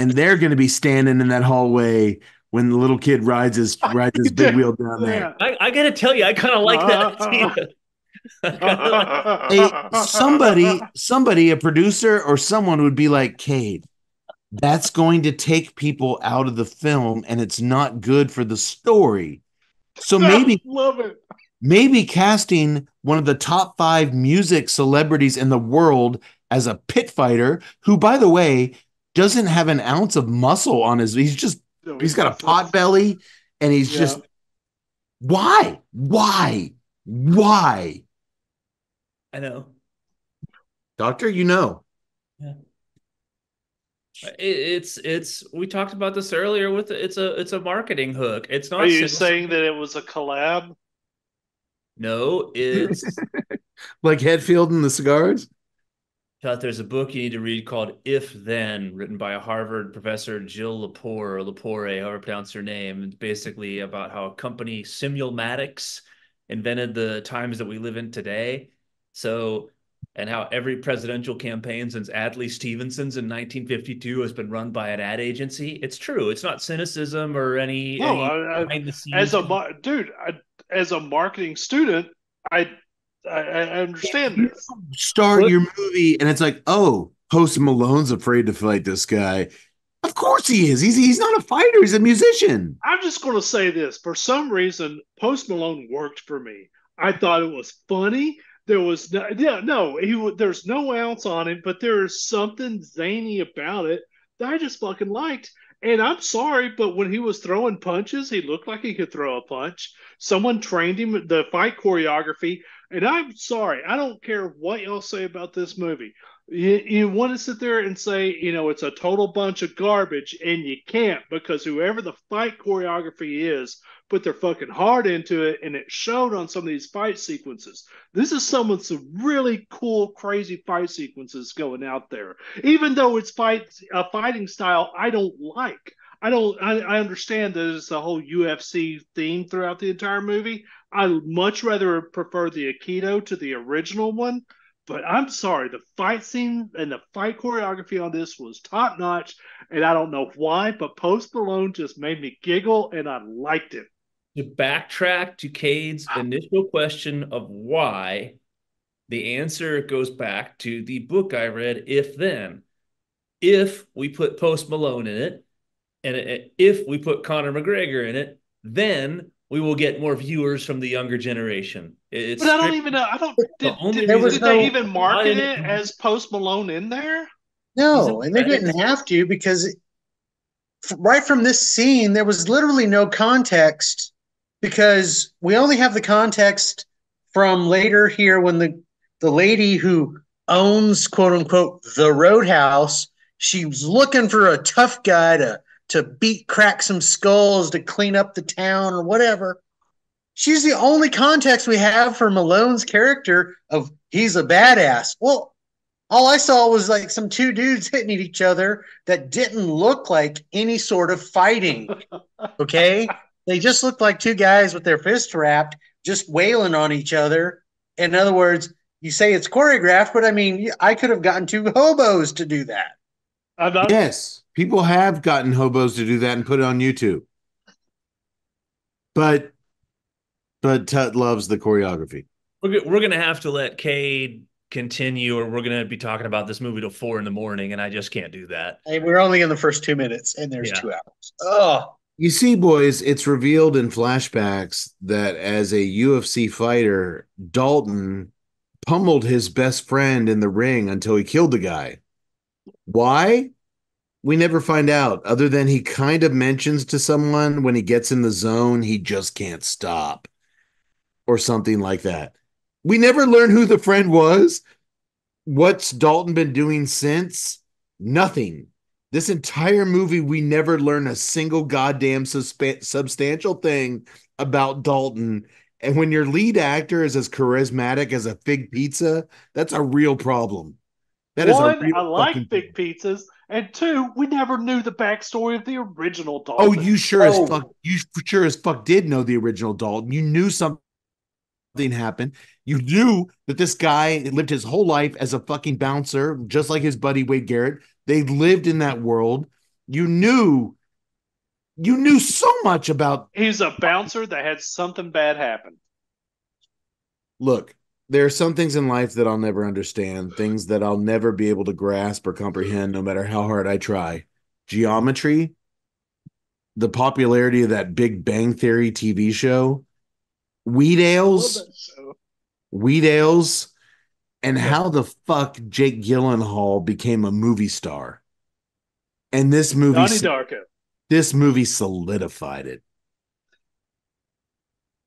And they're going to be standing in that hallway when the little kid rides his rides his big wheel down there. I, I gotta tell you, I kind of like that. a, somebody, somebody, a producer or someone would be like, Cade, that's going to take people out of the film and it's not good for the story. So maybe love it. Maybe casting one of the top five music celebrities in the world as a pit fighter, who, by the way, doesn't have an ounce of muscle on his. He's just no, he's got a pot belly and he's yeah. just why? Why? Why? I know. Doctor, you know. Yeah. it's it's we talked about this earlier with it's a it's a marketing hook. It's not Are you saying that it was a collab? No, it's like Hetfield and the cigars? Thought there's a book you need to read called If Then, written by a Harvard professor, Jill Lepore, or Lepore, however pronounce her name. It's basically about how a company, Simulmatics, invented the times that we live in today. So, and how every presidential campaign since Adlai Stevenson's in 1952 has been run by an ad agency. It's true. It's not cynicism or any, no, any I, I, as a dude, I, as a marketing student, I I, I understand this. Start your movie, and it's like, oh, Post Malone's afraid to fight this guy. Of course he is. He's he's not a fighter. He's a musician. I'm just going to say this. For some reason, Post Malone worked for me. I thought it was funny. There was no, yeah, no, he there's no ounce on him, but there is something zany about it that I just fucking liked. And I'm sorry, but when he was throwing punches, he looked like he could throw a punch. Someone trained him the fight choreography. And I'm sorry, I don't care what y'all say about this movie. You, you want to sit there and say, you know, it's a total bunch of garbage, and you can't because whoever the fight choreography is put their fucking heart into it, and it showed on some of these fight sequences. This is some of some really cool, crazy fight sequences going out there. Even though it's fight a fighting style I don't like. I don't. I, I understand that it's a whole UFC theme throughout the entire movie. I much rather prefer the Aikido to the original one. But I'm sorry, the fight scene and the fight choreography on this was top notch, and I don't know why, but Post Malone just made me giggle, and I liked it. To backtrack to Cade's ah. initial question of why, the answer goes back to the book I read, If Then. If we put Post Malone in it, and if we put Conor McGregor in it, then we will get more viewers from the younger generation. It's but I don't even know. I don't. Did, did, did no, they even market it as Post Malone in there? No, and they didn't have to because right from this scene, there was literally no context because we only have the context from later here when the the lady who owns quote unquote the roadhouse she was looking for a tough guy to to beat crack some skulls to clean up the town or whatever. She's the only context we have for Malone's character of he's a badass. Well, all I saw was like some two dudes hitting at each other that didn't look like any sort of fighting. Okay. they just looked like two guys with their fists wrapped, just wailing on each other. In other words, you say it's choreographed, but I mean, I could have gotten two hobos to do that. Not, yes, people have gotten hobos to do that and put it on YouTube. But but Tut loves the choreography. We're, we're gonna have to let Cade continue, or we're gonna be talking about this movie till four in the morning, and I just can't do that. Hey, we're only in the first two minutes, and there's Yeah. two hours. Oh, You see, boys, it's revealed in flashbacks that as a UFC fighter, Dalton pummeled his best friend in the ring until he killed the guy. Why? We never find out, other than he kind of mentions to someone when he gets in the zone, he just can't stop, or something like that. We never learn who the friend was. What's Dalton been doing since? Nothing. This entire movie, we never learn a single goddamn suspe- substantial thing about Dalton. And when your lead actor is as charismatic as a fig pizza, that's a real problem. That is one, a real I like big pizzas, and two, we never knew the backstory of the original Dalton. Oh, you sure Oh. as fuck, you sure as fuck did know the original Dalton. You knew something happened. You knew that this guy lived his whole life as a fucking bouncer, just like his buddy Wade Garrett. They lived in that world. You knew, you knew so much about He's a bouncer that had something bad happen. look, there are some things in life that I'll never understand, things that I'll never be able to grasp or comprehend, no matter how hard I try. Geometry, the popularity of that Big Bang Theory TV show, wheat love ales, wheat ales, and how the fuck Jake Gyllenhaal became a movie star. And this movie, Donnie Darko. this movie solidified it.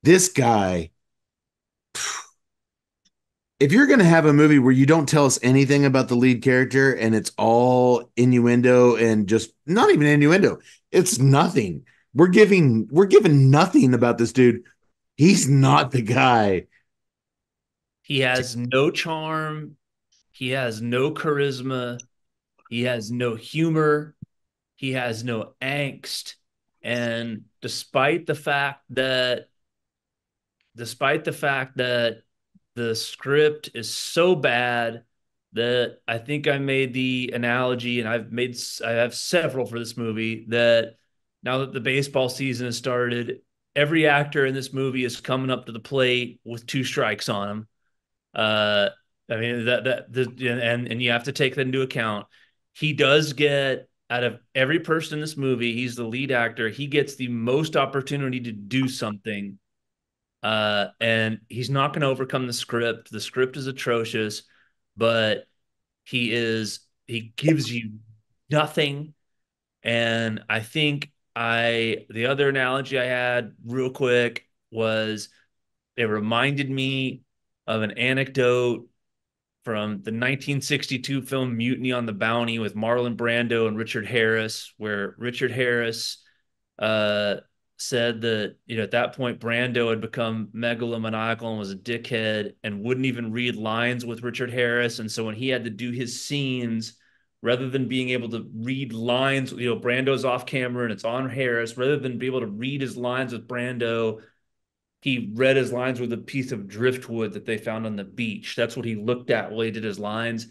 This guy, if you're going to have a movie where you don't tell us anything about the lead character and it's all innuendo and just not even innuendo, it's nothing. We're giving we're giving nothing about this dude. He's not the guy. He has no charm. He has no charisma. He has no humor. He has no angst. And despite the fact that, despite the fact that the script is so bad that I think I made the analogy, and I've made, I have several for this movie, that now that the baseball season has started, every actor in this movie is coming up to the plate with two strikes on him. Uh, I mean that that the and and you have to take that into account. He does get out of every person in this movie, he's the lead actor. He gets the most opportunity to do something. Uh, and he's not going to overcome the script. The script is atrocious, but he is he gives you nothing. And I think I the other analogy I had real quick was it reminded me of an anecdote from the 1962 film Mutiny on the Bounty with Marlon Brando and Richard Harris, where Richard Harris uh, said that you know at that point Brando had become megalomaniacal and was a dickhead and wouldn't even read lines with Richard Harris, and so when he had to do his scenes, rather than being able to read lines, you know Brando's off camera and it's on Harris, rather than be able to read his lines with Brando he read his lines with a piece of driftwood that they found on the beach. That's what he looked at while he did his lines.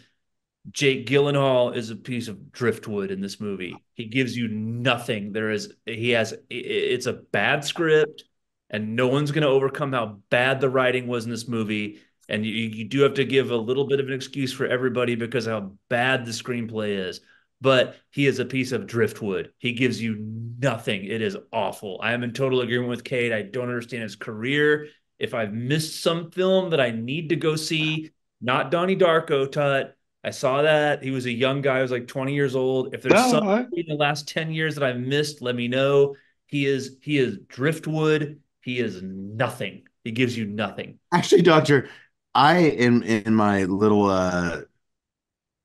Jake Gyllenhaal is a piece of driftwood in this movie. He gives you nothing. There is he has it's a bad script, and no one's going to overcome how bad the writing was in this movie. And you, you do have to give a little bit of an excuse for everybody because how bad the screenplay is. But he is a piece of driftwood. He gives you nothing. It is awful. I am in total agreement with Cade. I don't understand his career. If I've missed some film that I need to go see, not Donnie Darko, Tut. I saw that. He was a young guy, he was like 20 years old. If there's No, something I- in the last 10 years that I've missed, let me know. He is he is driftwood. He is nothing. He gives you nothing. Actually, Doctor, I in in my little uh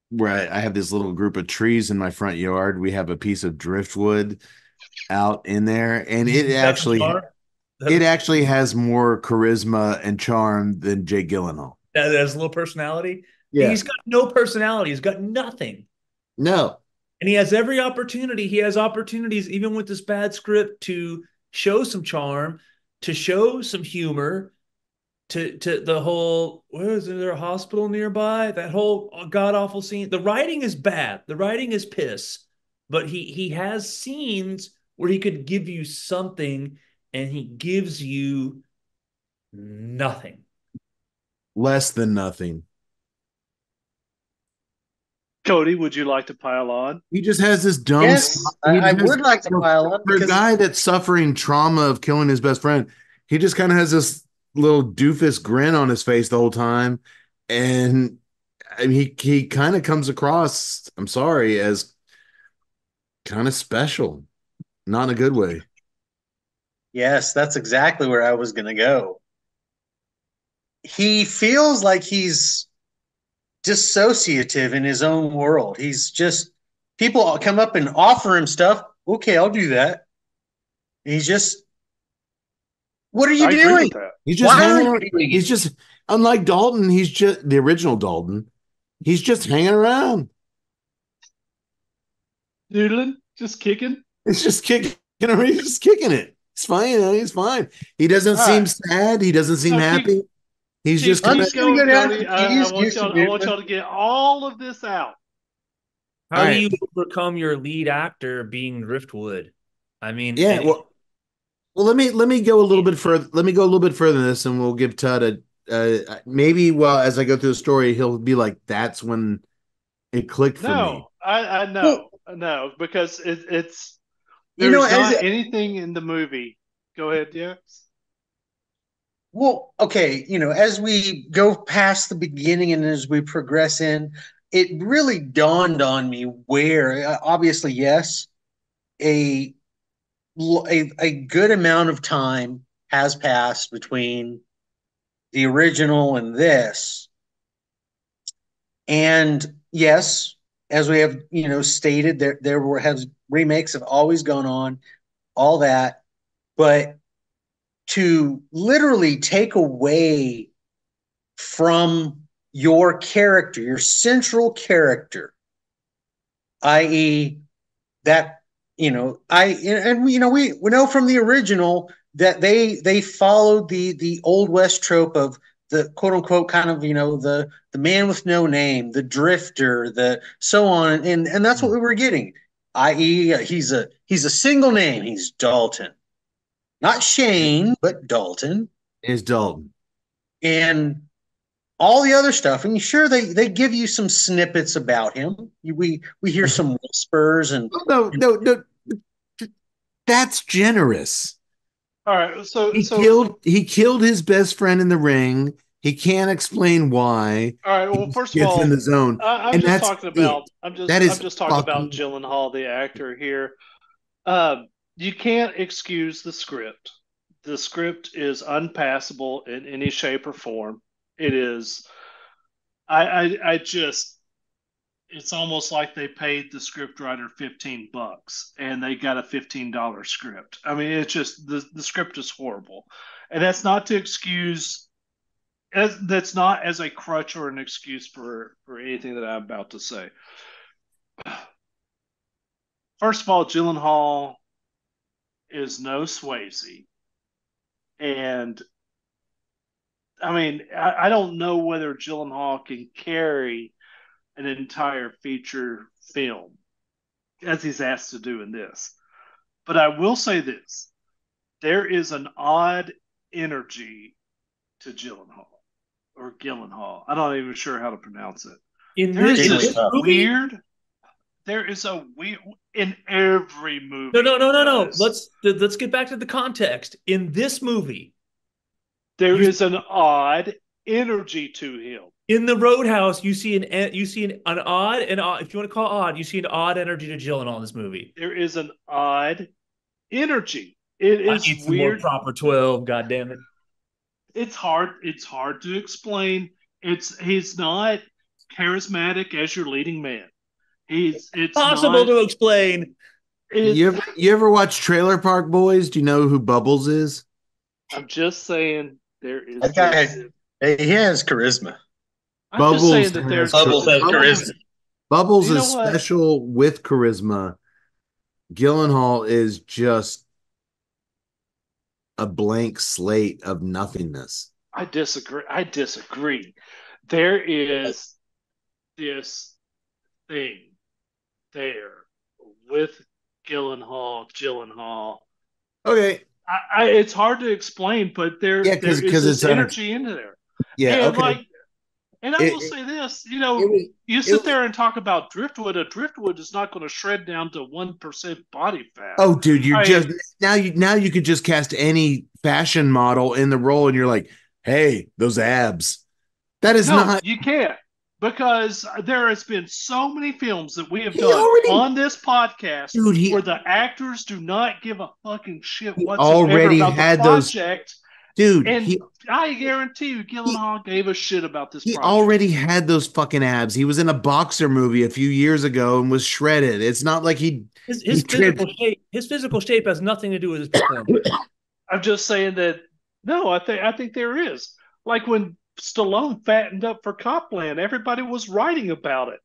where I, I have this little group of trees in my front yard. We have a piece of driftwood out in there, and it That's actually it actually has more charisma and charm than Jake Gyllenhaal. that has a little personality. He's got no personality. He's got nothing. no, And he has every opportunity. He has opportunities, even with this bad script, to show some charm, to show some humor, to to the whole where is there a hospital nearby? That whole god awful scene. The writing is bad. The writing is piss. But he he has scenes where he could give you something, and he gives you nothing. less than nothing. Cody, would you like to pile on? He just has this dumb. Yes, I, I would like to pile on for a guy that's suffering trauma of killing his best friend, he just kind of has this little doofus grin on his face the whole time, and I mean, he he kind of comes across. I'm sorry, as kind of special, not in a good way. yes, that's exactly where I was going to go. He feels like he's dissociative in his own world. He's just people come up and offer him stuff. Okay, I'll do that. He's just, what are you I doing? He's just hanging doing he's just unlike Dalton. He's just the original Dalton. He's just hanging around. Noodling, just kicking. He's just kicking. He's just kicking it. It's fine. He's fine. He doesn't All seem right. sad. He doesn't seem No, keep- happy. He's Keep- just keep kind of Let's going, go down Cody. to I, I Keys, want y'all, I want y'all to get all of this out. How All do you overcome your lead actor being Driftwood? I mean, Yeah, and- well, well, let me let me go a little bit further. Let me go a little bit further than this, and we'll give Todd a uh, maybe. Well, as I go through the story, he'll be like, "That's when it clicked for me." No, I, I know, no, because it, it's You know, not it- anything in the movie. Go ahead, yeah. Well, okay, you know, as we go past the beginning and as we progress in, it really dawned on me where, uh, obviously, yes, a a, a good amount of time has passed between the original and this. And yes, as we have, you know, stated, there there were have remakes have always gone on, all that, but to literally take away from your character, your central character, i.e., that you know, I and, you know we we know from the original that they they followed the the old west trope of the quote unquote kind of you know the the man with no name, the drifter, the so on, and and that's what hmm. we were getting. I.e., he's a he's a single name. He's Dalton, not Shane, but Dalton Is Dalton? and all the other stuff. And sure, they they give you some snippets about him. We we hear some whispers and Oh, no, no, no. That's generous. All right, so He so killed. He killed his best friend in the ring. He can't explain why. all right. Well, He first of all, in the zone. I, I'm And just that's talking about. it. I'm just. That is I'm just talking about Gyllenhaal, the actor here. Um, you can't excuse the script. The script is unpassable in any shape or form. It is. I. I, I just. It's almost like they paid the scriptwriter fifteen bucks and they got a fifteen dollar script. I mean, it's just the the script is horrible, and that's not to excuse as, that's not as a crutch or an excuse for for anything that I'm about to say. First of all, Gyllenhaal is no Swayze, and I mean, I, I don't know whether Gyllenhaal can carry an entire feature film as he's asked to do in this. But I will say this: there is an odd energy to Gyllenhaal or Gyllenhaal. I'm not even sure how to pronounce it. in There is this, this movie, weird. There is a weird in every movie. no, no, no, no, no. Let's let's get back to the context. In this movie, There you- is an odd energy to him. in the Roadhouse, you see an you see an, an odd and odd, if you want to call it odd, you see an odd energy to Gyllenhaal this movie. There is an odd energy. It I is need some more weird. proper twelve. God damn it! It's hard. It's hard to explain. It's he's not charismatic as your leading man. He's it's Possible not, to explain. You ever you ever watch Trailer Park Boys? Do you know who Bubbles is? I'm just saying there is. That guy- Hey, He has charisma. I'm Bubbles just saying that there's Bubbles has charisma. Bubbles You know is what? special with charisma. Gyllenhaal is just a blank slate of nothingness. I disagree. I disagree. There is this thing there with Gyllenhaal, Gyllenhaal. Okay. I, I, it's hard to explain, but there, Yeah, there 'cause- is 'cause this it's un- energy into there. Yeah. and okay. like, and I It- will say this: you know, was- you sit was- there and talk about driftwood. A driftwood is not going to shred down to one percent body fat. oh, dude, you're just now you now you could just cast any fashion model in the role, and you're like, hey, those abs. That is no, not. you can't because there has been so many films that we have He done already- on this podcast Dude, he- where the actors do not give a fucking shit He whatsoever already about had the those- Dude, And he I guarantee you, Gyllenhaal gave a shit about this he project. already had those fucking abs. He was in a boxer movie a few years ago and was shredded. It's not like he His, his He tripped. physical shape. His physical shape has nothing to do with his performance. I'm just saying that no, I think I think there is. Like when Stallone fattened up for Cop Land, everybody was writing about it.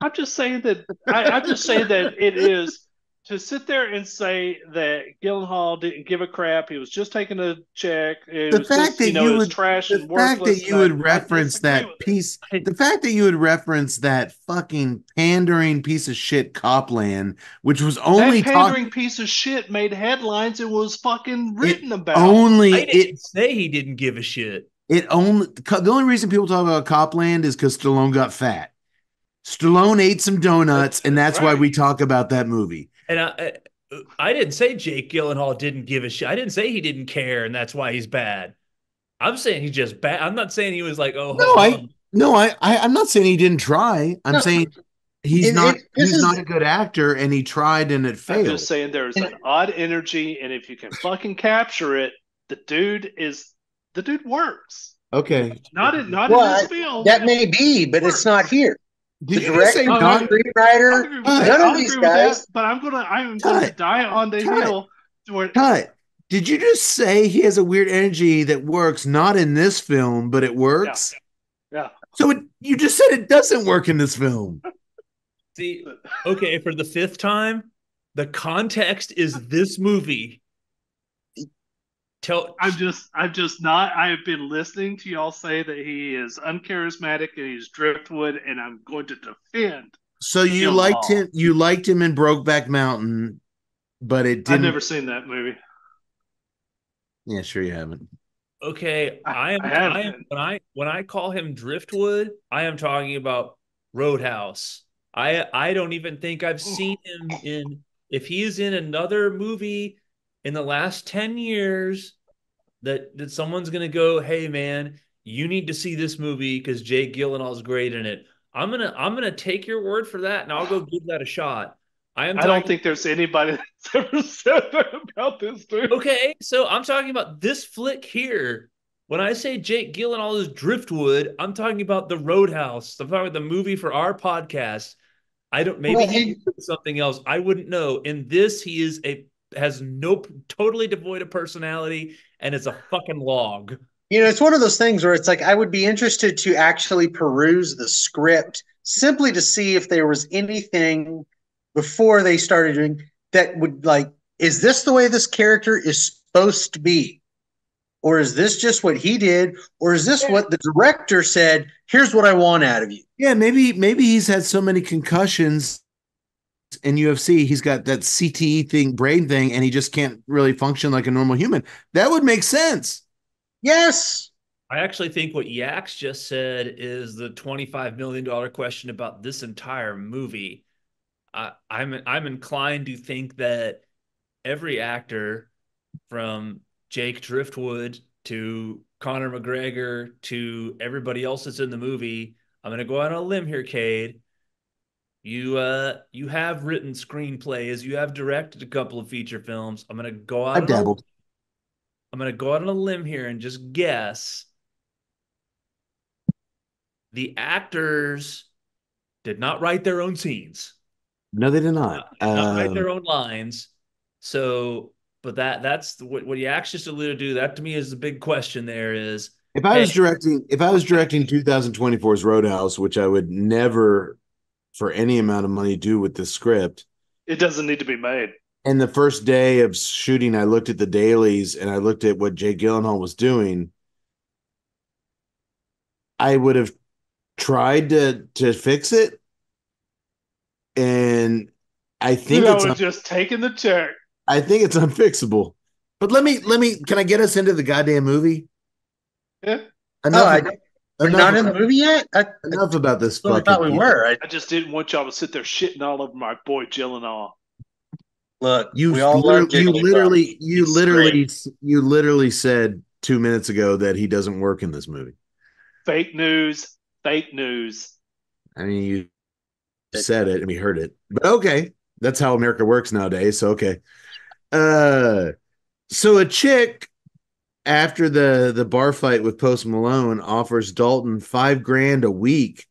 I'm just saying that I, I'm just saying that it is to sit there and say that Gyllenhaal didn't give a crap. He was just taking a check. It The was fact just, that you know you it was would- trash the and fact that you would I reference disagree that with it. piece the fact that you would reference that fucking pandering piece of shit Cop Land, which was only that talk, pandering piece of shit made headlines and was fucking written about. only I didn't it say he didn't give a shit. It only the only reason people talk about Cop Land is because Stallone got fat. Stallone ate some donuts, and that's why we talk about that movie. And I, I- I didn't say Jake Gyllenhaal didn't give a shit. I didn't say he didn't care, and that's why he's bad. I'm saying he's just bad. I'm not saying he was like, oh, No, I- ho. No, I, I I'm not saying he didn't try. I'm No. saying he's It- not it- he's is- not a good actor, and he tried and it failed. I'm failed. just saying there's an odd energy, and if you can fucking capture it, the dude is the dude works. Okay, Not in not Well, in this film. That may be, but it's not here. did The you just say director, Oh, not? Screenwriter, agree with Cut. that. none I'll of these agree with that, guys. but I'm gonna I'm going to Cut. die on the Cut. hill where Cut. Did you just say he has a weird energy that works not in this film, but it works? Yeah. So it, you just said it doesn't work in this film. See, okay, for the fifth time, the context is this movie. Tell I'm just I'm just not I have been listening to y'all say that he is uncharismatic and he's driftwood and I'm going to defend. So you Gyllenhaal. liked him. You liked him in Brokeback Mountain, but it didn't. I've never seen that movie. Yeah, sure you haven't. okay, I- I am I I, am when I when I call him Driftwood, I am talking about Road House. I I don't even think I've seen him in if he is in another movie in the last 10 years that that someone's gonna go, hey man, you need to see this movie because Jake Gyllenhaal's great in it. I'm gonna I'm gonna take your word for that and I'll go give that a shot. I am I don't think there's anybody that's ever said that about this dude. Okay, so I'm talking about this flick here. When I say Jake Gyllenhaal is Driftwood, I'm talking about the Roadhouse. I'm talking about the movie for our podcast. I don't maybe Well, he he- something else. I wouldn't know. In this, he is a has no totally devoid of personality and is a fucking log. You know, it's one of those things where it's like I would be interested to actually peruse the script simply to see if there was anything before they started doing that would like, is this the way this character is supposed to be? Or is this just what he did? Or is this what the director said? Here's what I want out of you. Yeah, maybe maybe he's had so many concussions in UFC, he's got that CTE thing, brain thing, and he just can't really function like a normal human. That would make sense. Yes. I actually think what Yaks just said is the $25 million question about this entire movie. I, I'm I'm inclined to think that every actor from Jake Driftwood to Conor McGregor to everybody else that's in the movie, I'm gonna go out on a limb here, Cade. You uh you have written screenplays, you have directed a couple of feature films. I'm gonna go out I've dabbled. A, I'm going to go out on a limb here and just guess the actors did not write their own scenes. No, they did not. Did not write Um, their own lines. So, but that that's what what you actually just alluded to. That to me is the big question. There is if I was Hey. directing, if I was directing 2024's Road House, which I would never, for any amount of money, do with this script. It doesn't need to be made. And the first day of shooting, I looked at the dailies and I looked at what Jake Gyllenhaal was doing. I would have tried to to fix it, and I think You know, it's it's just taking the check. I think it's unfixable. But let me let me can I get us into the goddamn movie? Yeah. Uh, Enough, Oh, I- We're enough not in the movie yet. I, I enough about this. thought we piece. were. I, I just didn't want y'all to sit there shitting all over my boy Gyllenhaal. look, You we all literally, love you literally you He's literally great. you literally said two minutes ago that he doesn't work in this movie. Fake news. Fake news. I mean, you said it and we heard it, but okay, that's how America works nowadays. So okay, uh, so a chick after the the bar fight with Post Malone offers Dalton five grand a week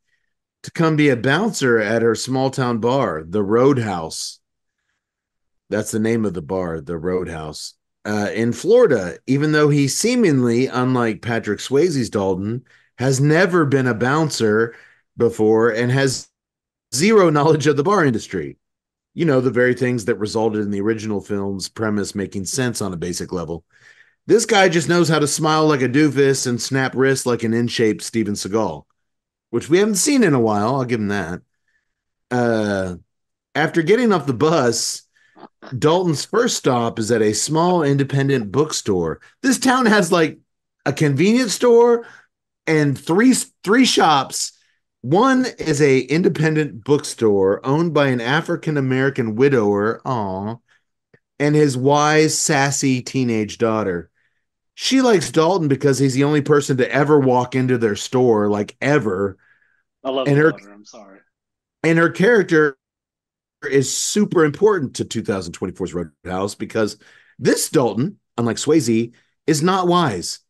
to come be a bouncer at her small town bar, the Roadhouse. That's the name of the bar, the Roadhouse. Uh, in Florida, even though he seemingly, unlike Patrick Swayze's Dalton, has never been a bouncer before and has zero knowledge of the bar industry. You know, the very things that resulted in the original film's premise making sense on a basic level. This guy just knows how to smile like a doofus and snap wrists like an in shape Steven Seagal, which we haven't seen in a while. I'll give him that. Uh, after getting off the bus, Dalton's first stop is at a small independent bookstore. This town has like a convenience store and three three shops. One is a independent bookstore owned by an African American widower, aw, and his wise, sassy teenage daughter. She likes Dalton because he's the only person to ever walk into their store, like ever. I love And her- daughter. I'm sorry. And her character is super important to 2024's Road House because this Dalton, unlike Swayze, is not wise,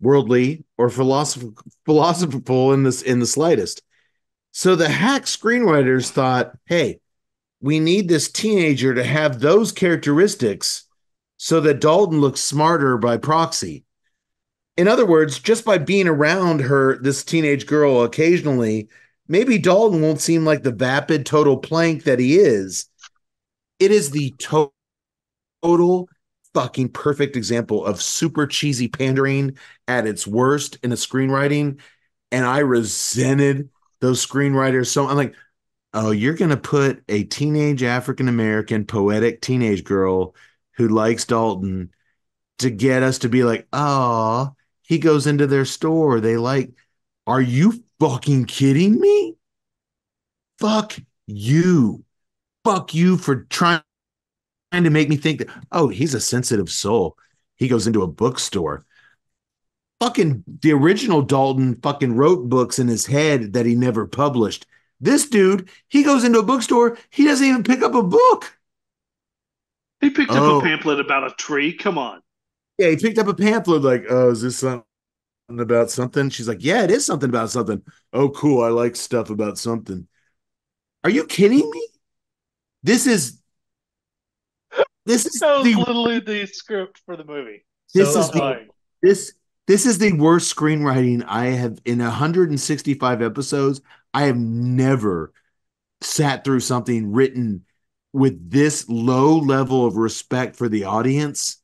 worldly, or philosoph- philosophical in this in the slightest. So the hack screenwriters thought, hey, we need this teenager to have those characteristics so that Dalton looks smarter by proxy. In other words, just by being around her, this teenage girl occasionally, maybe Dalton won't seem like the vapid total plank that he is. It is the to- total fucking perfect example of super cheesy pandering at its worst in a screenwriting. And I resented those screenwriters. So I'm like, oh, you're going to put a teenage African American poetic teenage girl who likes Dalton to get us to be like, oh, he goes into their store. They like, are you fucking kidding me? Fuck you. Fuck you for trying to make me think that, oh, he's a sensitive soul. He goes into a bookstore. Fucking the original Dalton fucking wrote books in his head that he never published. This dude, he goes into a bookstore, he doesn't even pick up a book. He picked Oh. up a oh. pamphlet about a tree. Come on. Yeah, he picked up a pamphlet like, oh, is this something about something? She's like, yeah, it is something about something. Oh, cool. I like stuff about something. Are you kidding me? This is this is That was the literally the script for the movie. this So, is the this this is the worst screenwriting I have in 165 episodes. I have never sat through something written with this low level of respect for the audience.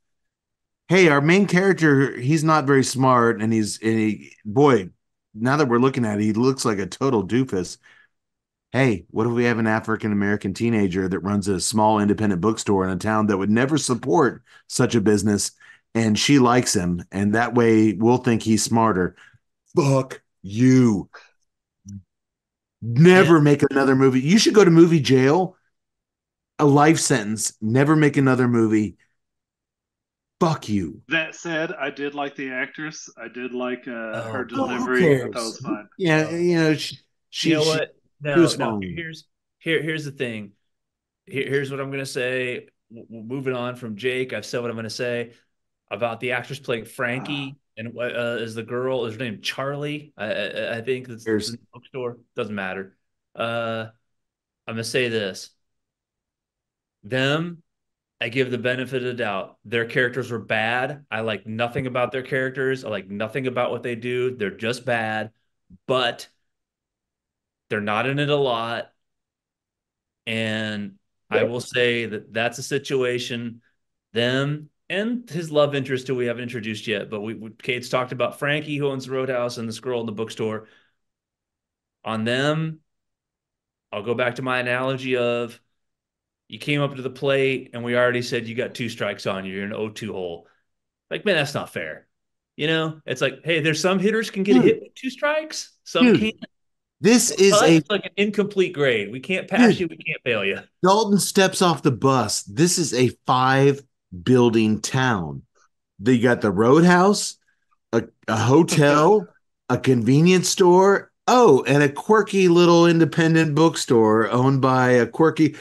Hey, our main character, he's not very smart, and he's and he, boy, now that we're looking at it, he looks like a total doofus. Hey, what if we have an African American teenager that runs a small independent bookstore in a town that would never support such a business? and she likes him, and that way we'll think he's smarter. Fuck you. Never make another movie. You should go to movie jail, a life sentence. Never make another movie. Fuck you. that said, I did like the actress. I did like uh, Oh, her who delivery. I cares? was fine. Yeah, you know she. she you know what? No, was no. fine. Here's here. Here's the thing. Here, here's what I'm gonna say. W- w- moving on from Jake, I've said what I'm gonna say about the actress playing Frankie and what uh, is the girl? Is her name Charlie? I I, I think that's Here's- in the bookstore. Doesn't matter. Uh, I'm gonna say this. Them, I give the benefit of the doubt. Their characters were bad. I like nothing about their characters. I like nothing about what they do. They're just bad, but they're not in it a lot. And I will say that that's a situation. Them and his love interest, who we haven't introduced yet, but we, we Cade's talked about Frankie, who owns the Roadhouse, and this girl in the bookstore. On them, I'll go back to my analogy of you came up to the plate and we already said you got two strikes on you. You're an 0-2 hole. Like, man, that's not fair. You know, it's like, hey, there's some hitters can get Dude. hit with two strikes, some Dude. can't. This is a like an incomplete grade. We can't pass Dude, you, we can't fail you. Dalton steps off the bus. This is a five building town. They got the roadhouse, a, a hotel, a convenience store, oh, and a quirky little independent bookstore owned by a quirky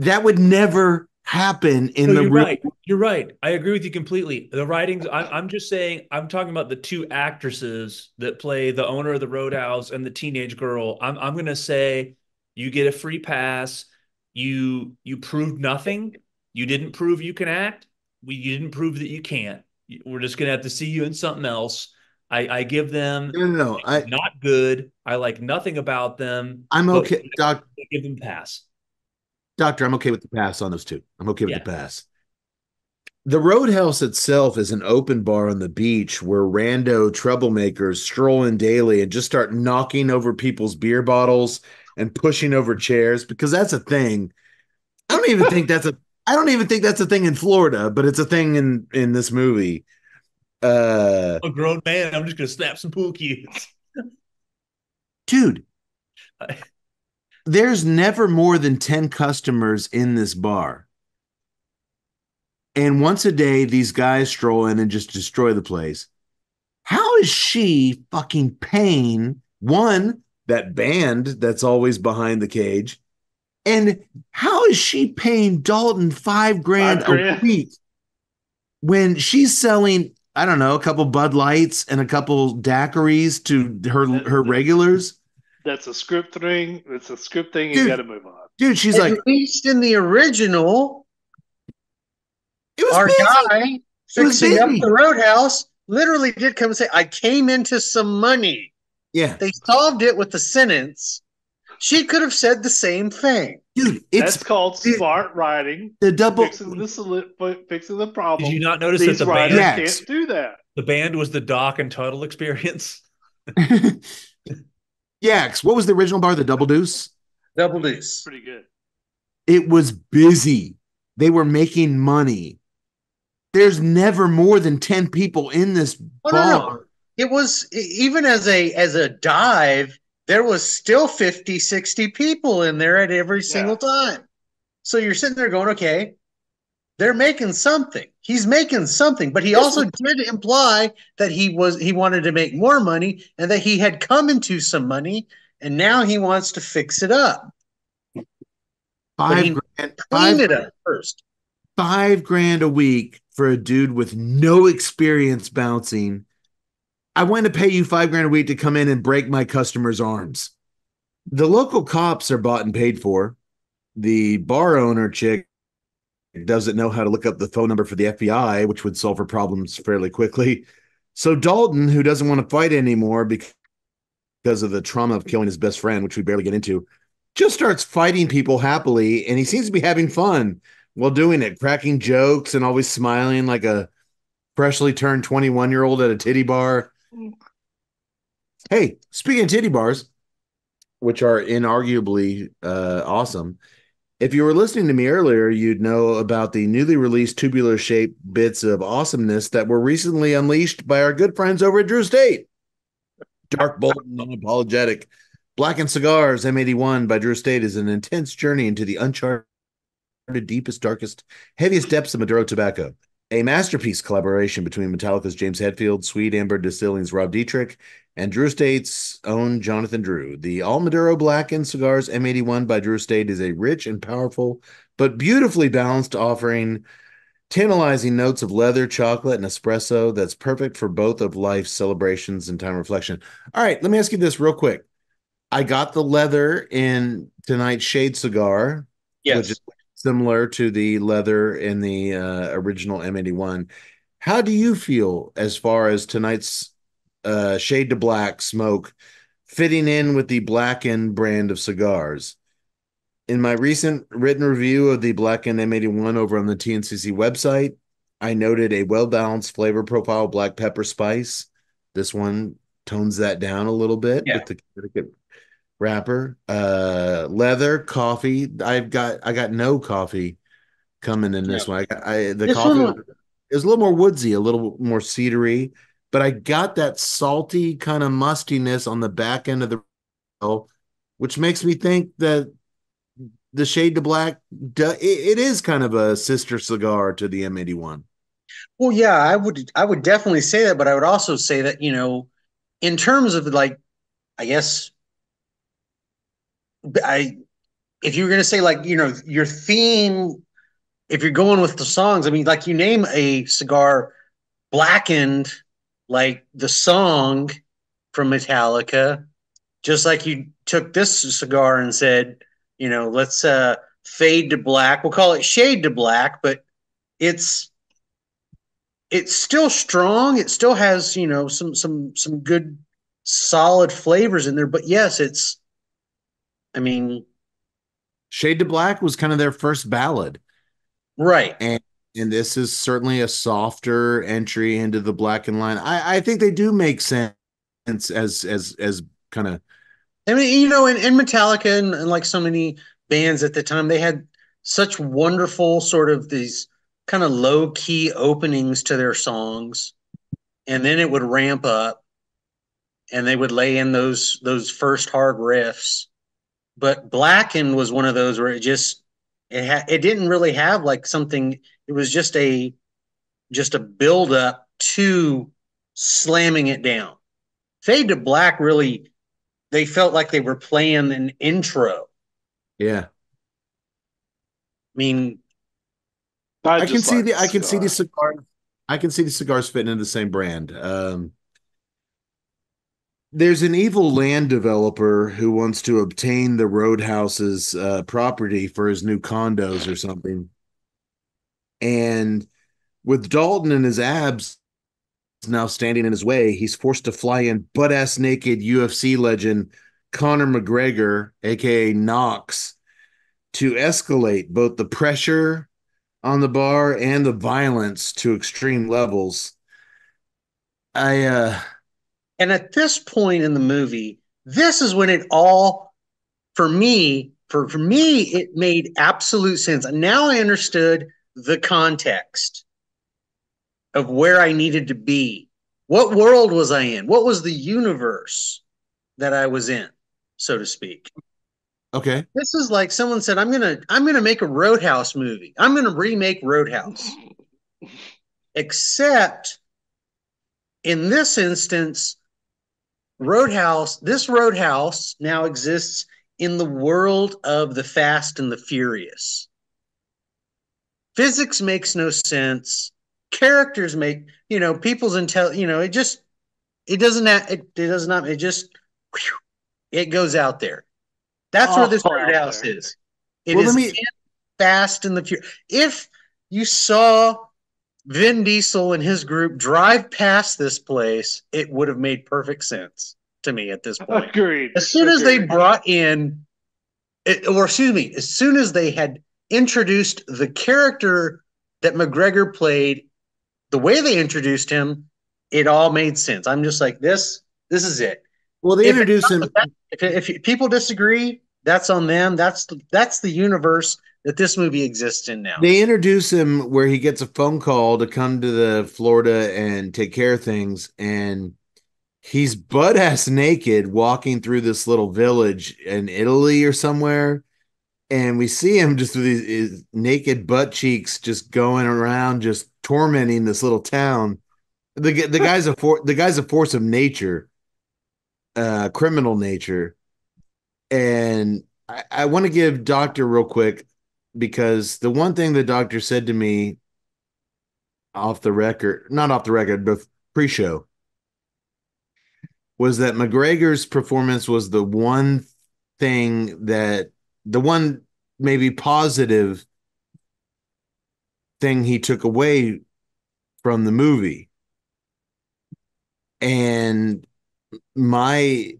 that would never happen in no, the you're real- right you're right i agree with you completely the writings I'm, I'm just saying i'm talking about the two actresses that play the owner of the roadhouse and the teenage girl i'm, I'm gonna say you get a free pass you you proved nothing you didn't prove you can act we you didn't prove that you can't we're just gonna have to see you in something else I, I give them no, no, no. I, not good. I like nothing about them. I'm okay, Doc. Give them pass. Doctor, I'm okay with the pass on those two. I'm okay with yeah. the pass. The Roadhouse itself is an open bar on the beach where rando troublemakers stroll in daily and just start knocking over people's beer bottles and pushing over chairs because that's a thing. I don't even think that's a I don't even think that's a thing in Florida, but it's a thing in in this movie. Uh a grown man, I'm just gonna snap some pool cues. Dude, there's never more than 10 customers in this bar. And once a day, these guys stroll in and just destroy the place. How is she fucking paying one, that band that's always behind the cage? And how is she paying Dalton five grand, five grand. a week when she's selling, I don't know, a couple Bud Lights and a couple daiquiris to her her regulars? That's a script thing. It's a script thing. You got to move on, dude. She's At like, at least in the original, it was our busy. guy fixing up the roadhouse literally did come and say, "I came into some money." Yeah, they solved it with the sentence. She could have said the same thing, dude. It's that's called it, smart writing. The double fixing the fixing the problem. Did you not notice These that the band can't do that? The band was the Doc and Tuttle experience. Yaks, what was the original bar? The Double Deuce? Double Deuce. Pretty good. It was busy. They were making money. There's never more than 10 people in this oh, bar. No, no. It was even as a as a dive, there was still 50, 60 people in there at every single yeah. time. So you're sitting there going, okay, they're making something. He's making something, but he also did imply that he was he wanted to make more money and that he had come into some money and now he wants to fix it up. Five grand, five, it up first. Five grand a week for a dude with no experience bouncing. I want to pay you five grand a week to come in and break my customers' arms. The local cops are bought and paid for. The bar owner chick doesn't know how to look up the phone number for the FBI, which would solve her problems fairly quickly. So Dalton, who doesn't want to fight anymore because of the trauma of killing his best friend, which we barely get into, just starts fighting people happily, and he seems to be having fun while doing it, cracking jokes and always smiling like a freshly turned 21 year old at a titty bar. Hey, speaking of titty bars, which are inarguably uh, awesome, if you were listening to me earlier, you'd know about the newly released tubular shaped bits of awesomeness that were recently unleashed by our good friends over at Drew Estate. Dark, bold, and unapologetic. and Cigars M81 by Drew Estate is an intense journey into the uncharted, deepest, darkest, heaviest depths of Maduro tobacco a masterpiece collaboration between Metallica's James Hetfield, Sweet Amber Distilling's Rob Dietrich, and Drew Estate's own Jonathan Drew. The All Maduro Blackened Cigars M81 by Drew Estate is a rich and powerful, but beautifully balanced offering, tantalizing notes of leather, chocolate, and espresso that's perfect for both of life's celebrations and time reflection. All right, let me ask you this real quick. I got the leather in tonight's shade cigar, Yes. which is similar to the leather in the uh, original M81. How do you feel as far as tonight's uh, shade to black smoke fitting in with the Blackened brand of cigars? In my recent written review of the Blackened M81 over on the TNCC website, I noted a well balanced flavor profile black pepper spice. This one tones that down a little bit Yeah. with the Connecticut wrapper. Uh, leather, coffee. I've got I got no coffee coming in this Yeah. one. I, got, I the This coffee one- is a little more woodsy, a little more cedary, but I got that salty kind of mustiness on the back end of the which makes me think that the shade to black it is kind of a sister cigar to the M81. Well, yeah, I would I would definitely say that, but I would also say that, you know, in terms of like, I guess I if you were gonna say like, you know, your theme, if you're going with the songs, I mean, like you name a cigar blackened like the song from Metallica, just like you took this cigar and said, you know, let's uh fade to black. We'll call it shade to black, but it's it's still strong. It still has, you know, some some some good solid flavors in there. But yes, it's I mean, Shade to Black was kind of their first ballad. right. And and this is certainly a softer entry into the Blackened line. I, I think they do make sense as as as kind of I mean, you know, in, in Metallica and, and like so many bands at the time, they had such wonderful sort of these kind of low key openings to their songs, and then it would ramp up, and they would lay in those those first hard riffs. But Blackened was one of those where it just it ha- it didn't really have like something. It was just a just a build up to slamming it down. Fade to Black really they felt like they were playing an intro. yeah. I mean, I can see like the I can see the cigar. cigar. I can see the cigars fitting in the same brand. Um, there's an evil land developer who wants to obtain the Road House's uh, property for his new condos or something, and with Dalton and his abs now standing in his way, he's forced to fly in butt ass naked UFC legend Conor McGregor, aka Knox, to escalate both the pressure on the bar and the violence to extreme levels. I uh and at this point in the movie, this is when it all, for me, for, for me, it made absolute sense. And now I understood the context of where I needed to be. What world was I in? What was the universe that I was in, so to speak? okay. This is like someone said, I'm gonna I'm gonna make a Road House movie. I'm gonna remake Road House. Except in this instance, Road House, this Road House now exists in the world of the Fast and the Furious. Physics makes no sense. Characters make, you know, people's intel, you know, it just it doesn't have, it, it does not, it just whew, it goes out there. That's where this Oh, Road House is. It Well, is me- Fast and the Furious. If you saw Vin Diesel and his group drive past this place, it would have made perfect sense to me at this point. Agreed. As soon as they brought in, it, or excuse me, as soon as they had introduced the character that McGregor played, the way they introduced him, it all made sense. I'm just like this. This is it. Well, they If introduced him. If, if people disagree, that's on them. That's the, that's the universe that this movie exists in now. They introduce him where he gets a phone call to come to the Florida and take care of things, and he's butt ass naked walking through this little village in Italy or somewhere. And we see him just with his, his naked butt cheeks just going around, just tormenting this little town. The the guy's a for, the guy's a force of nature, uh, criminal nature, and I, I want to give Doctor real quick because the one thing the doctor said to me off the record, not off the record, but pre-show, was that McGregor's performance was the one thing that the one maybe positive thing he took away from the movie. And my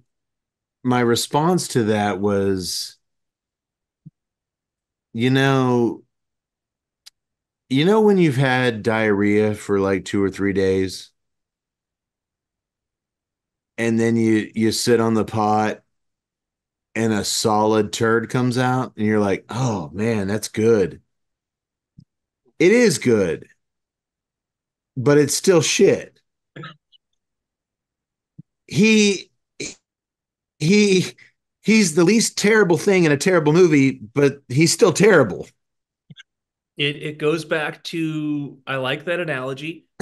my response to that was you know you know when you've had diarrhea for like 2 or 3 days and then you you sit on the pot and a solid turd comes out and you're like, "Oh man, that's good." It is good. But it's still shit. He he he's the least terrible thing in a terrible movie, but he's still terrible. It it goes back to I like that analogy.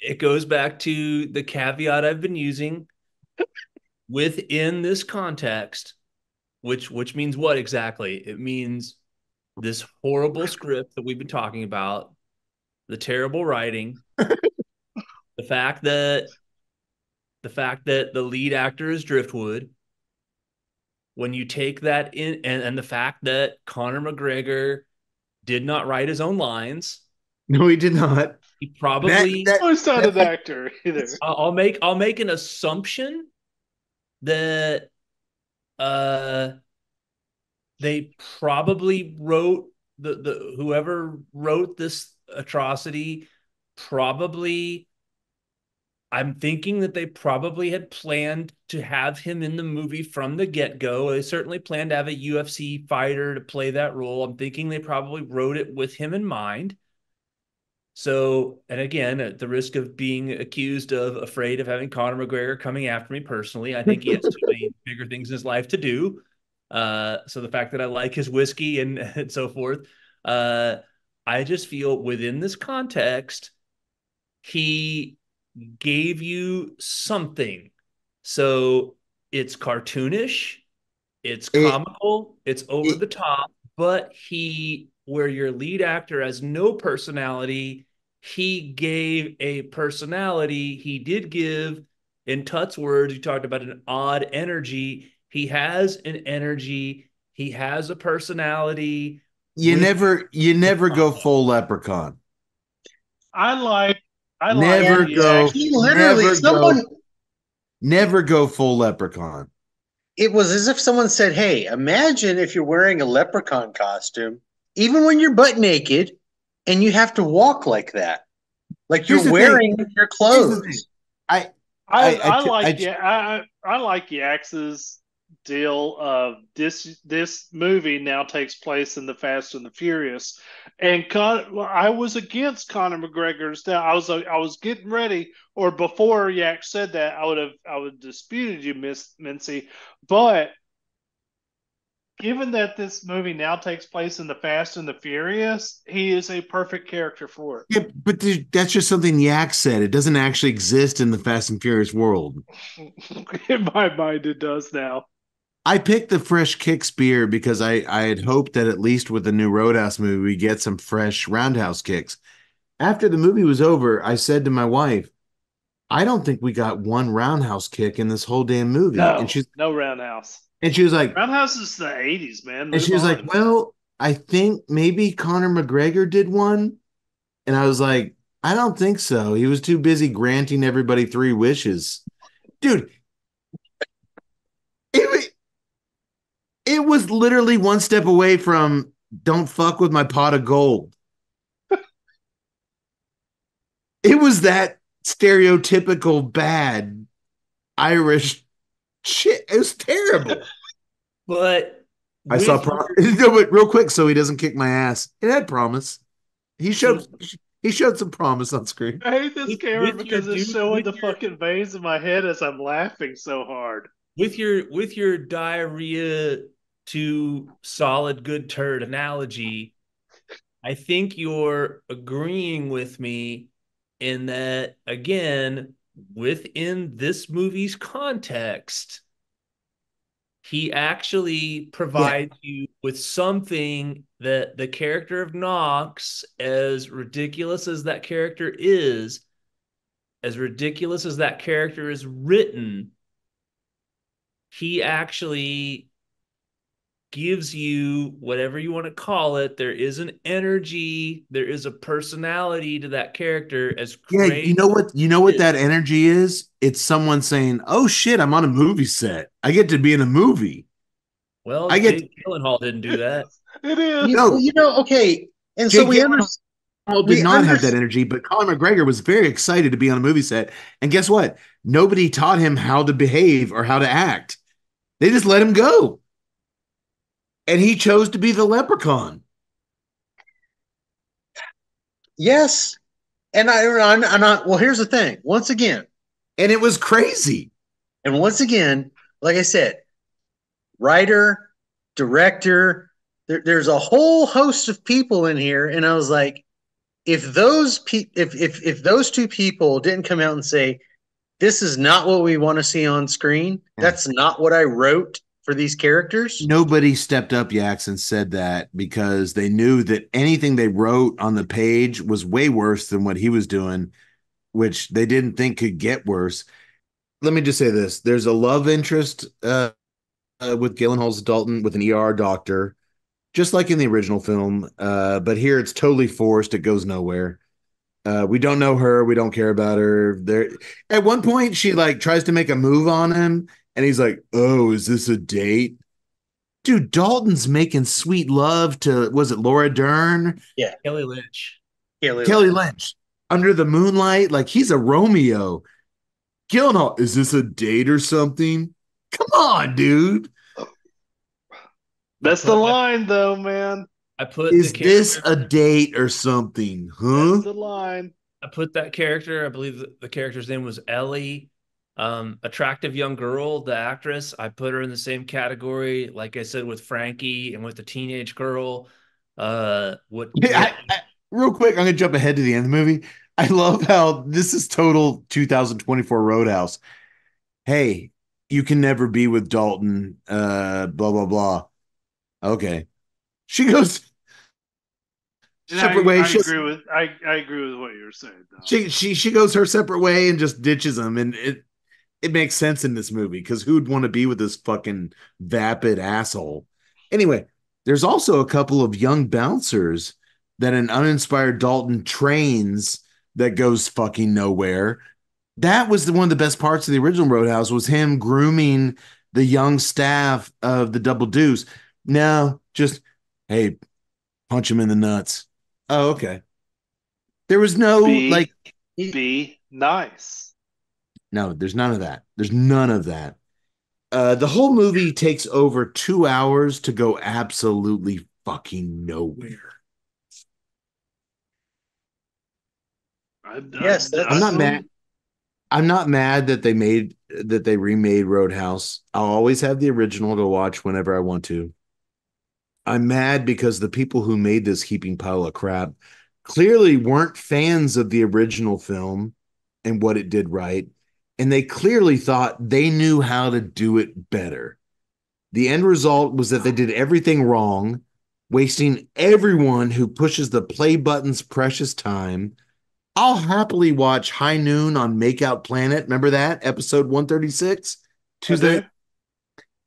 it goes back to the caveat I've been using within this context, which which means what exactly? It means this horrible script that we've been talking about, the terrible writing, the fact that the fact that the lead actor is Driftwood. When you take that in, and, and the fact that Conor McGregor did not write his own lines. No, he did not. He probably that, that, was not an actor either. I'll make I'll make an assumption that uh they probably wrote the the whoever wrote this atrocity probably I'm thinking that they probably had planned to have him in the movie from the get go. They certainly planned to have a UFC fighter to play that role. I'm thinking they probably wrote it with him in mind. So, and again, at the risk of being accused of afraid of having Conor McGregor coming after me personally, I think he has too many bigger things in his life to do. Uh, so the fact that I like his whiskey and, and so forth, uh, I just feel within this context, he gave you something. So it's cartoonish, it's comical, it, it's over it, the top, but he, where your lead actor has no personality, he gave a personality. He did give, in Tut's words, you talked about an odd energy. He has an energy. He has a personality. You never, you never go full leprechaun. I like. I never like go. He literally, never someone. Go, never go full leprechaun. It was as if someone said, "Hey, imagine if you're wearing a leprechaun costume, even when you're butt naked, and you have to walk like that, like you're wearing thing. your clothes. I I, I, I, I like yeah I I like Yax's deal of this this movie now takes place in the Fast and the Furious, and Con, I was against Conor McGregor's. Now I was I was getting ready, or before Yak said that, I would have I would have disputed you, Miss Mincy, but given that this movie now takes place in the Fast and the Furious, he is a perfect character for it. Yeah, but that's just something Yak said. It doesn't actually exist in the Fast and Furious world. in my mind, it does now. I picked the fresh kicks beer because I, I had hoped that at least with the new Road House movie, we get some fresh roundhouse kicks. After the movie was over, I said to my wife, I don't think we got one roundhouse kick in this whole damn movie. No, and she's no roundhouse. And she was like, Roundhouse is the 80s, man. Move and she was on. like, Well, I think maybe Conor McGregor did one. And I was like, I don't think so. He was too busy granting everybody three wishes. Dude, it, it was literally one step away from don't fuck with my pot of gold. it was that stereotypical bad Irish shit. It was terrible. but I saw prom- no, but real quick, so he doesn't kick my ass. It had promise. He showed he showed some promise on screen. I hate this camera because it's showing the your, fucking veins in my head as I'm laughing so hard. With your with your diarrhea to solid good turd analogy, I think you're agreeing with me in that again within this movie's context, he actually provides yeah. you with something that the character of Knox, as ridiculous as that character is, as ridiculous as that character is written, he actually gives you whatever you want to call it. There is an energy, there is a personality to that character. As Yeah, you know what? You know what is. that energy is? It's someone saying, "Oh shit, I'm on a movie set. I get to be in a movie." Well, I get- Jake Gyllenhaal didn't do that. It is. You, No. you know, okay. And Jake so we Gyllenhaal understand. Paul We did not have that energy, but Conor McGregor was very excited to be on a movie set. And guess what? Nobody taught him how to behave or how to act. They just let him go. And he chose to be the leprechaun. Yes. And I, I'm, I'm not, well, here's the thing. Once again, And it was crazy. and once again, like I said, writer, director, there, there's a whole host of people in here. And I was like, if those pe- if, if if those two people didn't come out and say, this is not what we want to see on screen, that's not what I wrote for these characters. Nobody stepped up, Yaks, and said that because they knew that anything they wrote on the page was way worse than what he was doing, which they didn't think could get worse. Let me just say this there's a love interest uh, uh, with Gyllenhaal's Dalton with an ER doctor, just like in the original film. Uh, but here it's totally forced, it goes nowhere. Uh, we don't know her. We don't care about her. There, at one point, she like tries to make a move on him, and he's like, "Oh, is this a date?" Dude, Dalton's making sweet love to was it Laura Dern, Yeah, Kelly Lynch. Kelly, Kelly Lynch, under the moonlight? Like he's a Romeo. Gyllenhaal, is this a date or something? Come on, dude. That's the line, though, man. I put Is the this a date or something? Huh? That's the line. I put that character. I believe the, the character's name was Ellie. Um, attractive young girl, the actress. I put her in the same category, like I said, with Frankie and with the teenage girl. Uh, what? Yeah, I- I- real quick, I'm gonna jump ahead to the end of the movie. I love how this is total 2024 Road House. Hey, you can never be with Dalton. Uh, blah blah blah. Okay, she goes separate I, way. I She, agree with I, I agree with what you're saying. Though. she she she goes her separate way and just ditches him, and it it makes sense in this movie because who'd want to be with this fucking vapid asshole? Anyway, there's also a couple of young bouncers that an uninspired Dalton trains that goes fucking nowhere. That was the one of the best parts of the original Road House was him grooming the young staff of the Double Deuce. Now, just hey, punch him in the nuts. Oh, okay. There was no Be- like Be nice. No, there's none of that. There's none of that. Uh, the whole movie takes over two hours to go absolutely fucking nowhere. I, Yes, I, that's- I'm not I- mad. I'm not mad that they made that they remade Road House. I'll always have the original to watch whenever I want to. I'm mad because the people who made this heaping pile of crap clearly weren't fans of the original film and what it did right. And they clearly thought they knew how to do it better. The end result was that they did everything wrong, wasting everyone who pushes the play button's precious time. I'll happily watch High Noon on Makeout Planet. Remember that episode 136? Tuesday.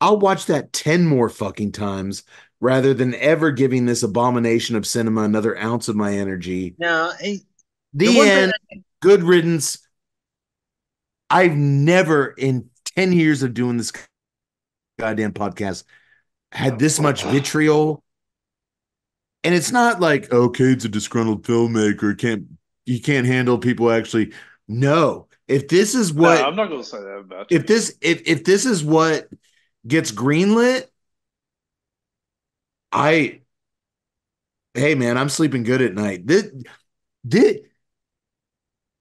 I'll watch that 10 more fucking times rather than ever giving this abomination of cinema another ounce of my energy. Now, eh, The, The end. Good riddance. I've never in 10 years of doing this goddamn podcast had this much vitriol. And it's not like, oh, Cade's a disgruntled filmmaker, can't he can't handle people actually. No. If this is No, what I'm not going to say that about you. if this if if this is what gets greenlit, I hey man, I'm sleeping good at night. This, this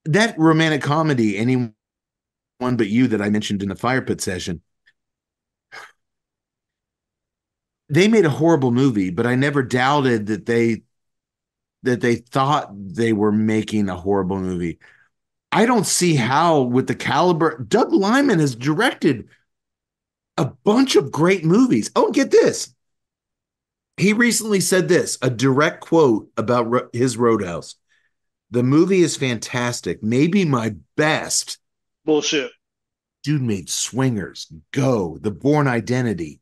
that romantic comedy, anyone but you that I mentioned in the fire pit session. They made a horrible movie, but I never doubted that they that they thought they were making a horrible movie. I don't see how, with the caliber, Doug Liman has directed a bunch of great movies. Oh, get this. He recently said this a direct quote about his Road House. The movie is fantastic. Maybe my best. Bullshit. Dude made Swingers, Go, The Bourne Identity.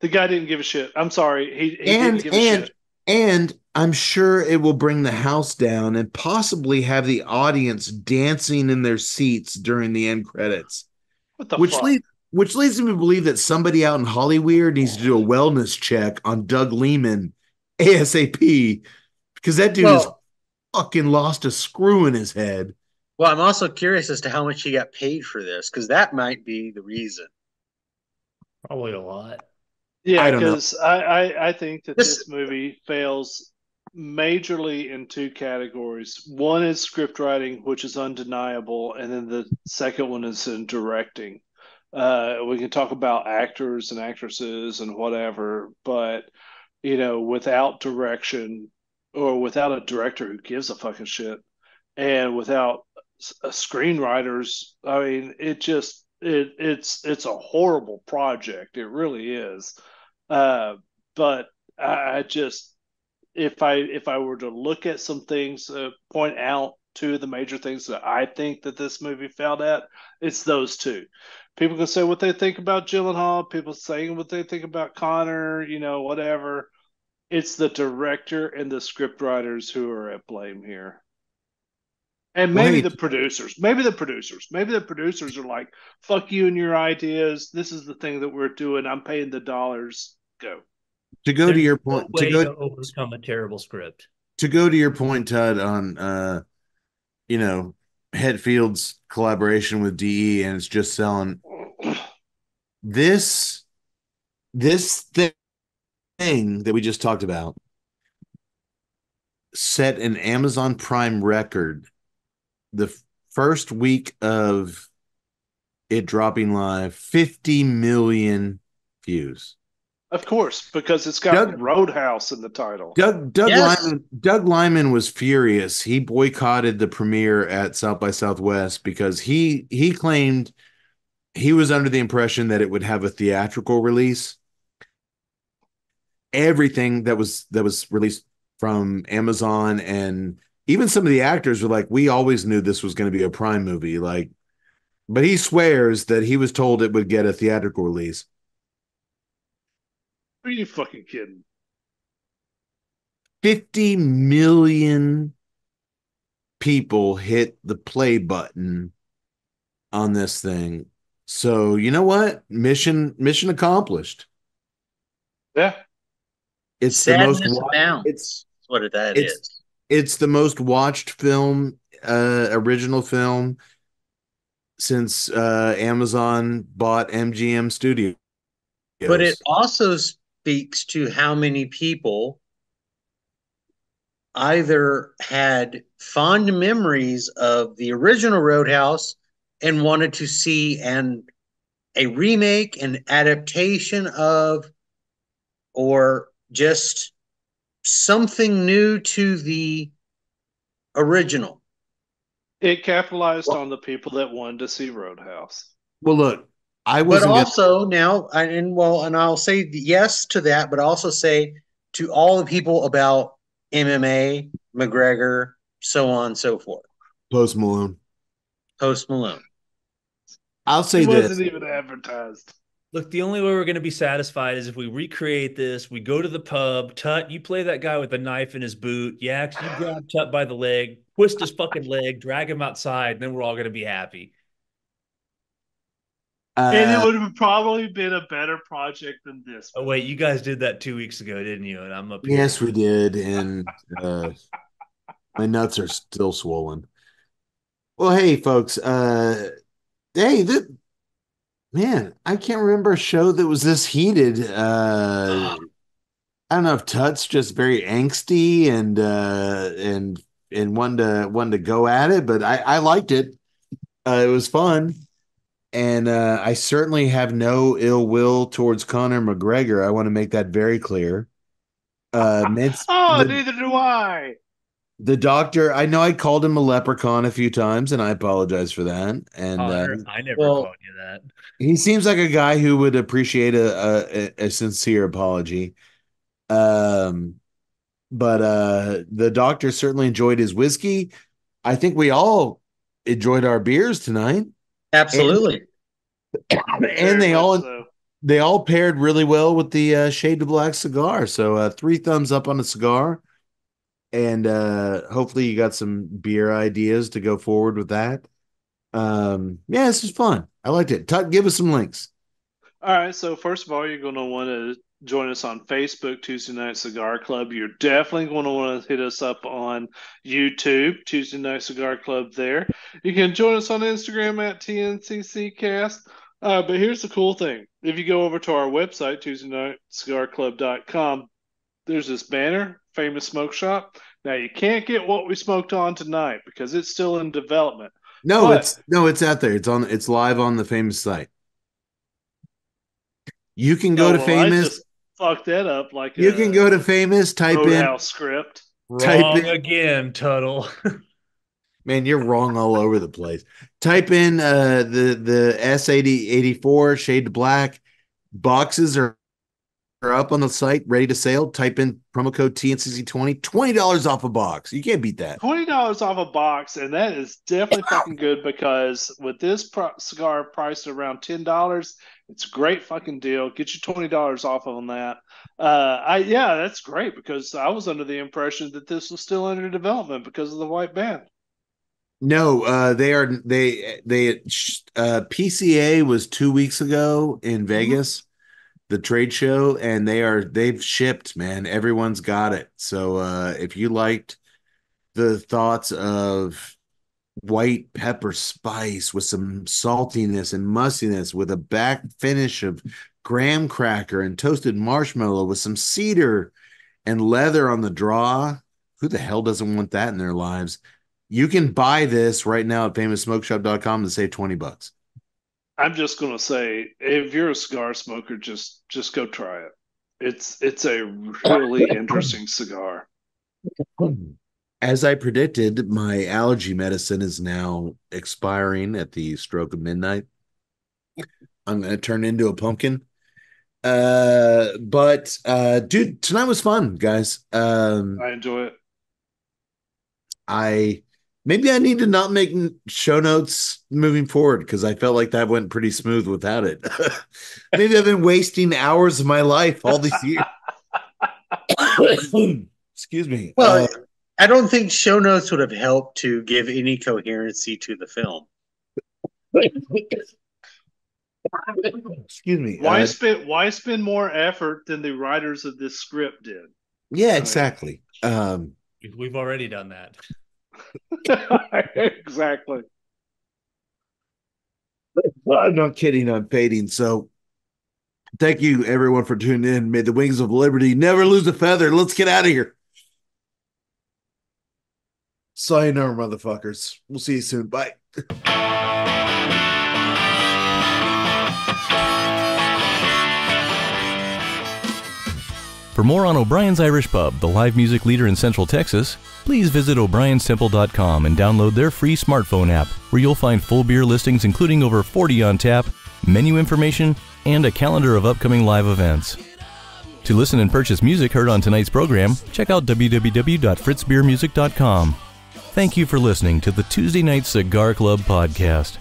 The guy didn't give a shit. I'm sorry. He, he and didn't give a and shit. and I'm sure it will bring the house down and possibly have the audience dancing in their seats during the end credits. What the which fuck? leads which leads me to believe that somebody out in Hollywood needs to do a wellness check on Doug Liman ASAP because that dude has Well- fucking lost a screw in his head. Well, I'm also curious as to how much he got paid for this because that might be the reason. Probably a lot. Yeah, I don't know. because I, I, I think that This- this movie fails majorly in two categories. One is script writing, which is undeniable, and then the second one is in directing. Uh, we can talk about actors and actresses and whatever, but you know, without direction or without a director who gives a fucking shit, and without s- screenwriters, I mean, it just it it's it's a horrible project. It really is. Uh, but I, I just if I if I were to look at some things, uh, point out two of the major things that I think that this movie failed at, it's those two. People can say what they think about Gyllenhaal. People saying what they think about Conor. You know, whatever. It's the director and the script writers who are at blame here. And maybe Wait. the producers, maybe the producers, maybe the producers are like, fuck you and your ideas. This is the thing that we're doing. I'm paying the dollars. Go. To go to your no point, way to go to overcome a terrible script. to go to your point, Todd, on uh, you know, Hetfield's collaboration with DE, and it's just selling this this thing that we just talked about set an Amazon Prime record the first week of it dropping live 50 million views. Of course, because it's got Doug- Road House in the title. Doug Doug Yes. Liman Doug Liman was furious. He boycotted the premiere at South by Southwest because he he claimed he was under the impression that it would have a theatrical release. Everything that was that was released from Amazon and even some of the actors were like, we always knew this was going to be a prime movie. Like, but he swears that he was told it would get a theatrical release. Are you fucking kidding? 50 million people hit the play button on this thing. So, you know what? Mission mission accomplished. Yeah. It's the most Sadness wa- it's That's what that it's- is. It's the most watched film uh original film since uh Amazon bought MGM Studios. But it also speaks to how many people either had fond memories of the original Road House and wanted to see an a remake, an adaptation of, or just something new to the original. It capitalized on the people that wanted to see Road House. well look, I But wasn't gonna- also now, and- and well, and I'll say yes to that, but also say to all the people about MMA, McGregor, so on and so forth. Post Malone. Post Malone. I'll say It this. wasn't even advertised. Look, the only way we're going to be satisfied is if we recreate this. We go to the pub. Tut, you play that guy with a knife in his boot. Yaks, you grab Tut by the leg, twist his fucking leg, drag him outside, and then we're all going to be happy. and it Uh, would have probably been a better project than this. Oh wait, you guys did that two weeks ago, didn't you? And I'm up here. Yes, we did, and uh, my nuts are still swollen. Well, hey, folks. Uh, hey, th- man, I can't remember a show that was this heated. Uh, I don't know if Tut's just very angsty and uh, and and one to one to go at it, but I I liked it. Uh, it was fun. And uh, I certainly have no ill will towards Conor McGregor. I want to make that very clear. Uh, Mintz- Oh, the- neither do I. the doctor, I know I called him a leprechaun a few times, and I apologize for that. And uh, I never well- called you that. he seems like a guy who would appreciate a, a, a sincere apology. Um, but uh, the doctor certainly enjoyed his whiskey. I think we all enjoyed our beers tonight, Absolutely. and they all so. they all paired really well with the uh, Shade to Black cigar. So uh, three thumbs up on the cigar, and uh, hopefully you got some beer ideas to go forward with that. Um, yeah, this is fun. I liked it. Tut, give us some links. All right, so first of all, you're going to want to join us on Facebook, Tuesday Night Cigar Club. You're definitely going to want to hit us up on YouTube, Tuesday Night Cigar Club. There, you can join us on Instagram at TNCCcast. Uh, but here's the cool thing: if you go over to our website, TuesdayNightCigarClub.com, there's this banner, Famous Smoke Shop. Now you can't get what we smoked on tonight because it's still in development. No, But- it's no, it's out there. It's on. It's live on the famous site. You can go Oh, to well, I famous. just fucked that up like You a can go to famous. Type in. Script. Type Wrong in- again, Tuttle. Man, you're wrong all over the place. Type in uh, the the S eighty eighty four shade to black. Boxes are are up on the site, ready to sale. Type in promo code TNCC20, twenty dollars off a box. You can't beat that. Twenty dollars off a box, and that is definitely fucking good because with this pro- cigar priced around ten dollars, it's a great fucking deal. Get you twenty dollars off on that. Uh, I yeah, that's great because I was under the impression that this was still under development because of the white band. No, uh, they are they they uh, PCA was two weeks ago in Vegas, the trade show, and they are they've shipped. Man, everyone's got it. So uh, if you liked the thoughts of white pepper spice with some saltiness and mustiness, with a back finish of graham cracker and toasted marshmallow with some cedar and leather on the draw, who the hell doesn't want that in their lives? You can buy this right now at famoussmokeshop.com to save 20 bucks. I'm just gonna say, if you're a cigar smoker, just just go try it. It's it's a really interesting cigar. As I predicted, my allergy medicine is now expiring at the stroke of midnight. I'm going to turn into a pumpkin. Uh, but uh, dude, tonight was fun, guys. Um, I enjoy it. I maybe I need to not make show notes moving forward because I felt like that went pretty smooth without it. maybe I've been wasting hours of my life all these years. Excuse me. Well, Uh, I don't think show notes would have helped to give any coherency to the film. excuse me. Why Uh, spend why spend more effort than the writers of this script did? yeah, exactly. Um, We've already done that. exactly. I'm not kidding. I'm fading. So, thank you everyone for tuning in. May the wings of liberty never lose a feather. Let's get out of here. Sayonara, motherfuckers. We'll see you soon. Bye. For more on O'Brien's Irish Pub, the live music leader in Central Texas, please visit o'brienstemple.com and download their free smartphone app, where you'll find full beer listings including over 40 on tap, menu information, and a calendar of upcoming live events. To listen and purchase music heard on tonight's program, check out www.fritzbeermusic.com. Thank you for listening to the Tuesday Night Cigar Club podcast.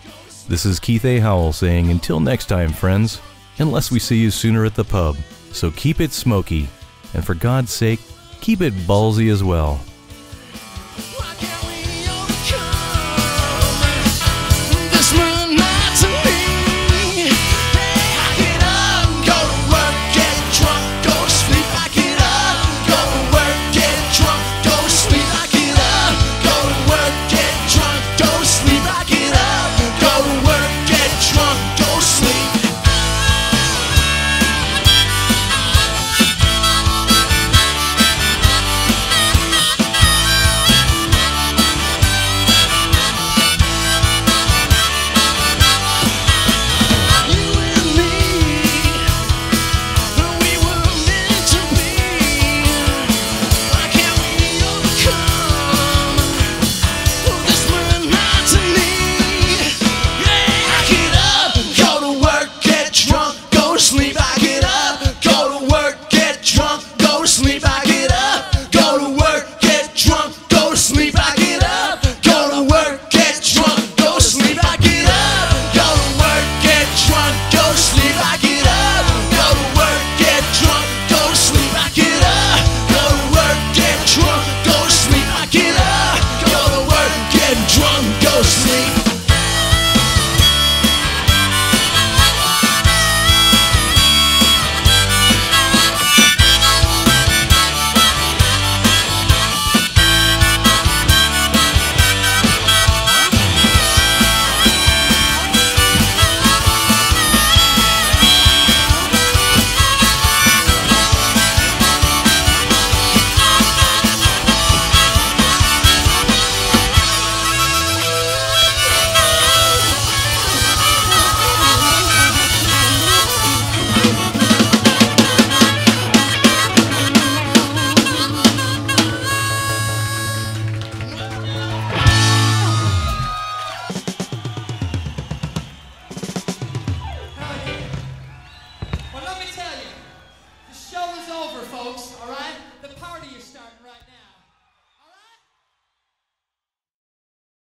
This is Keith A. Howell saying until next time, friends, unless we see you sooner at the pub. So keep it smoky, and for God's sake, keep it ballsy as well.